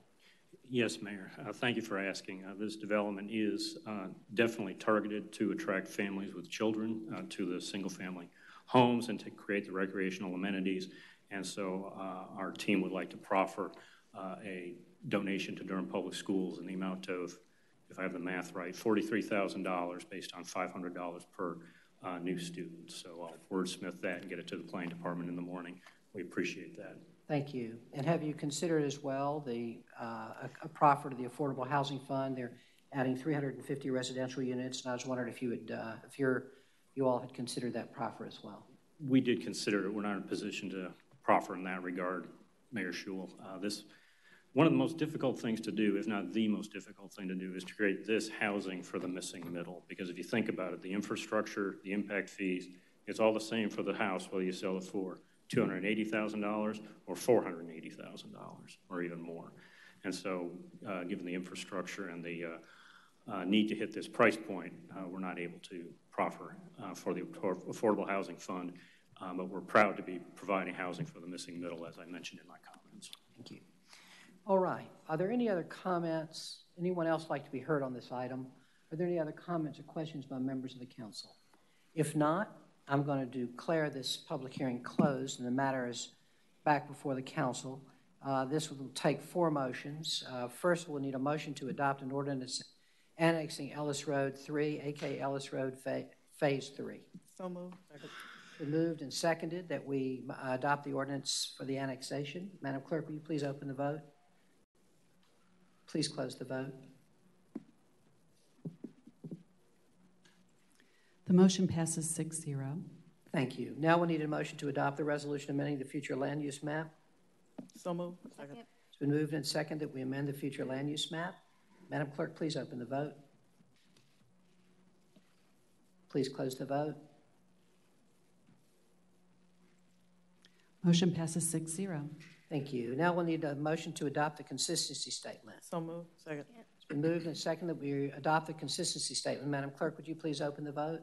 Yes, Mayor. Uh, thank you for asking. Uh, this development is uh, definitely targeted to attract families with children uh, to the single-family homes and to create the recreational amenities. And so uh, our team would like to proffer uh, a donation to Durham Public Schools in the amount of, if I have the math right, $43,000 based on $500 per new student. So I'll wordsmith that and get it to the planning department in the morning. We appreciate that. Thank you. And have you considered as well the uh, a, a proffer to the Affordable Housing Fund? They're adding 350 residential units, and I was wondering if you would, uh, if you're, you all had considered that proffer as well. We did consider it. We're not in a position to proffer in that regard, Mayor Schewel. Uh, this one of the most difficult things to do, if not the most difficult thing to do, is to create this housing for the missing middle. Because if you think about it, the infrastructure, the impact fees, it's all the same for the house, whether you sell it for $280,000 or $480,000 or even more. And so, uh, given the infrastructure and the uh, uh, need to hit this price point, uh, we're not able to proffer uh, for the Affordable Housing Fund, um, but we're proud to be providing housing for the missing middle, as I mentioned in my comments. Thank you. All right. Are there any other comments? Anyone else like to be heard on this item? Are there any other comments or questions by members of the council? If not, I'm going to declare this public hearing closed and the matter is back before the council. Uh, This will take four motions. Uh, First, we'll need a motion to adopt an ordinance annexing Ellis Road 3, AK Ellis Road Fa- Phase 3. So moved. Been moved and seconded that we uh, adopt the ordinance for the annexation. Madam Clerk, will you please open the vote? Please close the vote. The motion passes 6-0. Thank you. Now we need a motion to adopt the resolution amending the future land use map. So moved. Second. It's been moved and seconded that we amend the future land use map. Madam Clerk, please open the vote. Please close the vote. Motion passes 6-0. Thank you. Now we'll need a motion to adopt the consistency statement. So moved. Second. It's been moved and seconded that we adopt the consistency statement. Madam Clerk, would you please open the vote?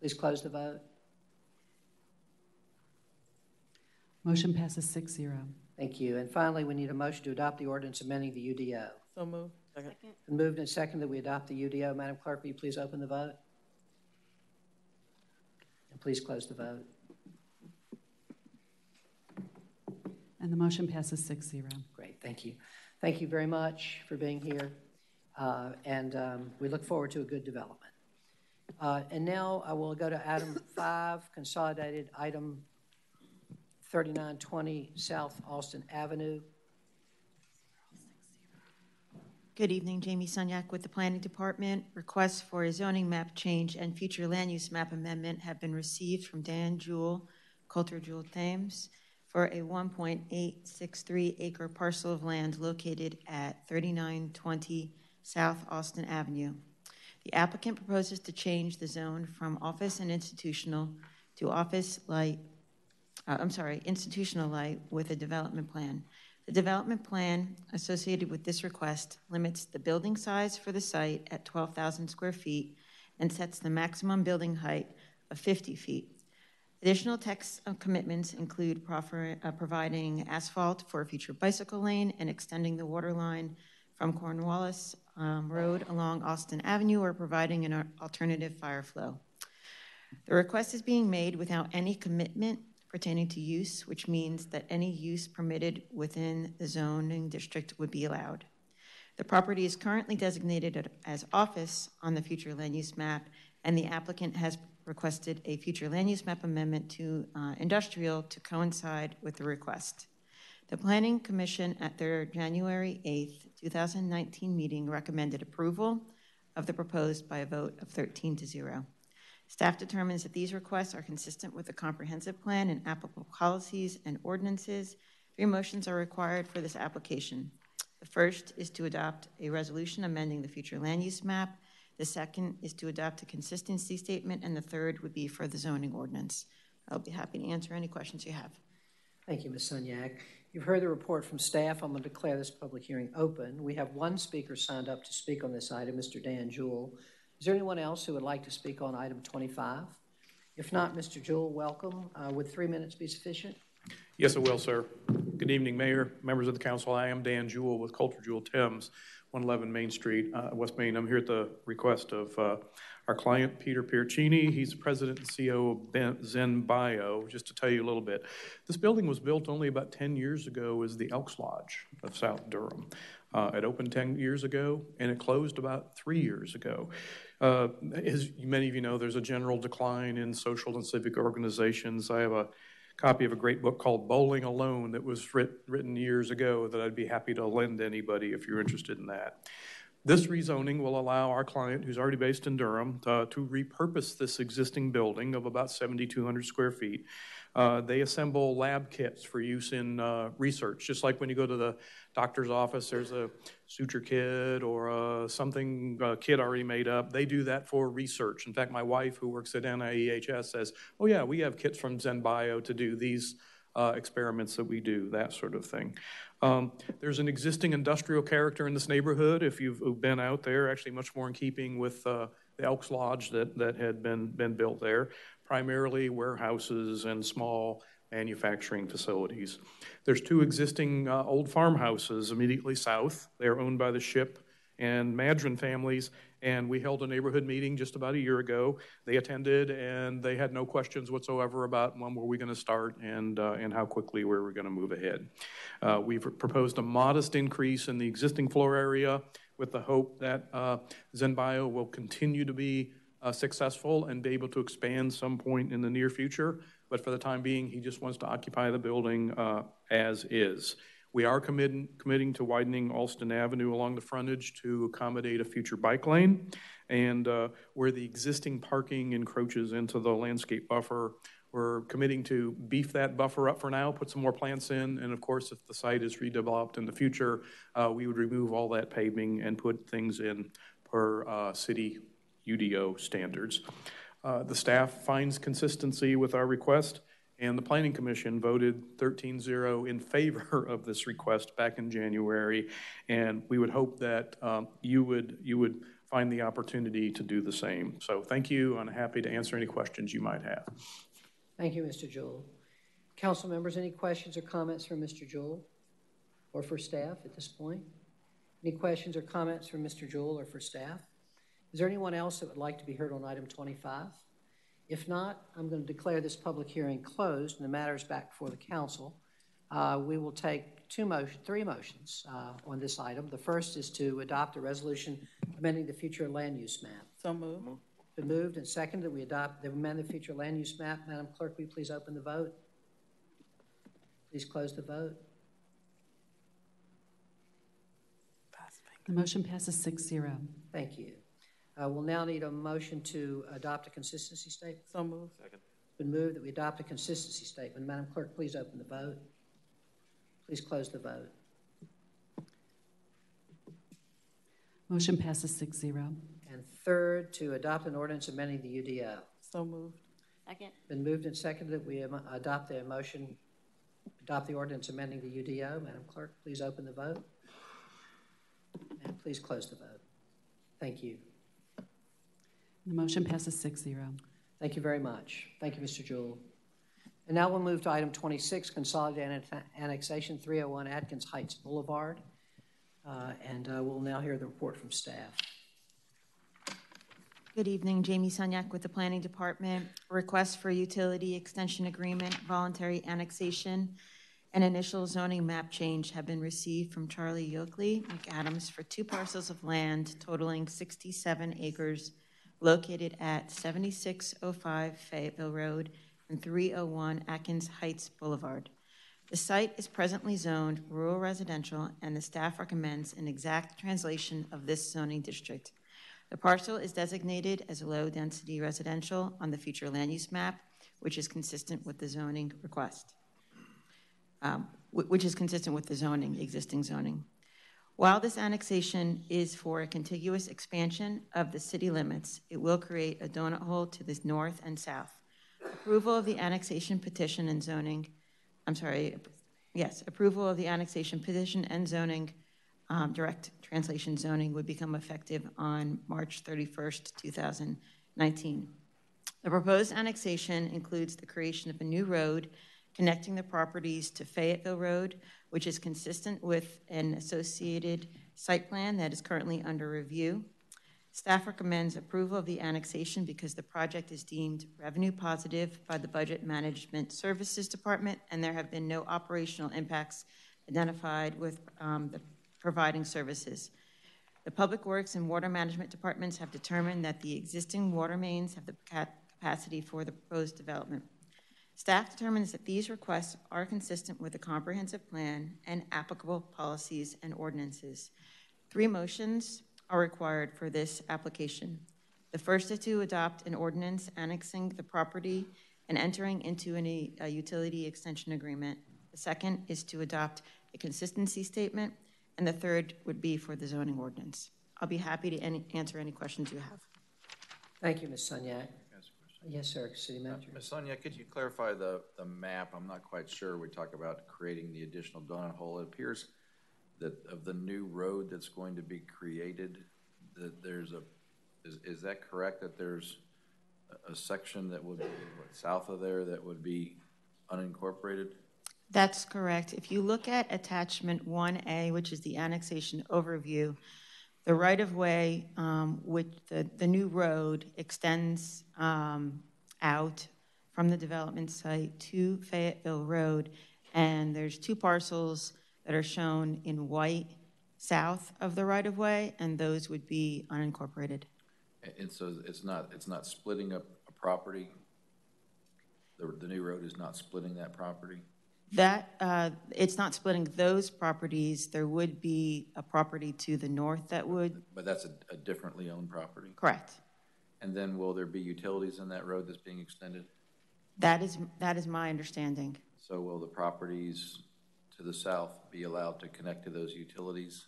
Please close the vote. Motion passes 6-0. Thank you. And finally, we need a motion to adopt the ordinance amending the UDO. So moved. Second. Been moved and seconded that we adopt the UDO. Madam Clerk, will you please open the vote? And please close the vote. And the motion passes 6-0. Great, thank you. Thank you very much for being here, uh, and um, we look forward to a good development. Uh, And now I will go to item five, consolidated item 3920 South Alston Avenue. Good evening, Jamie Sunyak with the Planning Department. Requests for a zoning map change and future land use map amendment have been received from Dan Jewell, Coulter Jewell Thames, for a 1.863 acre parcel of land located at 3920 South Alston Avenue. The applicant proposes to change the zone from office and institutional to office light, uh, I'm sorry, institutional light with a development plan. The development plan associated with this request limits the building size for the site at 12,000 square feet and sets the maximum building height of 50 feet. Additional text commitments include proffer, uh, providing asphalt for a future bicycle lane and extending the water line from Cornwallis um, Road along Alston Avenue or providing an alternative fire flow. The request is being made without any commitment pertaining to use, which means that any use permitted within the zoning district would be allowed. The property is currently designated as office on the future land use map, and the applicant has requested a future land use map amendment to uh, industrial to coincide with the request. The Planning Commission at their January 8th, 2019 meeting recommended approval of the proposed by a vote of 13 to 0. Staff determines that these requests are consistent with the comprehensive plan and applicable policies and ordinances. Three motions are required for this application. The first is to adopt a resolution amending the future land use map. The second is to adopt a consistency statement, and the third would be for the zoning ordinance. I'll be happy to answer any questions you have. Thank you, Ms. Sunyak. You've heard the report from staff. I'm going to declare this public hearing open. We have one speaker signed up to speak on this item, Mr. Dan Jewell. Is there anyone else who would like to speak on item 25? If not, Mr. Jewell, welcome. Uh, Would three minutes be sufficient? Yes, it will, sir. Good evening, Mayor, members of the council. I am Dan Jewell with Coulter Jewell Thames, 111 Main Street, uh, West Main. I'm here at the request of uh, our client, Peter Piercini. He's president and CEO of ZenBio. Just to tell you a little bit, this building was built only about 10 years ago as the Elks Lodge of South Durham. Uh, It opened 10 years ago, and it closed about three years ago. Uh, As many of you know, there's a general decline in social and civic organizations. I have a copy of a great book called Bowling Alone that was writ- written years ago that I'd be happy to lend anybody if you're interested in that. This rezoning will allow our client, who's already based in Durham, to, to repurpose this existing building of about 7,200 square feet. Uh, they assemble lab kits for use in uh, research, just like when you go to the doctor's office, there's a suture kit or uh, something uh, kit already made up. They do that for research. In fact, my wife, who works at NIEHS, says, "Oh yeah, we have kits from ZenBio to do these." Uh, experiments that we do, that sort of thing. Um, there's an existing industrial character in this neighborhood. If you've been out there, actually much more in keeping with uh, the Elks Lodge that, that had been, been built there, primarily warehouses and small manufacturing facilities. There's two existing uh, old farmhouses immediately south. They're owned by the Ship and Madron families, And we held a neighborhood meeting just about a year ago. They attended, and they had no questions whatsoever about when were we going to start and, uh, and how quickly we were going to move ahead. Uh, we've proposed a modest increase in the existing floor area with the hope that uh, ZenBio will continue to be uh, successful and be able to expand some point in the near future. But for the time being, he just wants to occupy the building uh, as is. We are committing, committing to widening Alston Avenue along the frontage to accommodate a future bike lane. And uh, where the existing parking encroaches into the landscape buffer, we're committing to beef that buffer up for now, put some more plants in, and of course, if the site is redeveloped in the future, uh, we would remove all that paving and put things in per uh, city UDO standards. Uh, the staff finds consistency with our request, and the Planning Commission voted 13-0 in favor of this request back in January, and we would hope that um, you would you would find the opportunity to do the same. So thank you, and I'm happy to answer any questions you might have. Thank you, Mr. Jewell. Council members, any questions or comments for Mr. Jewell or for staff at this point? Any questions or comments for Mr. Jewell or for staff? Is there anyone else that would like to be heard on item 25? If not, I'm going to declare this public hearing closed and the matter is back before the council. Uh, we will take two motion, three motions uh, on this item. The first is to adopt a resolution amending the future land use map. So moved. Been moved and seconded that we adopt the amended future land use map. Madam Clerk, will you please open the vote? Please close the vote. The motion passes 6-0. Thank you. Uh, we'll now need a motion to adopt a consistency statement. So moved. Second. It's Been moved that we adopt a consistency statement. Madam Clerk, please open the vote. Please close the vote. Motion passes 6-0. And third, to adopt an ordinance amending the UDO. So moved. Second. Been moved and seconded that we am- adopt the motion, adopt the ordinance amending the UDO. Madam Clerk, please open the vote. And please close the vote. Thank you. The motion passes 6-0. Thank you very much. Thank you, Mr. Jewell. And now we'll move to item 26, Consolidated Annexation 301 Atkins Heights Boulevard. Uh, and uh, we'll now hear the report from staff. Good evening, Jamie Sunyak with the Planning Department. Request for utility extension agreement, voluntary annexation, and initial zoning map change have been received from Charlie Yoakley McAdams for two parcels of land totaling 67 acres located at 7605 Fayetteville Road and 301 Atkins Heights Boulevard. The site is presently zoned rural residential, and the staff recommends an exact translation of this zoning district. The parcel is designated as low-density residential on the future land use map, which is consistent with the zoning request, um, which is consistent with the zoning, existing zoning. While this annexation is for a contiguous expansion of the city limits, it will create a donut hole to the north and south. Approval of the annexation petition and zoning, I'm sorry, yes, approval of the annexation petition and zoning, um, direct translation zoning would become effective on March 31st, 2019. The proposed annexation includes the creation of a new road connecting the properties to Fayetteville Road, which is consistent with an associated site plan that is currently under review. Staff recommends approval of the annexation because the project is deemed revenue positive by the Budget Management Services Department, and there have been no operational impacts identified with um, the providing services. The Public Works and Water Management Departments have determined that the existing water mains have the capacity for the proposed development. Staff determines that these requests are consistent with the comprehensive plan and applicable policies and ordinances. Three motions are required for this application. The first is to adopt an ordinance annexing the property and entering into a uh, utility extension agreement. The second is to adopt a consistency statement, and the third would be for the zoning ordinance. I'll be happy to any, answer any questions you have. Thank you, Ms. Sunyak. Yes, sir, City Manager. Ms. Sunyak, could you clarify the, the map? I'm not quite sure. We talk about creating the additional donut hole. It appears that of the new road that's going to be created, that there's a, is, is that correct, that there's a, a section that would be what, south of there that would be unincorporated? That's correct. If you look at attachment 1A, which is the annexation overview, The right-of-way, um, which the, the new road extends um, out from the development site to Fayetteville Road, and there's two parcels that are shown in white south of the right-of-way, and those would be unincorporated. And so it's not, it's not splitting up a property? The, the new road is not splitting that property? That, uh, it's not splitting those properties. There would be a property to the north that would, But that's a, a differently owned property? correct. And then will there be utilities in that road that's being extended? That is, that is my understanding. So will the properties to the south be allowed to connect to those utilities?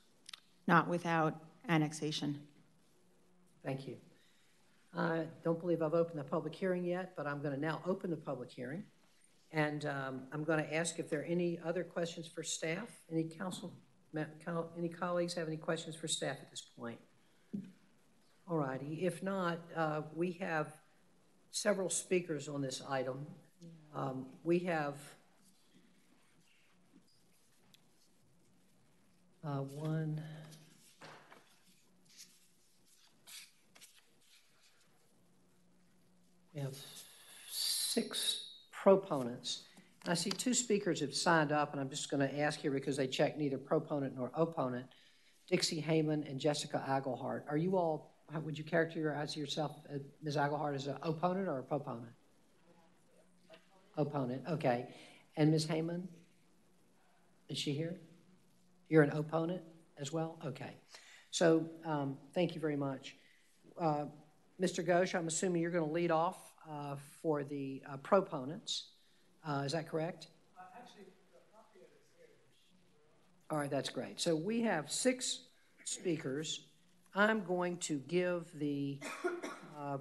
Not without annexation. Thank you. I don't believe I've opened the public hearing yet, but I'm going to now open the public hearing. And um, I'm going to ask if there are any other questions for staff. Any council, any colleagues have any questions for staff at this point? All righty. If not, uh, we have several speakers on this item. Um, We have uh, one, we have six proponents. I see two speakers have signed up, and I'm just going to ask here because they checked neither proponent nor opponent. Dixie Hayman and Jessica Aglehart. Are you all, would you characterize yourself, uh, Ms. Aglehart, as an opponent or a proponent? Opponent, okay. And Ms. Hayman? Is she here? You're an opponent as well? Okay. So um, thank you very much. Uh, Mr. Ghosh, I'm assuming you're going to lead off uh, for the uh, proponents. Uh, is that correct? All right, that's great. So we have six speakers. I'm going to give the uh,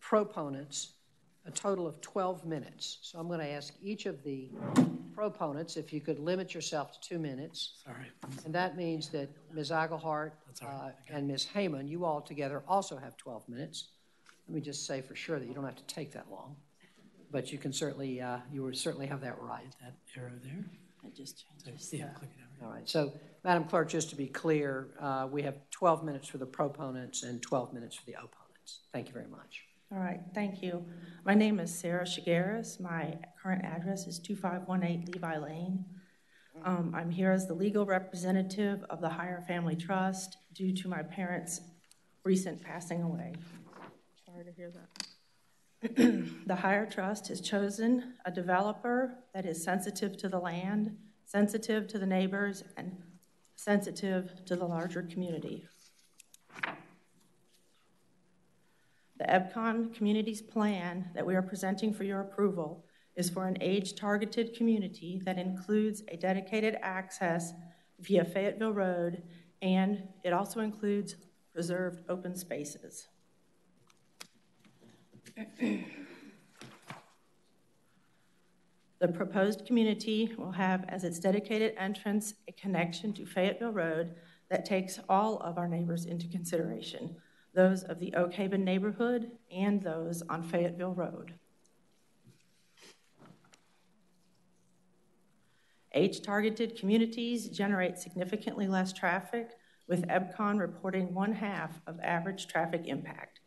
proponents a total of 12 minutes. So I'm going to ask each of the proponents if you could limit yourself to two minutes. Sorry. And that means that Ms. Aglehart uh, and Ms. Hayman, you all together also have 12 minutes. Let me just say for sure that you don't have to take that long, but you can certainly, uh, you will certainly have that right. That arrow there. I just changed So, yeah, click it over. All right, so Madam Clerk, just to be clear, uh, we have 12 minutes for the proponents and 12 minutes for the opponents. Thank you very much. All right, thank you. My name is Sarah Shigaris. My current address is 2518 Levi Lane. Um, I'm here as the legal representative of the Higher Family Trust due to my parents' recent passing away. Sorry to hear that. The Higher Trust has chosen a developer that is sensitive to the land, sensitive to the neighbors, and sensitive to the larger community. The EPCON Communities Plan that we are presenting for your approval is for an age-targeted community that includes a dedicated access via Fayetteville Road, and it also includes preserved open spaces. The proposed community will have as its dedicated entrance a connection to Fayetteville Road that takes all of our neighbors into consideration, those of the Oak Haven neighborhood and those on Fayetteville Road. Age-targeted communities generate significantly less traffic, with EPCON reporting one half of average traffic impact.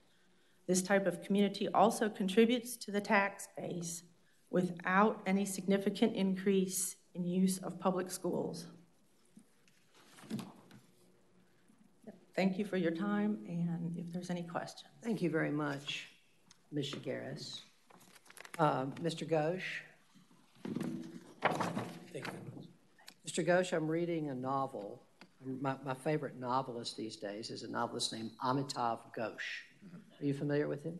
This type of community also contributes to the tax base without any significant increase in use of public schools. Thank you for your time, and if there's any questions. Thank you very much, Ms. Shigaris. Uh, Mr. Ghosh? Mr. Ghosh, I'm reading a novel. My, my favorite novelist these days is a novelist named Amitav Ghosh. Are you familiar with him?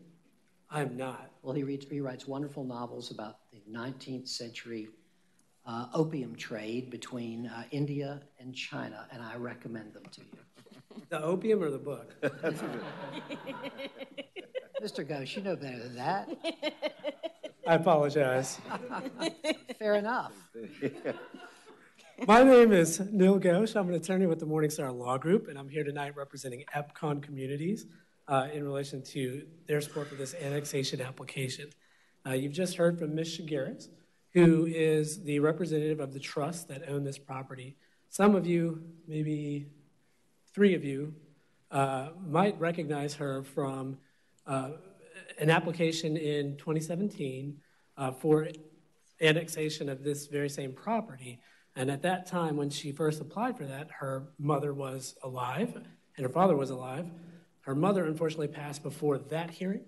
I'm not. Well, he, reads, he writes wonderful novels about the 19th century uh, opium trade between uh, India and China, and I recommend them to you. The opium or the book? Mr. Ghosh, you know better than that. I apologize. Fair enough. My name is Neil Ghosh. I'm an attorney with the Morningstar Law Group, and I'm here tonight representing EPCON Communities uh, in relation to their support for this annexation application. Uh, you've just heard from Ms. Shigaris, who is the representative of the trust that own this property. Some of you, maybe three of you, uh, might recognize her from uh, an application in 2017 uh, for annexation of this very same property. And at that time, when she first applied for that, her mother was alive and her father was alive. Her mother unfortunately passed before that hearing,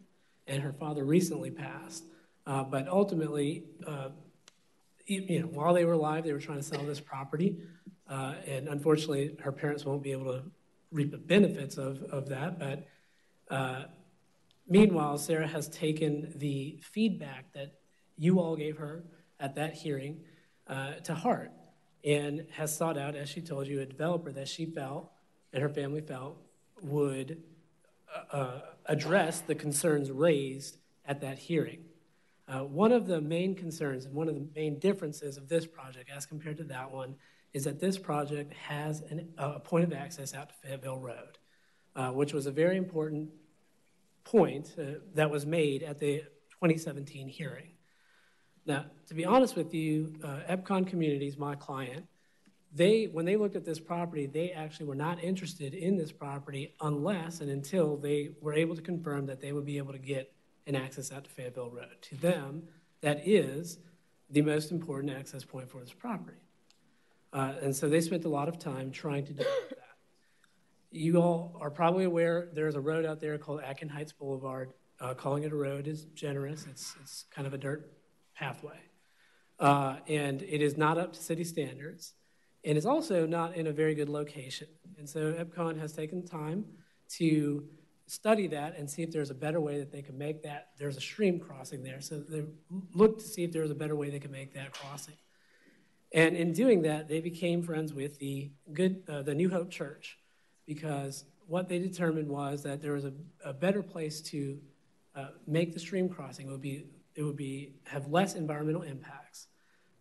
and her father recently passed. Uh, but ultimately, uh, you, know, while they were alive, they were trying to sell this property, uh, and unfortunately, her parents won't be able to reap the benefits of, of that. But uh, meanwhile, Sarah has taken the feedback that you all gave her at that hearing uh, to heart and has sought out, as she told you, a developer that she felt and her family felt would uh, uh, address the concerns raised at that hearing. Uh, one of the main concerns and one of the main differences of this project as compared to that one is that this project has an, a point of access out to Fayetteville Road, uh, which was a very important point uh, that was made at the 2017 hearing. Now, to be honest with you, uh, Epcon Communities, my client, they when they looked at this property, they actually were not interested in this property unless and until they were able to confirm that they would be able to get an access out to Fayetteville Road. To them, that is the most important access point for this property. Uh, and so they spent a lot of time trying to do that. You all are probably aware there's a road out there called Atkin Heights Boulevard. Uh, calling it a road is generous. It's, it's kind of a dirt pathway. Uh, and it is not up to city standards. And it's also not in a very good location. And so EPCON has taken time to study that and see if there's a better way that they can make that. There's a stream crossing there. So they looked to see if there was a better way they could make that crossing. And in doing that, they became friends with the good, uh, the New Hope Church, because what they determined was that there was a, a better place to uh, make the stream crossing. It would be, it would be have less environmental impacts,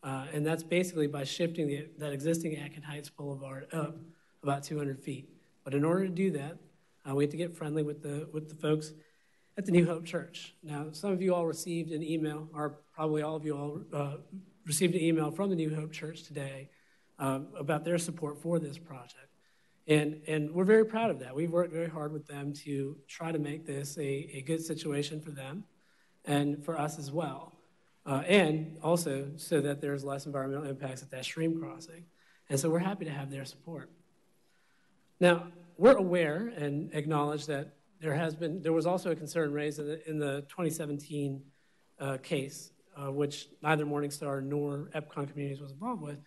uh, and that's basically by shifting the, that existing Atkin Heights Boulevard up about 200 feet. But in order to do that, uh, we have to get friendly with the with the folks at the New Hope Church. Now, some of you all received an email, or probably all of you all uh, received an email from the New Hope Church today um, about their support for this project. And, and we're very proud of that. We've worked very hard with them to try to make this a, a good situation for them and for us as well. Uh, and also so that there's less environmental impacts at that stream crossing. And so we're happy to have their support. Now, we're aware and acknowledge that there has been, there was also a concern raised in the, in the 2017 uh, case uh, which neither Morningstar nor EPCON Communities was involved with,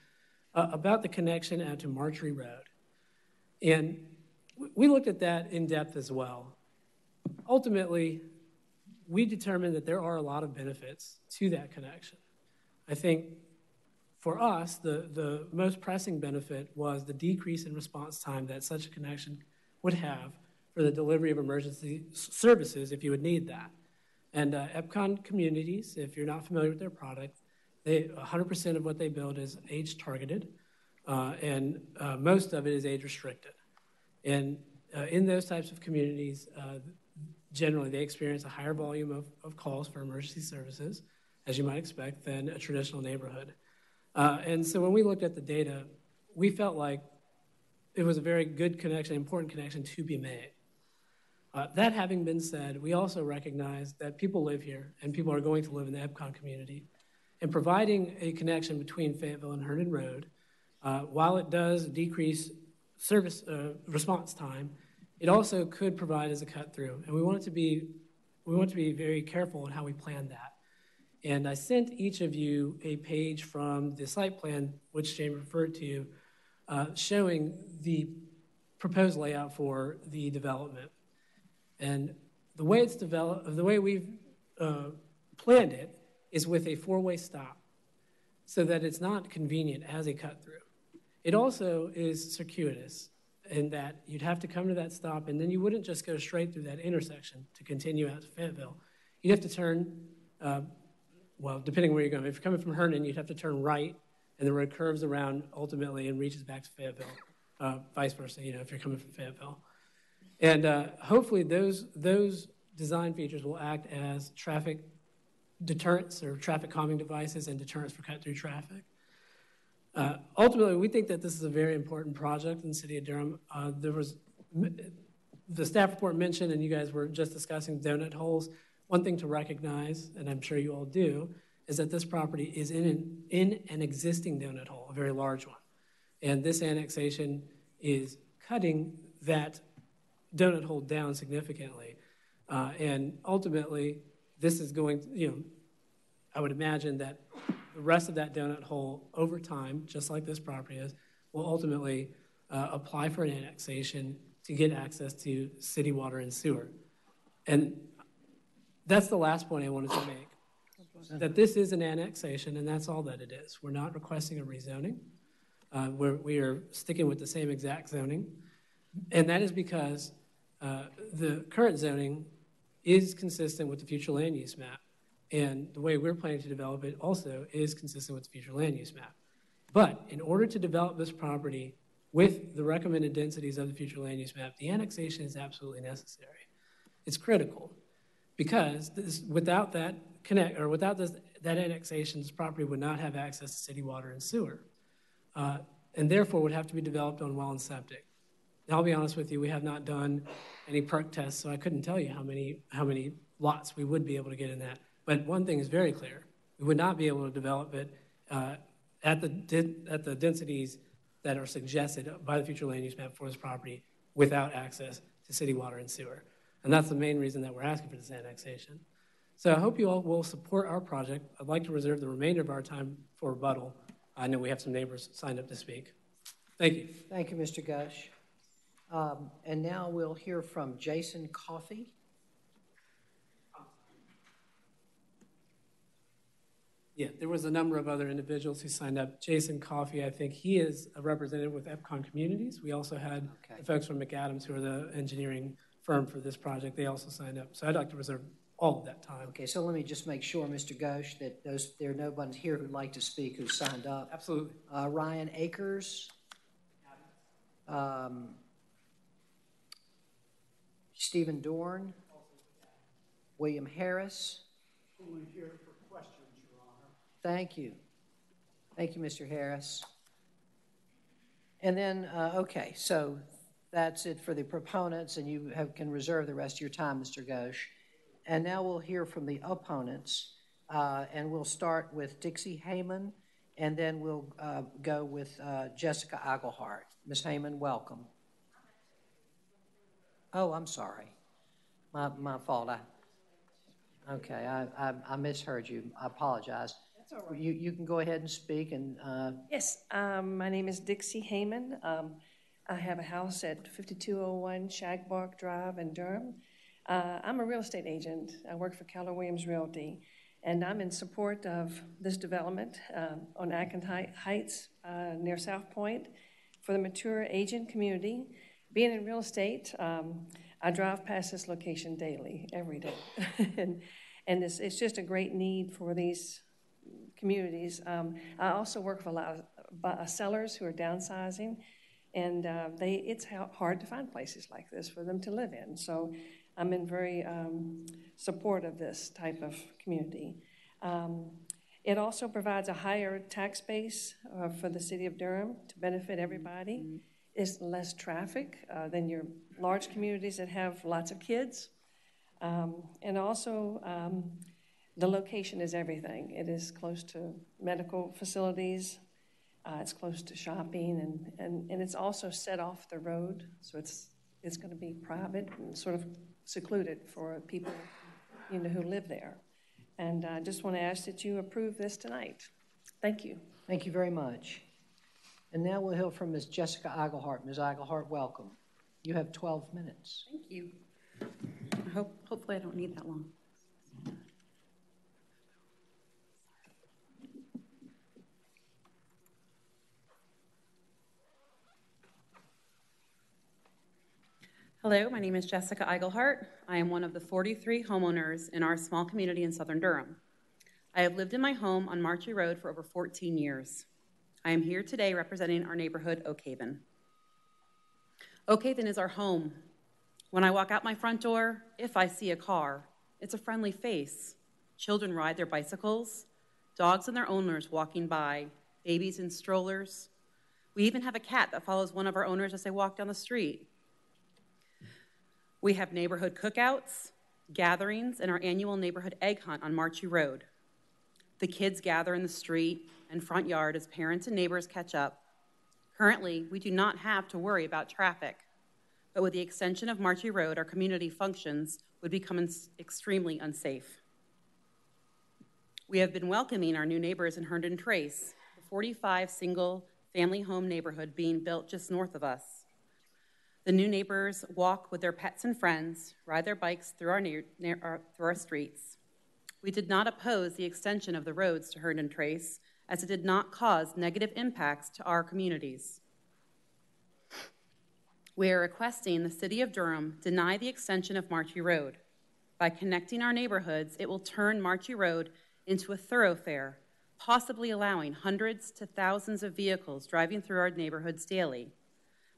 uh, about the connection out to Marjorie Road. And we looked at that in depth as well. Ultimately, we determined that there are a lot of benefits to that connection. I think for us, the, the most pressing benefit was the decrease in response time that such a connection would have for the delivery of emergency services if you would need that. And uh, Epcon Communities, if you're not familiar with their product, they 100% of what they build is age targeted, uh, and uh, most of it is age restricted. And uh, in those types of communities, uh, generally they experience a higher volume of, of calls for emergency services, as you might expect, than a traditional neighborhood. Uh, and so when we looked at the data, we felt like it was a very good connection, important connection to be made. Uh, that having been said, we also recognize that people live here and people are going to live in the EPCON community. And providing a connection between Fayetteville and Herndon Road, uh, while it does decrease service uh, response time, it also could provide as a cut through. And we want it to be we want to be very careful in how we plan that. And I sent each of you a page from the site plan, which Jane referred to, uh, showing the proposed layout for the development. And the way it's developed, the way we've uh, planned it is with a four-way stop so that it's not convenient as a cut through. It also is circuitous in that you'd have to come to that stop and then you wouldn't just go straight through that intersection to continue out to Fayetteville. You'd have to turn, uh, well, depending where you're going. If you're coming from Herndon, you'd have to turn right and the road curves around ultimately and reaches back to Fayetteville. Uh, vice versa, you know, if you're coming from Fayetteville. And uh, hopefully those, those design features will act as traffic deterrents or traffic calming devices and deterrents for cut through traffic. Uh, ultimately, we think that this is a very important project in the city of Durham. Uh, there was the staff report mentioned, and you guys were just discussing donut holes, one thing to recognize, and I'm sure you all do, is that this property is in an, in an existing donut hole, a very large one. And this annexation is cutting that donut hole down significantly. Uh, and ultimately, this is going, to, you know, I would imagine that the rest of that donut hole over time, just like this property is, will ultimately uh, apply for an annexation to get access to city water and sewer. And that's the last point I wanted to make. That this is an annexation, and that's all that it is. We're not requesting a rezoning. Uh, we're, we are sticking with the same exact zoning. And that is because uh, the current zoning is consistent with the future land use map. And the way we're planning to develop it also is consistent with the future land use map. But in order to develop this property with the recommended densities of the future land use map, the annexation is absolutely necessary. It's critical because this, without that connect or without this, that annexation, this property would not have access to city water and sewer, uh, and therefore would have to be developed on well and septic. Now, I'll be honest with you, we have not done any perc tests, so I couldn't tell you how many how many lots we would be able to get in that. But one thing is very clear: we would not be able to develop it uh, at the at the densities that are suggested by the future land use map for this property without access to city water and sewer. And that's the main reason that we're asking for this annexation. So I hope you all will support our project. I'd like to reserve the remainder of our time for rebuttal. I know we have some neighbors signed up to speak. Thank you. Thank you, Mr. Ghosh. Um, and now we'll hear from Jason Coffey. Yeah, there was a number of other individuals who signed up. Jason Coffey, I think he is a representative with EPCON Communities. We also had okay. the folks from McAdams who are the engineering firm for this project. They also signed up. So I'd like to reserve all of that time. Okay, so let me just make sure, Mr. Ghosh, that those there are no ones here who'd like to speak who signed up. Absolutely. Uh, Ryan Akers. Um, Stephen Dorn. William Harris. Only here for questions, Your Honor. Thank you. Thank you, Mr. Harris. And then, uh, okay, so that's it for the proponents, and you have, can reserve the rest of your time, Mr. Ghosh. And now we'll hear from the opponents, uh, and we'll start with Dixie Heyman, and then we'll uh, go with uh, Jessica Aglehart. Ms. Heyman, welcome. Oh, I'm sorry. My, my fault. I, okay, I, I, I misheard you. I apologize. That's all right. You, you can go ahead and speak. And uh, Yes, um, my name is Dixie Heyman. Um, I have a house at 5201 Shagbark Drive in Durham. Uh, I'm a real estate agent. I work for Keller Williams Realty, and I'm in support of this development um, on Atkins Heights uh, near South Point for the mature agent community. Being in real estate, um, I drive past this location daily, every day, and and it's, it's just a great need for these communities. Um, I also work with a lot of uh, sellers who are downsizing, and uh, they it's hard to find places like this for them to live in. So I'm in very um, support of this type of community. Um, it also provides a higher tax base uh, for the city of Durham to benefit everybody. Mm-hmm. It's less traffic uh, than your large communities that have lots of kids. Um, and also, um, the location is everything. It is close to medical facilities, uh, it's close to shopping, and, and, and it's also set off the road, so it's, it's going to be private and sort of secluded for people you know, who live there. And I just want to ask that you approve this tonight. Thank you. Thank you very much. And now we'll hear from Ms. Jessica Aglehart. Ms. Aglehart, welcome. You have 12 minutes. Thank you. I hope, hopefully I don't need that long. Hello, my name is Jessica Eigelhart. I am one of the 43 homeowners in our small community in southern Durham. I have lived in my home on Marchy Road for over 14 years. I am here today representing our neighborhood, Oak Haven. Oak Haven is our home. When I walk out my front door, if I see a car, it's a friendly face. Children ride their bicycles, dogs and their owners walking by, babies in strollers. We even have a cat that follows one of our owners as they walk down the street. We have neighborhood cookouts, gatherings, and our annual neighborhood egg hunt on Marchie Road. The kids gather in the street and front yard as parents and neighbors catch up. Currently, we do not have to worry about traffic, but with the extension of Marchie Road, our community functions would become extremely unsafe. We have been welcoming our new neighbors in Herndon Trace, the 45 single family home neighborhood being built just north of us. The new neighbors walk with their pets and friends, ride their bikes through our, near, near our, through our streets. We did not oppose the extension of the roads to Herndon Trace, as it did not cause negative impacts to our communities. We are requesting the City of Durham deny the extension of Marchie Road. By connecting our neighborhoods, it will turn Marchie Road into a thoroughfare, possibly allowing hundreds to thousands of vehicles driving through our neighborhoods daily.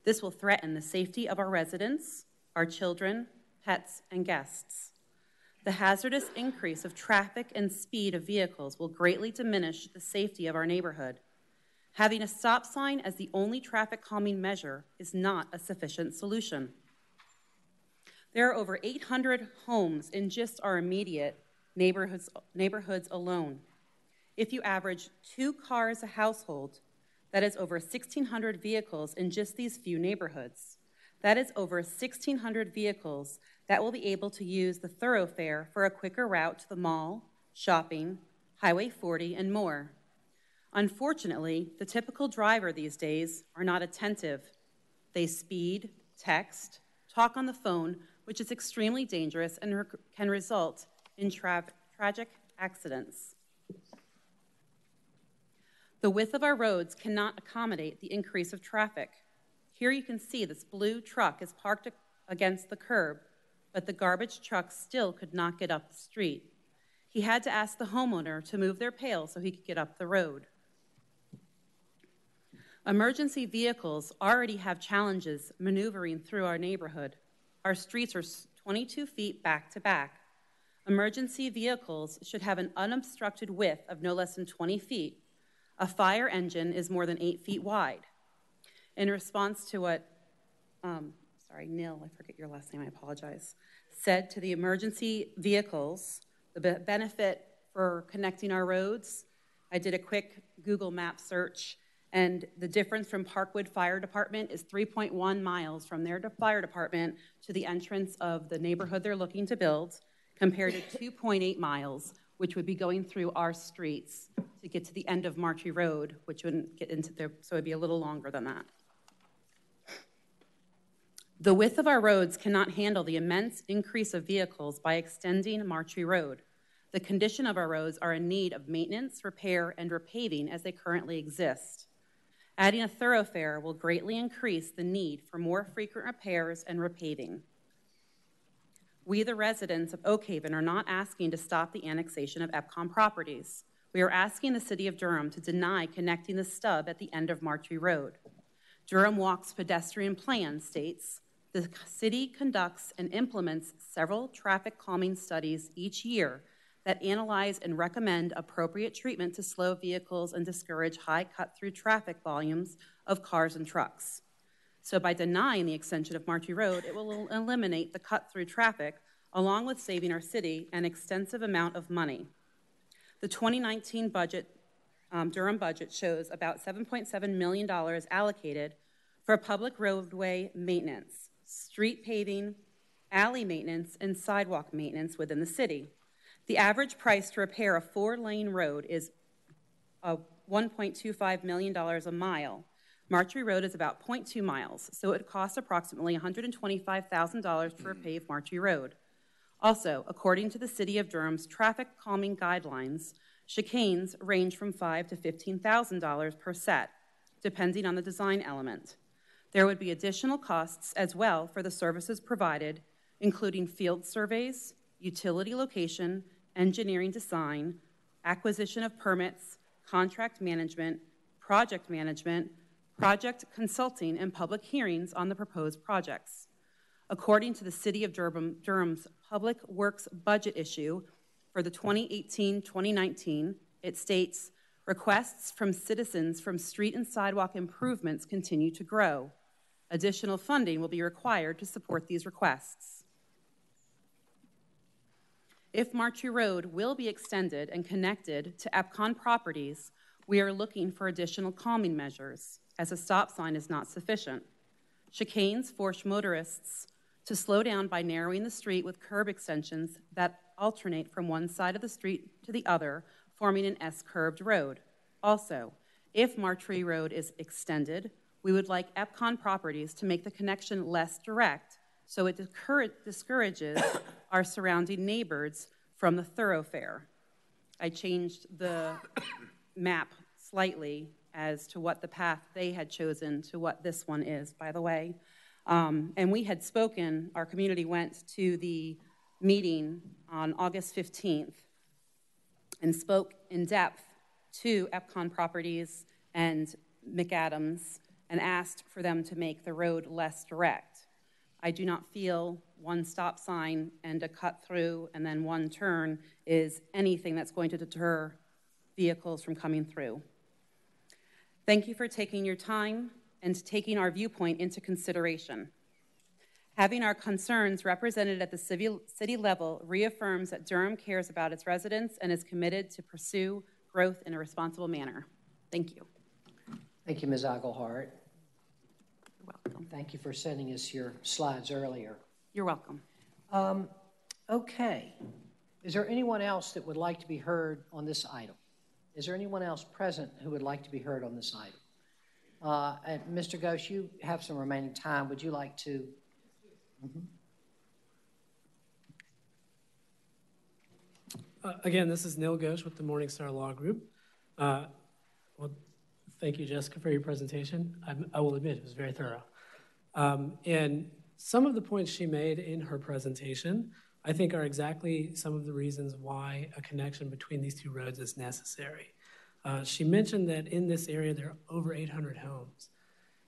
This will threaten the safety of our residents, our children, pets, and guests. The hazardous increase of traffic and speed of vehicles will greatly diminish the safety of our neighborhood. Having a stop sign as the only traffic calming measure is not a sufficient solution. There are over 800 homes in just our immediate neighborhoods, neighborhoods alone. If you average two cars a household, that is over 1,600 vehicles in just these few neighborhoods. That is over 1,600 vehicles that will be able to use the thoroughfare for a quicker route to the mall, shopping, Highway 40, and more. Unfortunately, the typical driver these days are not attentive. They speed, text, talk on the phone, which is extremely dangerous and can result in tra tragic accidents. The width of our roads cannot accommodate the increase of traffic. Here you can see this blue truck is parked against the curb, but the garbage truck still could not get up the street. He had to ask the homeowner to move their pail so he could get up the road. Emergency vehicles already have challenges maneuvering through our neighborhood. Our streets are 22 feet back to back. Emergency vehicles should have an unobstructed width of no less than 20 feet. A fire engine is more than eight feet wide. In response to what, um, sorry, Neil, I forget your last name, I apologize, said to the emergency vehicles, the benefit for connecting our roads, I did a quick Google map search, and the difference from Parkwood Fire Department is 3.1 miles from their fire department to the entrance of the neighborhood they're looking to build compared to 2.8 miles, which would be going through our streets to get to the end of Marchie Road, which wouldn't get into there, so it'd be a little longer than that. The width of our roads cannot handle the immense increase of vehicles by extending Marchie Road. The condition of our roads are in need of maintenance, repair, and repaving as they currently exist. Adding a thoroughfare will greatly increase the need for more frequent repairs and repaving. We, the residents of Oak Haven, are not asking to stop the annexation of EPCON properties. We are asking the City of Durham to deny connecting the stub at the end of Marchie Road. Durham Walk's pedestrian plan states the city conducts and implements several traffic calming studies each year that analyze and recommend appropriate treatment to slow vehicles and discourage high cut through traffic volumes of cars and trucks. So by denying the extension of Marchie Road, it will eliminate the cut-through traffic, along with saving our city an extensive amount of money. The 2019 budget, um, Durham budget shows about $7.7 million allocated for public roadway maintenance, street paving, alley maintenance, and sidewalk maintenance within the city. The average price to repair a four-lane road is $1.25 million a mile. Marchie Road is about 0.2 miles, so it costs approximately $125,000 to repave mm. Marchie Road. Also, according to the City of Durham's traffic calming guidelines, chicanes range from 5 to $15,000 per set, depending on the design element. There would be additional costs as well for the services provided, including field surveys, utility location, engineering design, acquisition of permits, contract management, project management, project consulting, and public hearings on the proposed projects. According to the City of Durham, Durham's Public Works budget issue for the 2018 2019, it states requests from citizens from street and sidewalk improvements continue to grow. Additional funding will be required to support these requests. If Martree Road will be extended and connected to EPCON properties, we are looking for additional calming measures, as a stop sign is not sufficient. Chicanes force motorists to slow down by narrowing the street with curb extensions that alternate from one side of the street to the other, forming an S-curved road. Also, if Martree Road is extended, we would like EPCON properties to make the connection less direct so it discourages our surrounding neighbors from the thoroughfare. I changed the map slightly as to what the path they had chosen to what this one is, by the way. Um, and we had spoken, our community went to the meeting on August 15th and spoke in depth to EPCON Properties and McAdams and asked for them to make the road less direct. I do not feel one stop sign and a cut through and then one turn is anything that's going to deter vehicles from coming through. Thank you for taking your time and taking our viewpoint into consideration. Having our concerns represented at the city level reaffirms that Durham cares about its residents and is committed to pursue growth in a responsible manner. Thank you. Thank you, Ms. Eichelhart. You're welcome. Thank you for sending us your slides earlier. You're welcome. Um, okay. Is there anyone else that would like to be heard on this item? Is there anyone else present who would like to be heard on this item? Uh, and Mr. Ghosh, you have some remaining time. Would you like to? Mm-hmm. Uh, again, this is Neil Ghosh with the Morningstar Law Group. Uh, well, thank you, Jessica, for your presentation. I, I will admit it was very thorough. Um, and some of the points she made in her presentation I think are exactly some of the reasons why a connection between these two roads is necessary. Uh, she mentioned that in this area there are over 800 homes,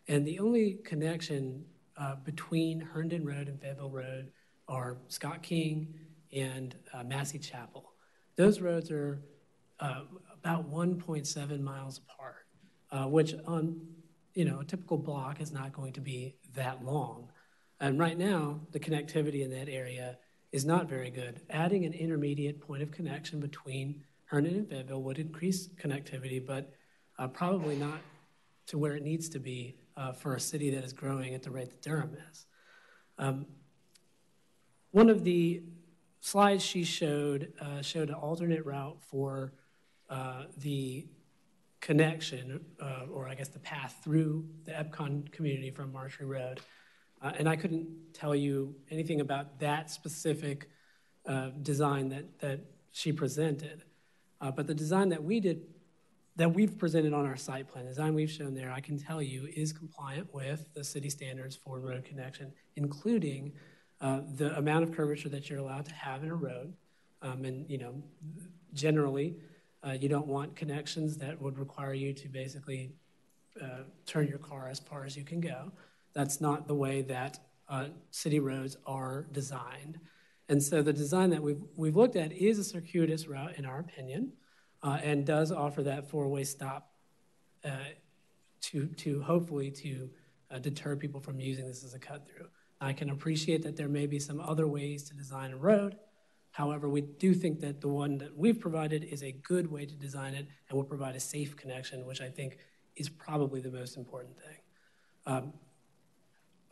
and the only connection uh, between Herndon Road and Fayetteville Road are Scott King and uh, Massey Chapel. Those roads are uh, about 1.7 miles apart, uh, which on you know a typical block is not going to be that long. And right now, the connectivity in that area is not very good. Adding an intermediate point of connection between Herndon and Fayetteville would increase connectivity, but uh, probably not to where it needs to be uh, for a city that is growing at the rate that Durham is. Um, one of the slides she showed uh, showed an alternate route for uh, the connection, uh, or I guess the path through the EPCON community from Martree Road. Uh, and I couldn't tell you anything about that specific uh, design that, that she presented. Uh, but the design that we did, that we've presented on our site plan, the design we've shown there, I can tell you is compliant with the city standards for road connection, including uh, the amount of curvature that you're allowed to have in a road. Um, and, you know, generally, uh, you don't want connections that would require you to basically uh, turn your car as far as you can go. That's not the way that uh, city roads are designed. And so the design that we've, we've looked at is a circuitous route, in our opinion, uh, and does offer that four-way stop uh, to, to hopefully to uh, deter people from using this as a cut-through. I can appreciate that there may be some other ways to design a road. However, we do think that the one that we've provided is a good way to design it and will provide a safe connection, which I think is probably the most important thing. Um,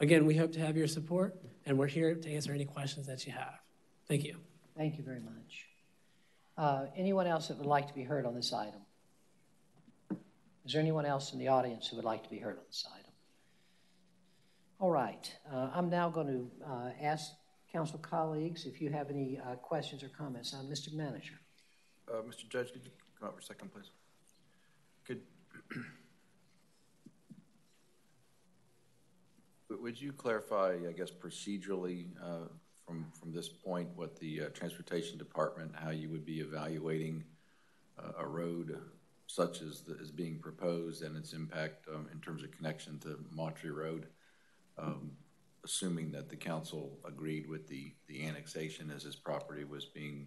Again, we hope to have your support, and we're here to answer any questions that you have. Thank you. Thank you very much. Uh, anyone else that would like to be heard on this item? Is there anyone else in the audience who would like to be heard on this item? All right. Uh, I'm now going to uh, ask council colleagues if you have any uh, questions or comments. Uh, Mr. Manager. Uh, Mr. Judge, could you come up for a second, please? Could Would you clarify, I guess, procedurally uh, from from this point, what the uh, transportation department, how you would be evaluating uh, a road such as the, is being proposed and its impact um, in terms of connection to Monterey Road, um, assuming that the council agreed with the the annexation as this property was being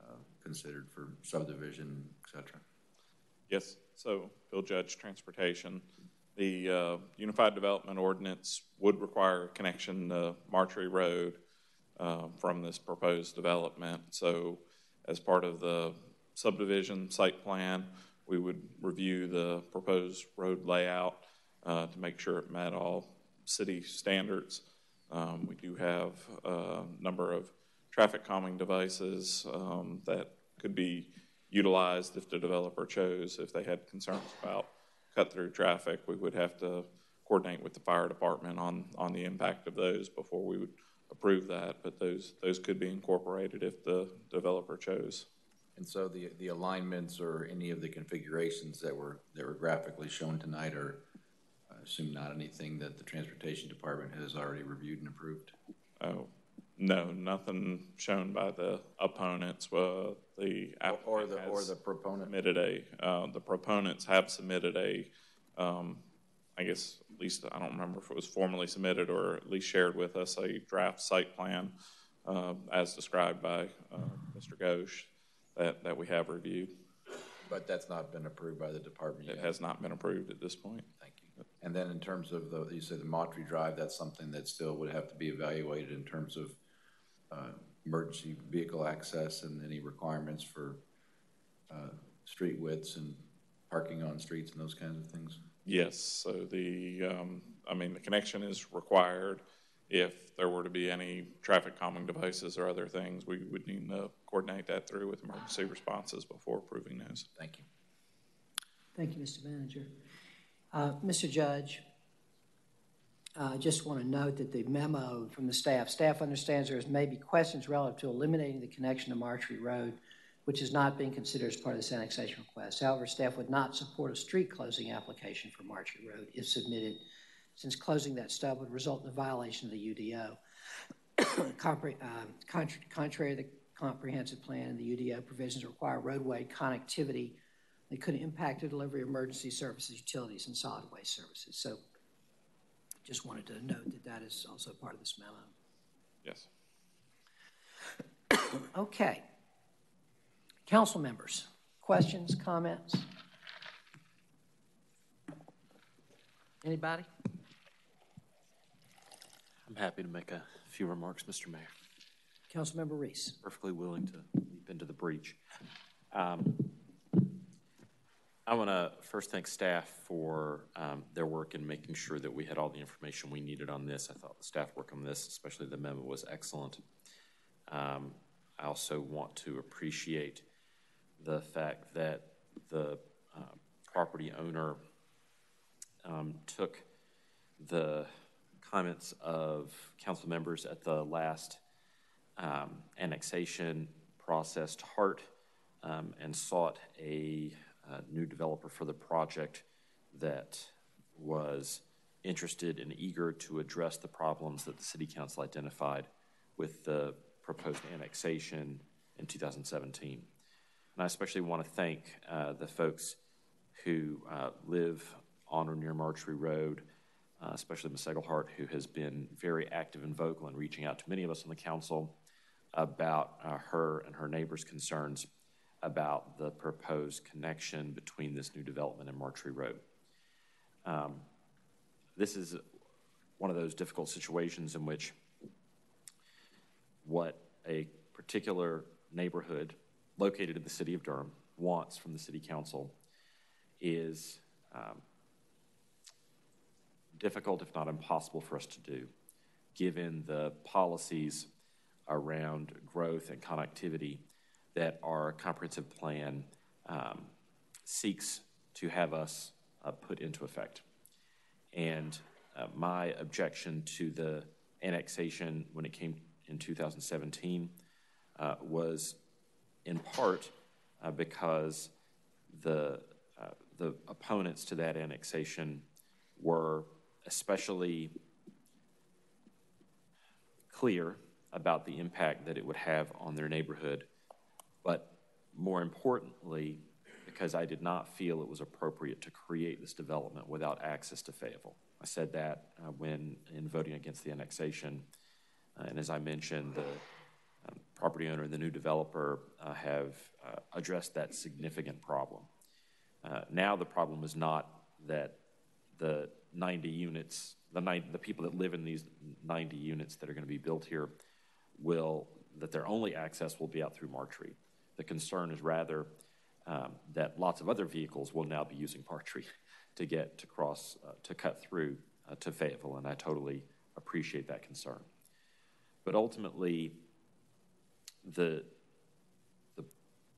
uh, considered for subdivision, et cetera. Yes. So, Bill Judge, transportation. The uh, Unified Development Ordinance would require a connection to Martree Road. uh, from this proposed development. So as part of the subdivision site plan, we would review the proposed road layout uh, to make sure it met all city standards. Um, we do have a number of traffic calming devices um, that could be utilized if the developer chose. If they had concerns about cut through traffic, we would have to coordinate with the fire department on, on the impact of those before we would approve that. But those, those could be incorporated if the developer chose. And so the, the alignments or any of the configurations that were, that were graphically shown tonight are, I assume not anything that the Transportation Department has already reviewed and approved? Oh, no, nothing shown by the opponents. Uh, the or the or the proponent submitted a. Uh, the proponents have submitted a. Um, I guess at least I don't remember if it was formally submitted or at least shared with us a draft site plan, uh, as described by uh, Mr. Ghosh, that that we have reviewed. But that's not been approved by the department It has not been approved at this point. Thank you. And then in terms of the, you said the Moultrie Drive, that's something that still would have to be evaluated in terms of uh, emergency vehicle access and any requirements for uh, street widths and parking on streets and those kinds of things? Yes, so the, um, I mean, the connection is required. If there were to be any traffic calming devices or other things, we would need to coordinate that through with emergency responses before approving those. Thank you. Thank you, Mr. Manager. Uh, Mr. Judge, uh, I just want to note that the memo from the staff, staff understands there may be questions relative to eliminating the connection to Marjorie Road, which is not being considered as part of this annexation request. However, staff would not support a street closing application for Marjorie Road if submitted, since closing that stub would result in a violation of the UDO. Compre- uh, contra- contrary to the comprehensive plan and the UDO provisions require roadway connectivity that could impact the delivery of emergency services, utilities, and solid waste services. So just wanted to note that that is also part of this memo. Yes. Okay. Council members, questions, comments? Anybody? I'm happy to make a few remarks, Mr. Mayor. Councilmember Reece. Perfectly willing to leap into the breach. Um, I want to first thank staff for um, their work in making sure that we had all the information we needed on this. I thought the staff work on this, especially the memo, was excellent. Um, I also want to appreciate the fact that the uh, property owner um, took the comments of council members at the last um, annexation process to heart um, and sought a uh, new developer for the project that was interested and eager to address the problems that the city council identified with the proposed annexation in 2017. And I especially want to thank uh, the folks who uh, live on or near Marjorie Road, uh, especially Ms. Egelhart, who has been very active and vocal in reaching out to many of us on the council about uh, her and her neighbors' concerns about the proposed connection between this new development and Marjorie Road. Um, this is one of those difficult situations in which what a particular neighborhood located in the city of Durham wants from the city council is um, difficult, if not impossible, for us to do, given the policies around growth and connectivity that our comprehensive plan um, seeks to have us uh, put into effect. And uh, my objection to the annexation when it came in 2017 uh, was in part uh, because the, uh, the opponents to that annexation were especially clear about the impact that it would have on their neighborhood, more importantly, because I did not feel it was appropriate to create this development without access to Fayetteville. I said that uh, when in voting against the annexation, uh, and as I mentioned, the um, property owner and the new developer uh, have uh, addressed that significant problem. Uh, now the problem is not that the 90 units, the, 90, the people that live in these 90 units that are going to be built here will, that their only access will be out through Martree. The concern is rather um, that lots of other vehicles will now be using Martree to get to cross, uh, to cut through uh, to Fayetteville, and I totally appreciate that concern. But ultimately, the, the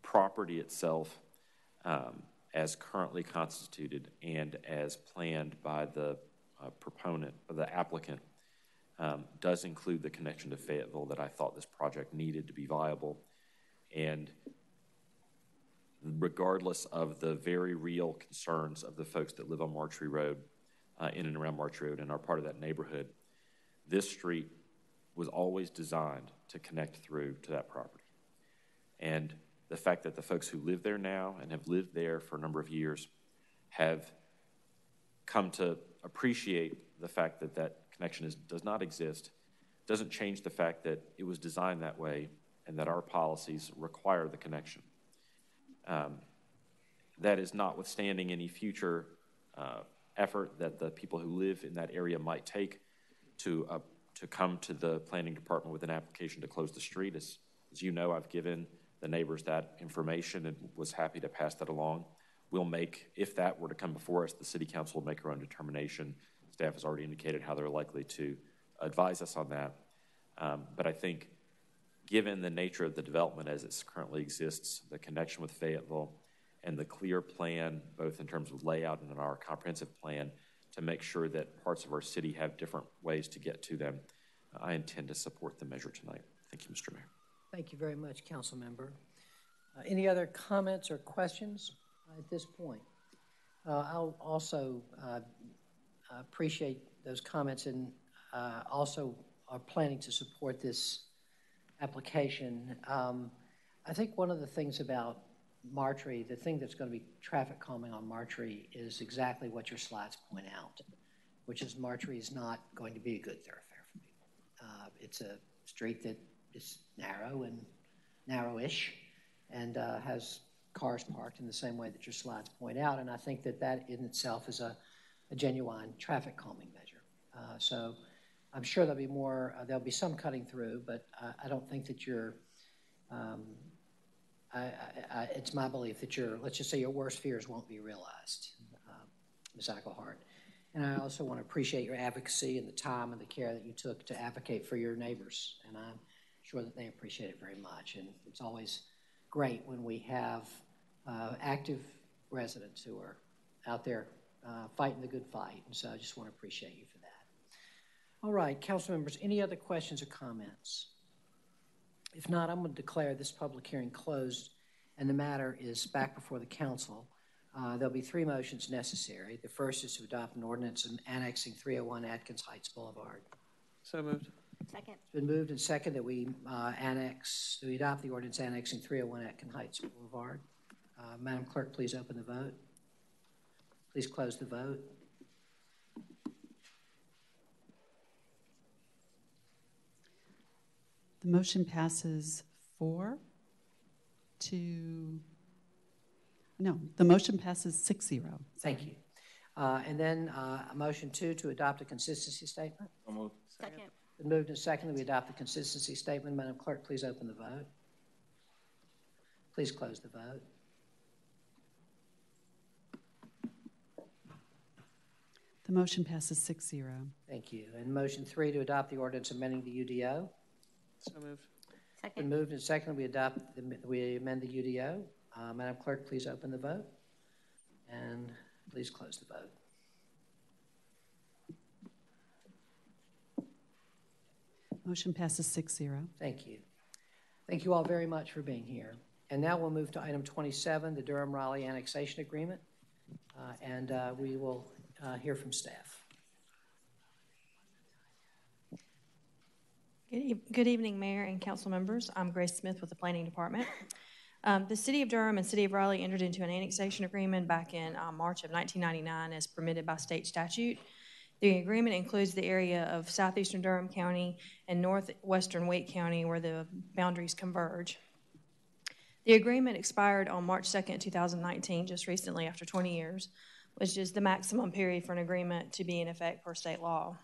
property itself, um, as currently constituted and as planned by the uh, proponent, the applicant, um, does include the connection to Fayetteville that I thought this project needed to be viable. And regardless of the very real concerns of the folks that live on Martree Road, uh, in and around Martree Road and are part of that neighborhood, this street was always designed to connect through to that property. And the fact that the folks who live there now and have lived there for a number of years have come to appreciate the fact that that connection is, does not exist doesn't change the fact that it was designed that way and that our policies require the connection. Um, that is notwithstanding any future uh, effort that the people who live in that area might take to, uh, to come to the planning department with an application to close the street. As, as you know, I've given the neighbors that information and was happy to pass that along. We'll make, if that were to come before us, the city council will make our own determination. Staff has already indicated how they're likely to advise us on that. Um, but I think given the nature of the development as it currently exists, the connection with Fayetteville, and the clear plan, both in terms of layout and in our comprehensive plan, to make sure that parts of our city have different ways to get to them, I intend to support the measure tonight. Thank you, Mr. Mayor. Thank you very much, Council Member. Uh, any other comments or questions at this point? Uh, I'll also uh, appreciate those comments and uh, also are planning to support this application. Um, I think one of the things about Martree, the thing that's going to be traffic calming on Martree is exactly what your slides point out, which is Martree is not going to be a good thoroughfare for people. Uh, it's a street that is narrow and narrowish and uh, has cars parked in the same way that your slides point out. And I think that that in itself is a, a genuine traffic calming measure. Uh, so I'm sure there'll be more, uh, there'll be some cutting through, but I don't think that you're, um, I, I, it's my belief that your, let's just say your worst fears won't be realized, uh, Ms. Eichelhart. And I also want to appreciate your advocacy and the time and the care that you took to advocate for your neighbors. And I'm sure that they appreciate it very much. And it's always great when we have uh, active residents who are out there uh, fighting the good fight. And so I just want to appreciate you for. All right, council members, any other questions or comments? If not, I'm going to declare this public hearing closed and the matter is back before the council. Uh, there'll be three motions necessary. The first is to adopt an ordinance annexing 301 Atkins Heights Boulevard. So moved. Second. It's been moved and second that we uh, annex, we adopt the ordinance annexing 301 Atkins Heights Boulevard. Uh, Madam Clerk, please open the vote. Please close the vote. The motion passes four to, no, the motion passes six zero. Thank you. Uh, and then uh, a motion two to adopt a consistency statement. Second. Been moved and seconded we adopt the consistency statement. Madam Clerk, please open the vote. Please close the vote. The motion passes six zero. Thank you. And motion three to adopt the ordinance amending the UDO. So moved. Been moved and seconded we adopt, the, we amend the UDO. Uh, Madam Clerk, please open the vote. And please close the vote. Motion passes six zero. Thank you. Thank you all very much for being here. And now we'll move to item 27, the Durham Raleigh Annexation Agreement. Uh, and uh, we will uh, hear from staff. Good, evening, Mayor and Council members. I'm Grace Smith with the Planning Department. Um, the City of Durham and City of Raleigh entered into an annexation agreement back in uh, March of 1999 as permitted by state statute. The agreement includes the area of southeastern Durham County and northwestern Wake County where the boundaries converge. The agreement expired on March 2nd, 2019, just recently after 20 years, which is the maximum period for an agreement to be in effect per state law.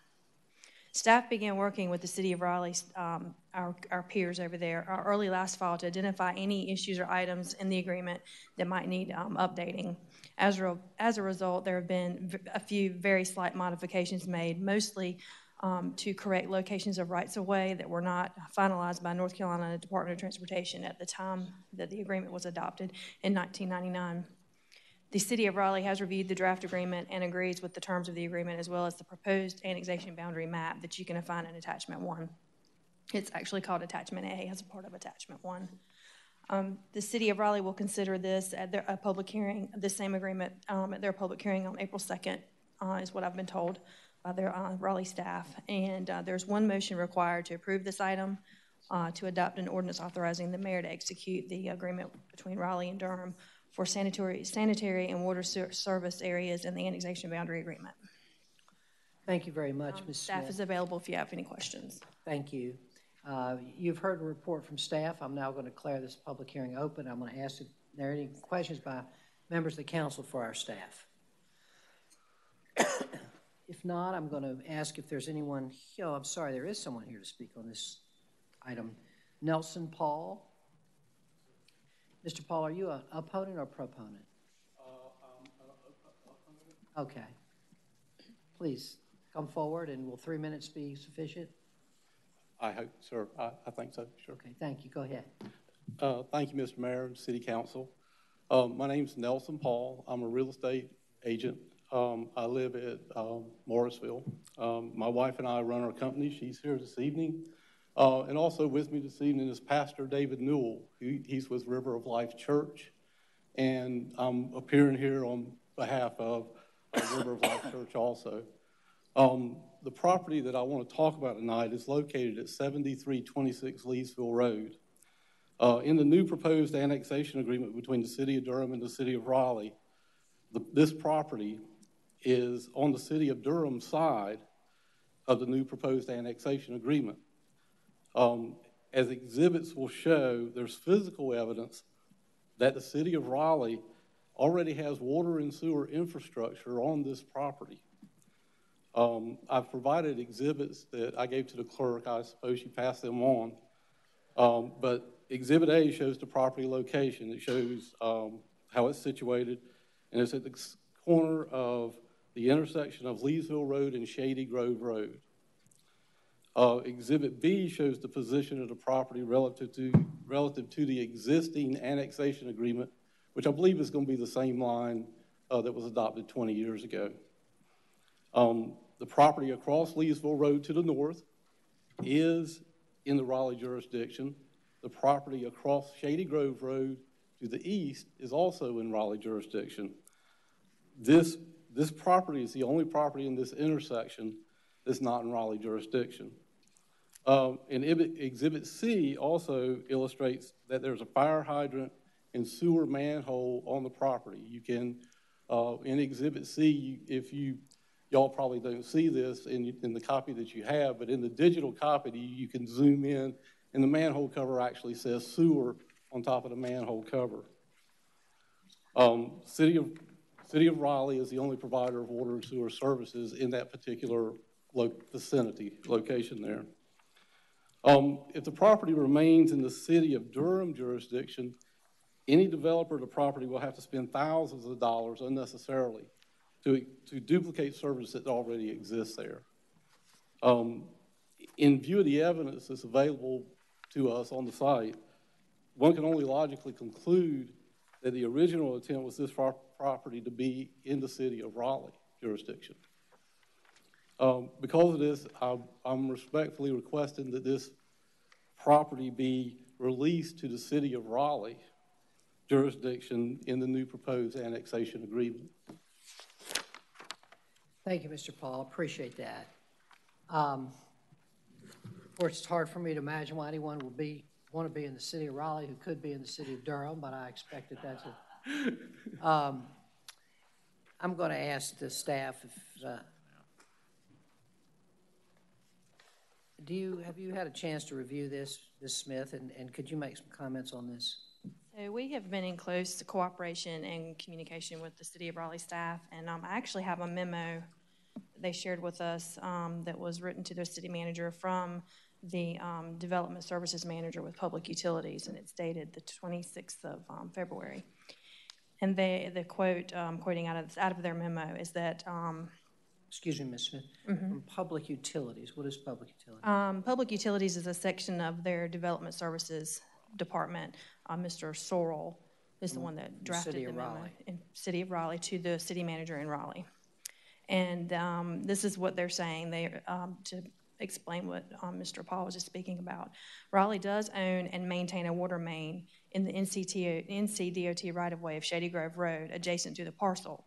Staff began working with the City of Raleigh, um, our, our peers over there, uh, early last fall to identify any issues or items in the agreement that might need um, updating. As a, as a result, there have been v- a few very slight modifications made, mostly um, to correct locations of rights of way that were not finalized by North Carolina Department of Transportation at the time that the agreement was adopted in 1999. The City of Raleigh has reviewed the draft agreement and agrees with the terms of the agreement as well as the proposed annexation boundary map that you can find in Attachment 1. It's actually called Attachment A as a part of Attachment 1. Um, the City of Raleigh will consider this at their a public hearing, the same agreement um, at their public hearing on April 2nd, uh, is what I've been told by their uh, Raleigh staff. And uh, there's one motion required to approve this item uh, to adopt an ordinance authorizing the mayor to execute the agreement between Raleigh and Durham for sanitary, sanitary and water ser- service areas in the annexation boundary agreement. Thank you very much, Um, Ms. Staff Smith. is available if you have any questions. Thank you. Uh, You've heard a report from staff. I'm now going to declare this public hearing open. I'm going to ask if there are any questions by members of the council for our staff. If not, I'm going to ask if there's anyone, oh, I'm sorry, there is someone here to speak on this item. Nelson Paul? Mr. Paul, are you an opponent or proponent? Okay. Please, come forward, and will three minutes be sufficient? I hope, sir. I, I think so, sure. Okay, thank you. Go ahead. Uh, thank you, Mr. Mayor and City Council. Um, my name's Nelson Paul. I'm a real estate agent. Um, I live at um, Morrisville. Um, my wife and I run our company. She's here this evening. Uh, and also with me this evening is Pastor David Newell. He, he's with River of Life Church. And I'm appearing here on behalf of River of Life Church also. Um, the property that I want to talk about tonight is located at 7326 Leesville Road. Uh, in the new proposed annexation agreement between the City of Durham and the City of Raleigh, the, this property is on the City of Durham side of the new proposed annexation agreement. Um, as exhibits will show, there's physical evidence that the City of Raleigh already has water and sewer infrastructure on this property. Um, I've provided exhibits that I gave to the clerk. I suppose she passed them on. Um, but Exhibit A shows the property location. It shows um, how it's situated, and it's at the corner of the intersection of Leesville Road and Shady Grove Road. Uh, Exhibit B shows the position of the property relative to, relative to the existing annexation agreement, which I believe is going to be the same line uh, that was adopted 20 years ago. Um, the property across Leesville Road to the north is in the Raleigh jurisdiction. The property across Shady Grove Road to the east is also in Raleigh jurisdiction. This, this property is the only property in this intersection that's not in Raleigh jurisdiction. Um, and Exhibit- C also illustrates that there's a fire hydrant and sewer manhole on the property. You can, uh, in Exhibit C, you- if you, y'all probably don't see this in, in the copy that you have, but in the digital copy, you can zoom in, and the manhole cover actually says sewer on top of the manhole cover. Um, City of, City of Raleigh is the only provider of water and sewer services in that particular lo- vicinity, location there. Um, if the property remains in the City of Durham jurisdiction, any developer of the property will have to spend thousands of dollars unnecessarily to, to duplicate service that already exists there. Um, in view of the evidence that's available to us on the site, one can only logically conclude that the original intent was this pro- property to be in the city of Raleigh jurisdiction. Um, because of this, I'm, I'm respectfully requesting that this property be released to the city of Raleigh jurisdiction in the new proposed annexation agreement. Thank you, Mr. Paul. Appreciate that. Um, Of course, it's hard for me to imagine why anyone would be, want to be in the city of Raleigh who could be in the city of Durham, but I expect that that's a, um, I'm going to ask the staff if, uh, do you, have you had a chance to review this, Ms. Smith, and, and could you make some comments on this? So we have been in close cooperation and communication with the City of Raleigh staff, and um, I actually have a memo they shared with us um, that was written to their city manager from the um, Development Services Manager with Public Utilities, and it's dated the 26th of um, February. And they, the quote, um, quoting out of, out of their memo, is that um, Excuse me, Ms. Smith. Mhm. From public utilities, what is public utilities? Um, Public Utilities is a section of their Development Services Department. Uh, Mr. Sorrell is the Mm, one that the drafted city the of memo. In City of Raleigh to the city manager in Raleigh. And um, this is what they're saying, they, um, to explain what um, Mr. Paul was just speaking about. Raleigh does own and maintain a water main in the NCTO, NCDOT right-of-way of Shady Grove Road adjacent to the parcel.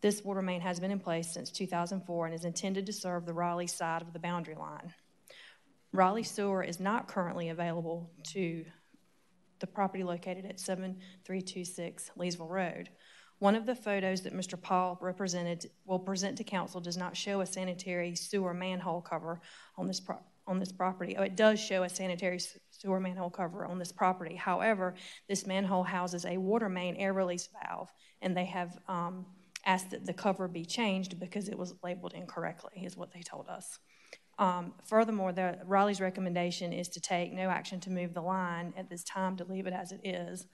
This water main has been in place since 2004 and is intended to serve the Raleigh side of the boundary line. Raleigh sewer is not currently available to the property located at 7326 Leesville Road. One of the photos that Mr. Paul represented, will present to council does not show a sanitary sewer manhole cover on this, pro- on this property. Oh, it does show a sanitary sewer manhole cover on this property. However, this manhole houses a water main air release valve, and they have um, asked that the cover be changed because it was labeled incorrectly, is what they told us. Um, Furthermore, the, Raleigh's recommendation is to take no action to move the line at this time, to leave it as it is.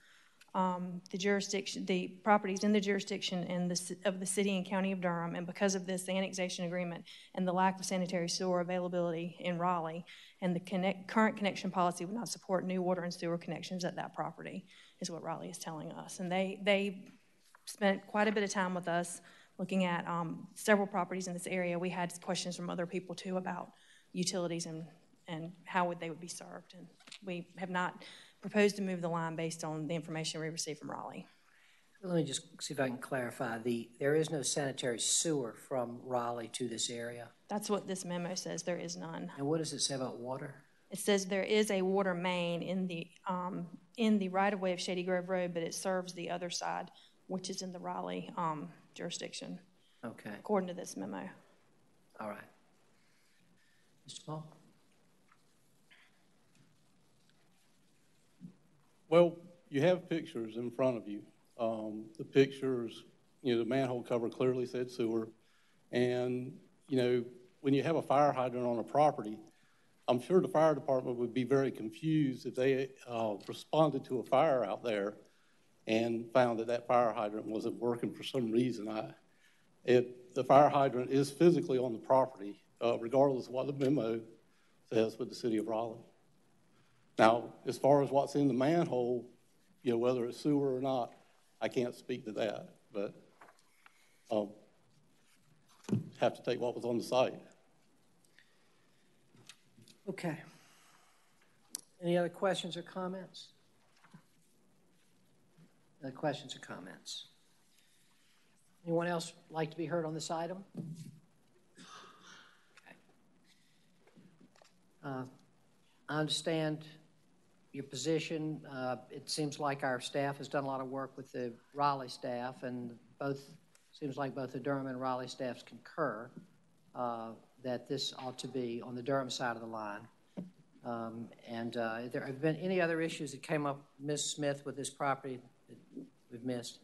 Um, The jurisdiction, the properties in the jurisdiction in the, of the city and county of Durham, and because of this the annexation agreement and the lack of sanitary sewer availability in Raleigh, and the connect, current connection policy would not support new water and sewer connections at that property, is what Raleigh is telling us. And they, they spent quite a bit of time with us looking at um, several properties in this area. We had questions from other people too about utilities and, and how would they would be served. And we have not proposed to move the line based on the information we received from Raleigh. Let me just see if I can clarify. The, there is no sanitary sewer from Raleigh to this area. That's what this memo says, there is none. And what does it say about water? It says there is a water main in the, um, in the right-of-way of Shady Grove Road, but it serves the other side, which is in the Raleigh um, jurisdiction, Okay, according to this memo. all right. Mr. Paul? Well, you have pictures in front of you. Um, the pictures, you know, the manhole cover clearly said sewer. And, you know, when you have a fire hydrant on a property, I'm sure the fire department would be very confused if they uh, responded to a fire out there and found that that fire hydrant wasn't working for some reason. I, it, the fire hydrant is physically on the property, uh, regardless of what the memo says with the city of Raleigh. Now, as far as what's in the manhole, you know, whether it's sewer or not, I can't speak to that, but, um, have to take what was on the site. Okay. Any other questions or comments? Other questions or comments? Anyone else like to be heard on this item? Okay. Uh, I understand your position. Uh, It seems like our staff has done a lot of work with the Raleigh staff, and both, seems like both the Durham and Raleigh staffs concur uh, that this ought to be on the Durham side of the line. Um, And uh, there have been any other issues that came up, Ms. Smith, with this property that we've missed?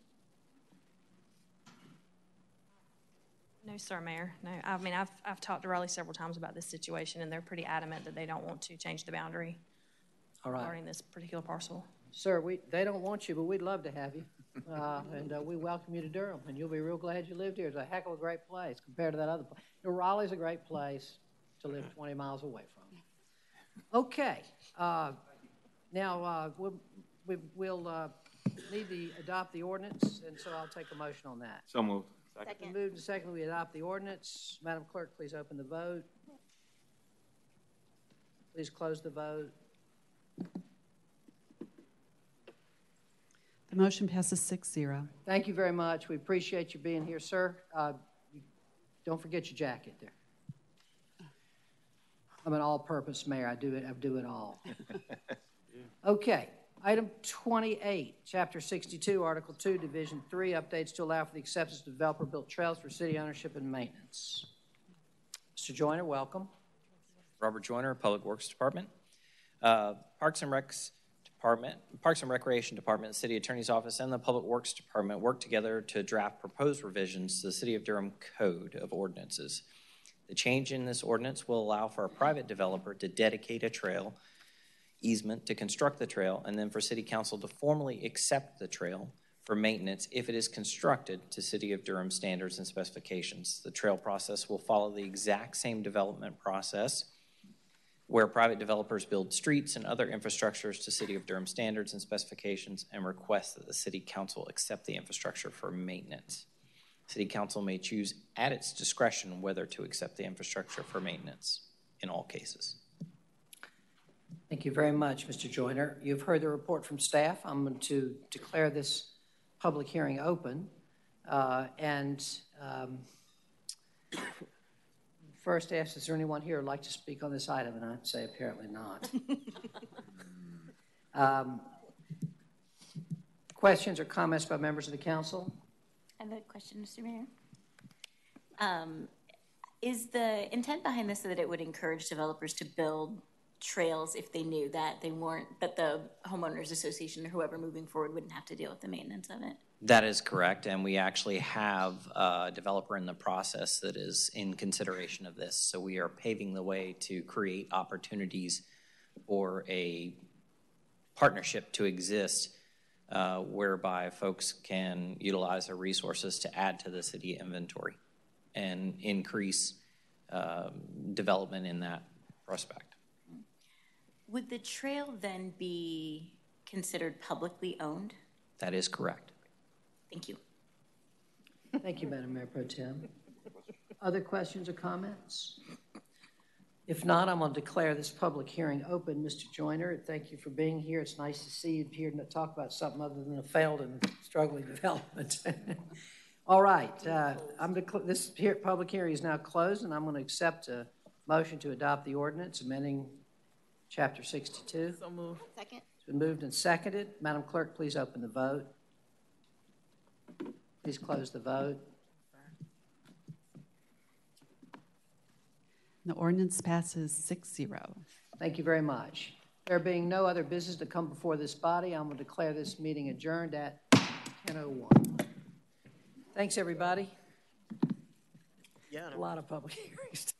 No, sir, Mayor. No, I mean, I've, I've talked to Raleigh several times about this situation, and they're pretty adamant that they don't want to change the boundary All right. regarding this particular parcel. Sir, we, they don't want you, but we'd love to have you. Uh, And uh, we welcome you to Durham, and you'll be real glad you lived here. It's a heck of a great place compared to that other place. You know, Raleigh's a great place to live 20 miles away from. Okay. uh, Now, uh, we'll, we- we'll uh, need to adopt the ordinance, and so I'll take a motion on that. So moved. Second. Moved and second, we adopt the ordinance. Madam Clerk, please open the vote. Please close the vote. The motion passes 6-0. Thank you very much. We appreciate you being here, sir. Uh, Don't forget your jacket there. I'm an all-purpose mayor. I do it, I do it all. Okay, item 28, Chapter 62, Article 2, Division 3, updates to allow for the acceptance of developer-built trails for city ownership and maintenance. Mr. Joyner, welcome. Robert Joyner, Public Works Department. Uh, Parks and Recs Department, Parks and Recreation Department, City Attorney's Office, and the Public Works Department work together to draft proposed revisions to the City of Durham Code of Ordinances. The change in this ordinance will allow for a private developer to dedicate a trail easement to construct the trail, and then for City Council to formally accept the trail for maintenance if it is constructed to City of Durham standards and specifications. The trail process will follow the exact same development process where private developers build streets and other infrastructures to City of Durham standards and specifications and request that the City Council accept the infrastructure for maintenance. City Council may choose at its discretion whether to accept the infrastructure for maintenance in all cases. Thank you very much, Mr. Joyner. You've heard the report from staff. I'm going to declare this public hearing open. Uh, And um, first ask, is there anyone here who'd like to speak on this item? And I'd say apparently not. Um, Questions or comments by members of the council? I have a question, Mr. Mayor. Um, Is the intent behind this so that it would encourage developers to build trails if they knew that they weren't, that the homeowners association or whoever moving forward wouldn't have to deal with the maintenance of it? That is correct, and we actually have a developer in the process that is in consideration of this. So we are paving the way to create opportunities for a partnership to exist uh, whereby folks can utilize their resources to add to the city inventory and increase um, development in that prospect. Would the trail then be considered publicly owned? That is correct. Thank you. Thank you, Madam Mayor Pro Tem. Other questions or comments? If not, I'm going to declare this public hearing open. Mr. Joyner, thank you for being here. It's nice to see you here to talk about something other than a failed and struggling development. All right, uh, I'm decla- this here, public hearing is now closed, and I'm going to accept a motion to adopt the ordinance amending Chapter 62. So move. Second. It's been moved and seconded. Madam Clerk, please open the vote. Please close the vote. The ordinance passes 6-0. Thank you very much. There being no other business to come before this body, I'm going to declare this meeting adjourned at 10:01. Thanks, everybody. Yeah. A lot of public hearings.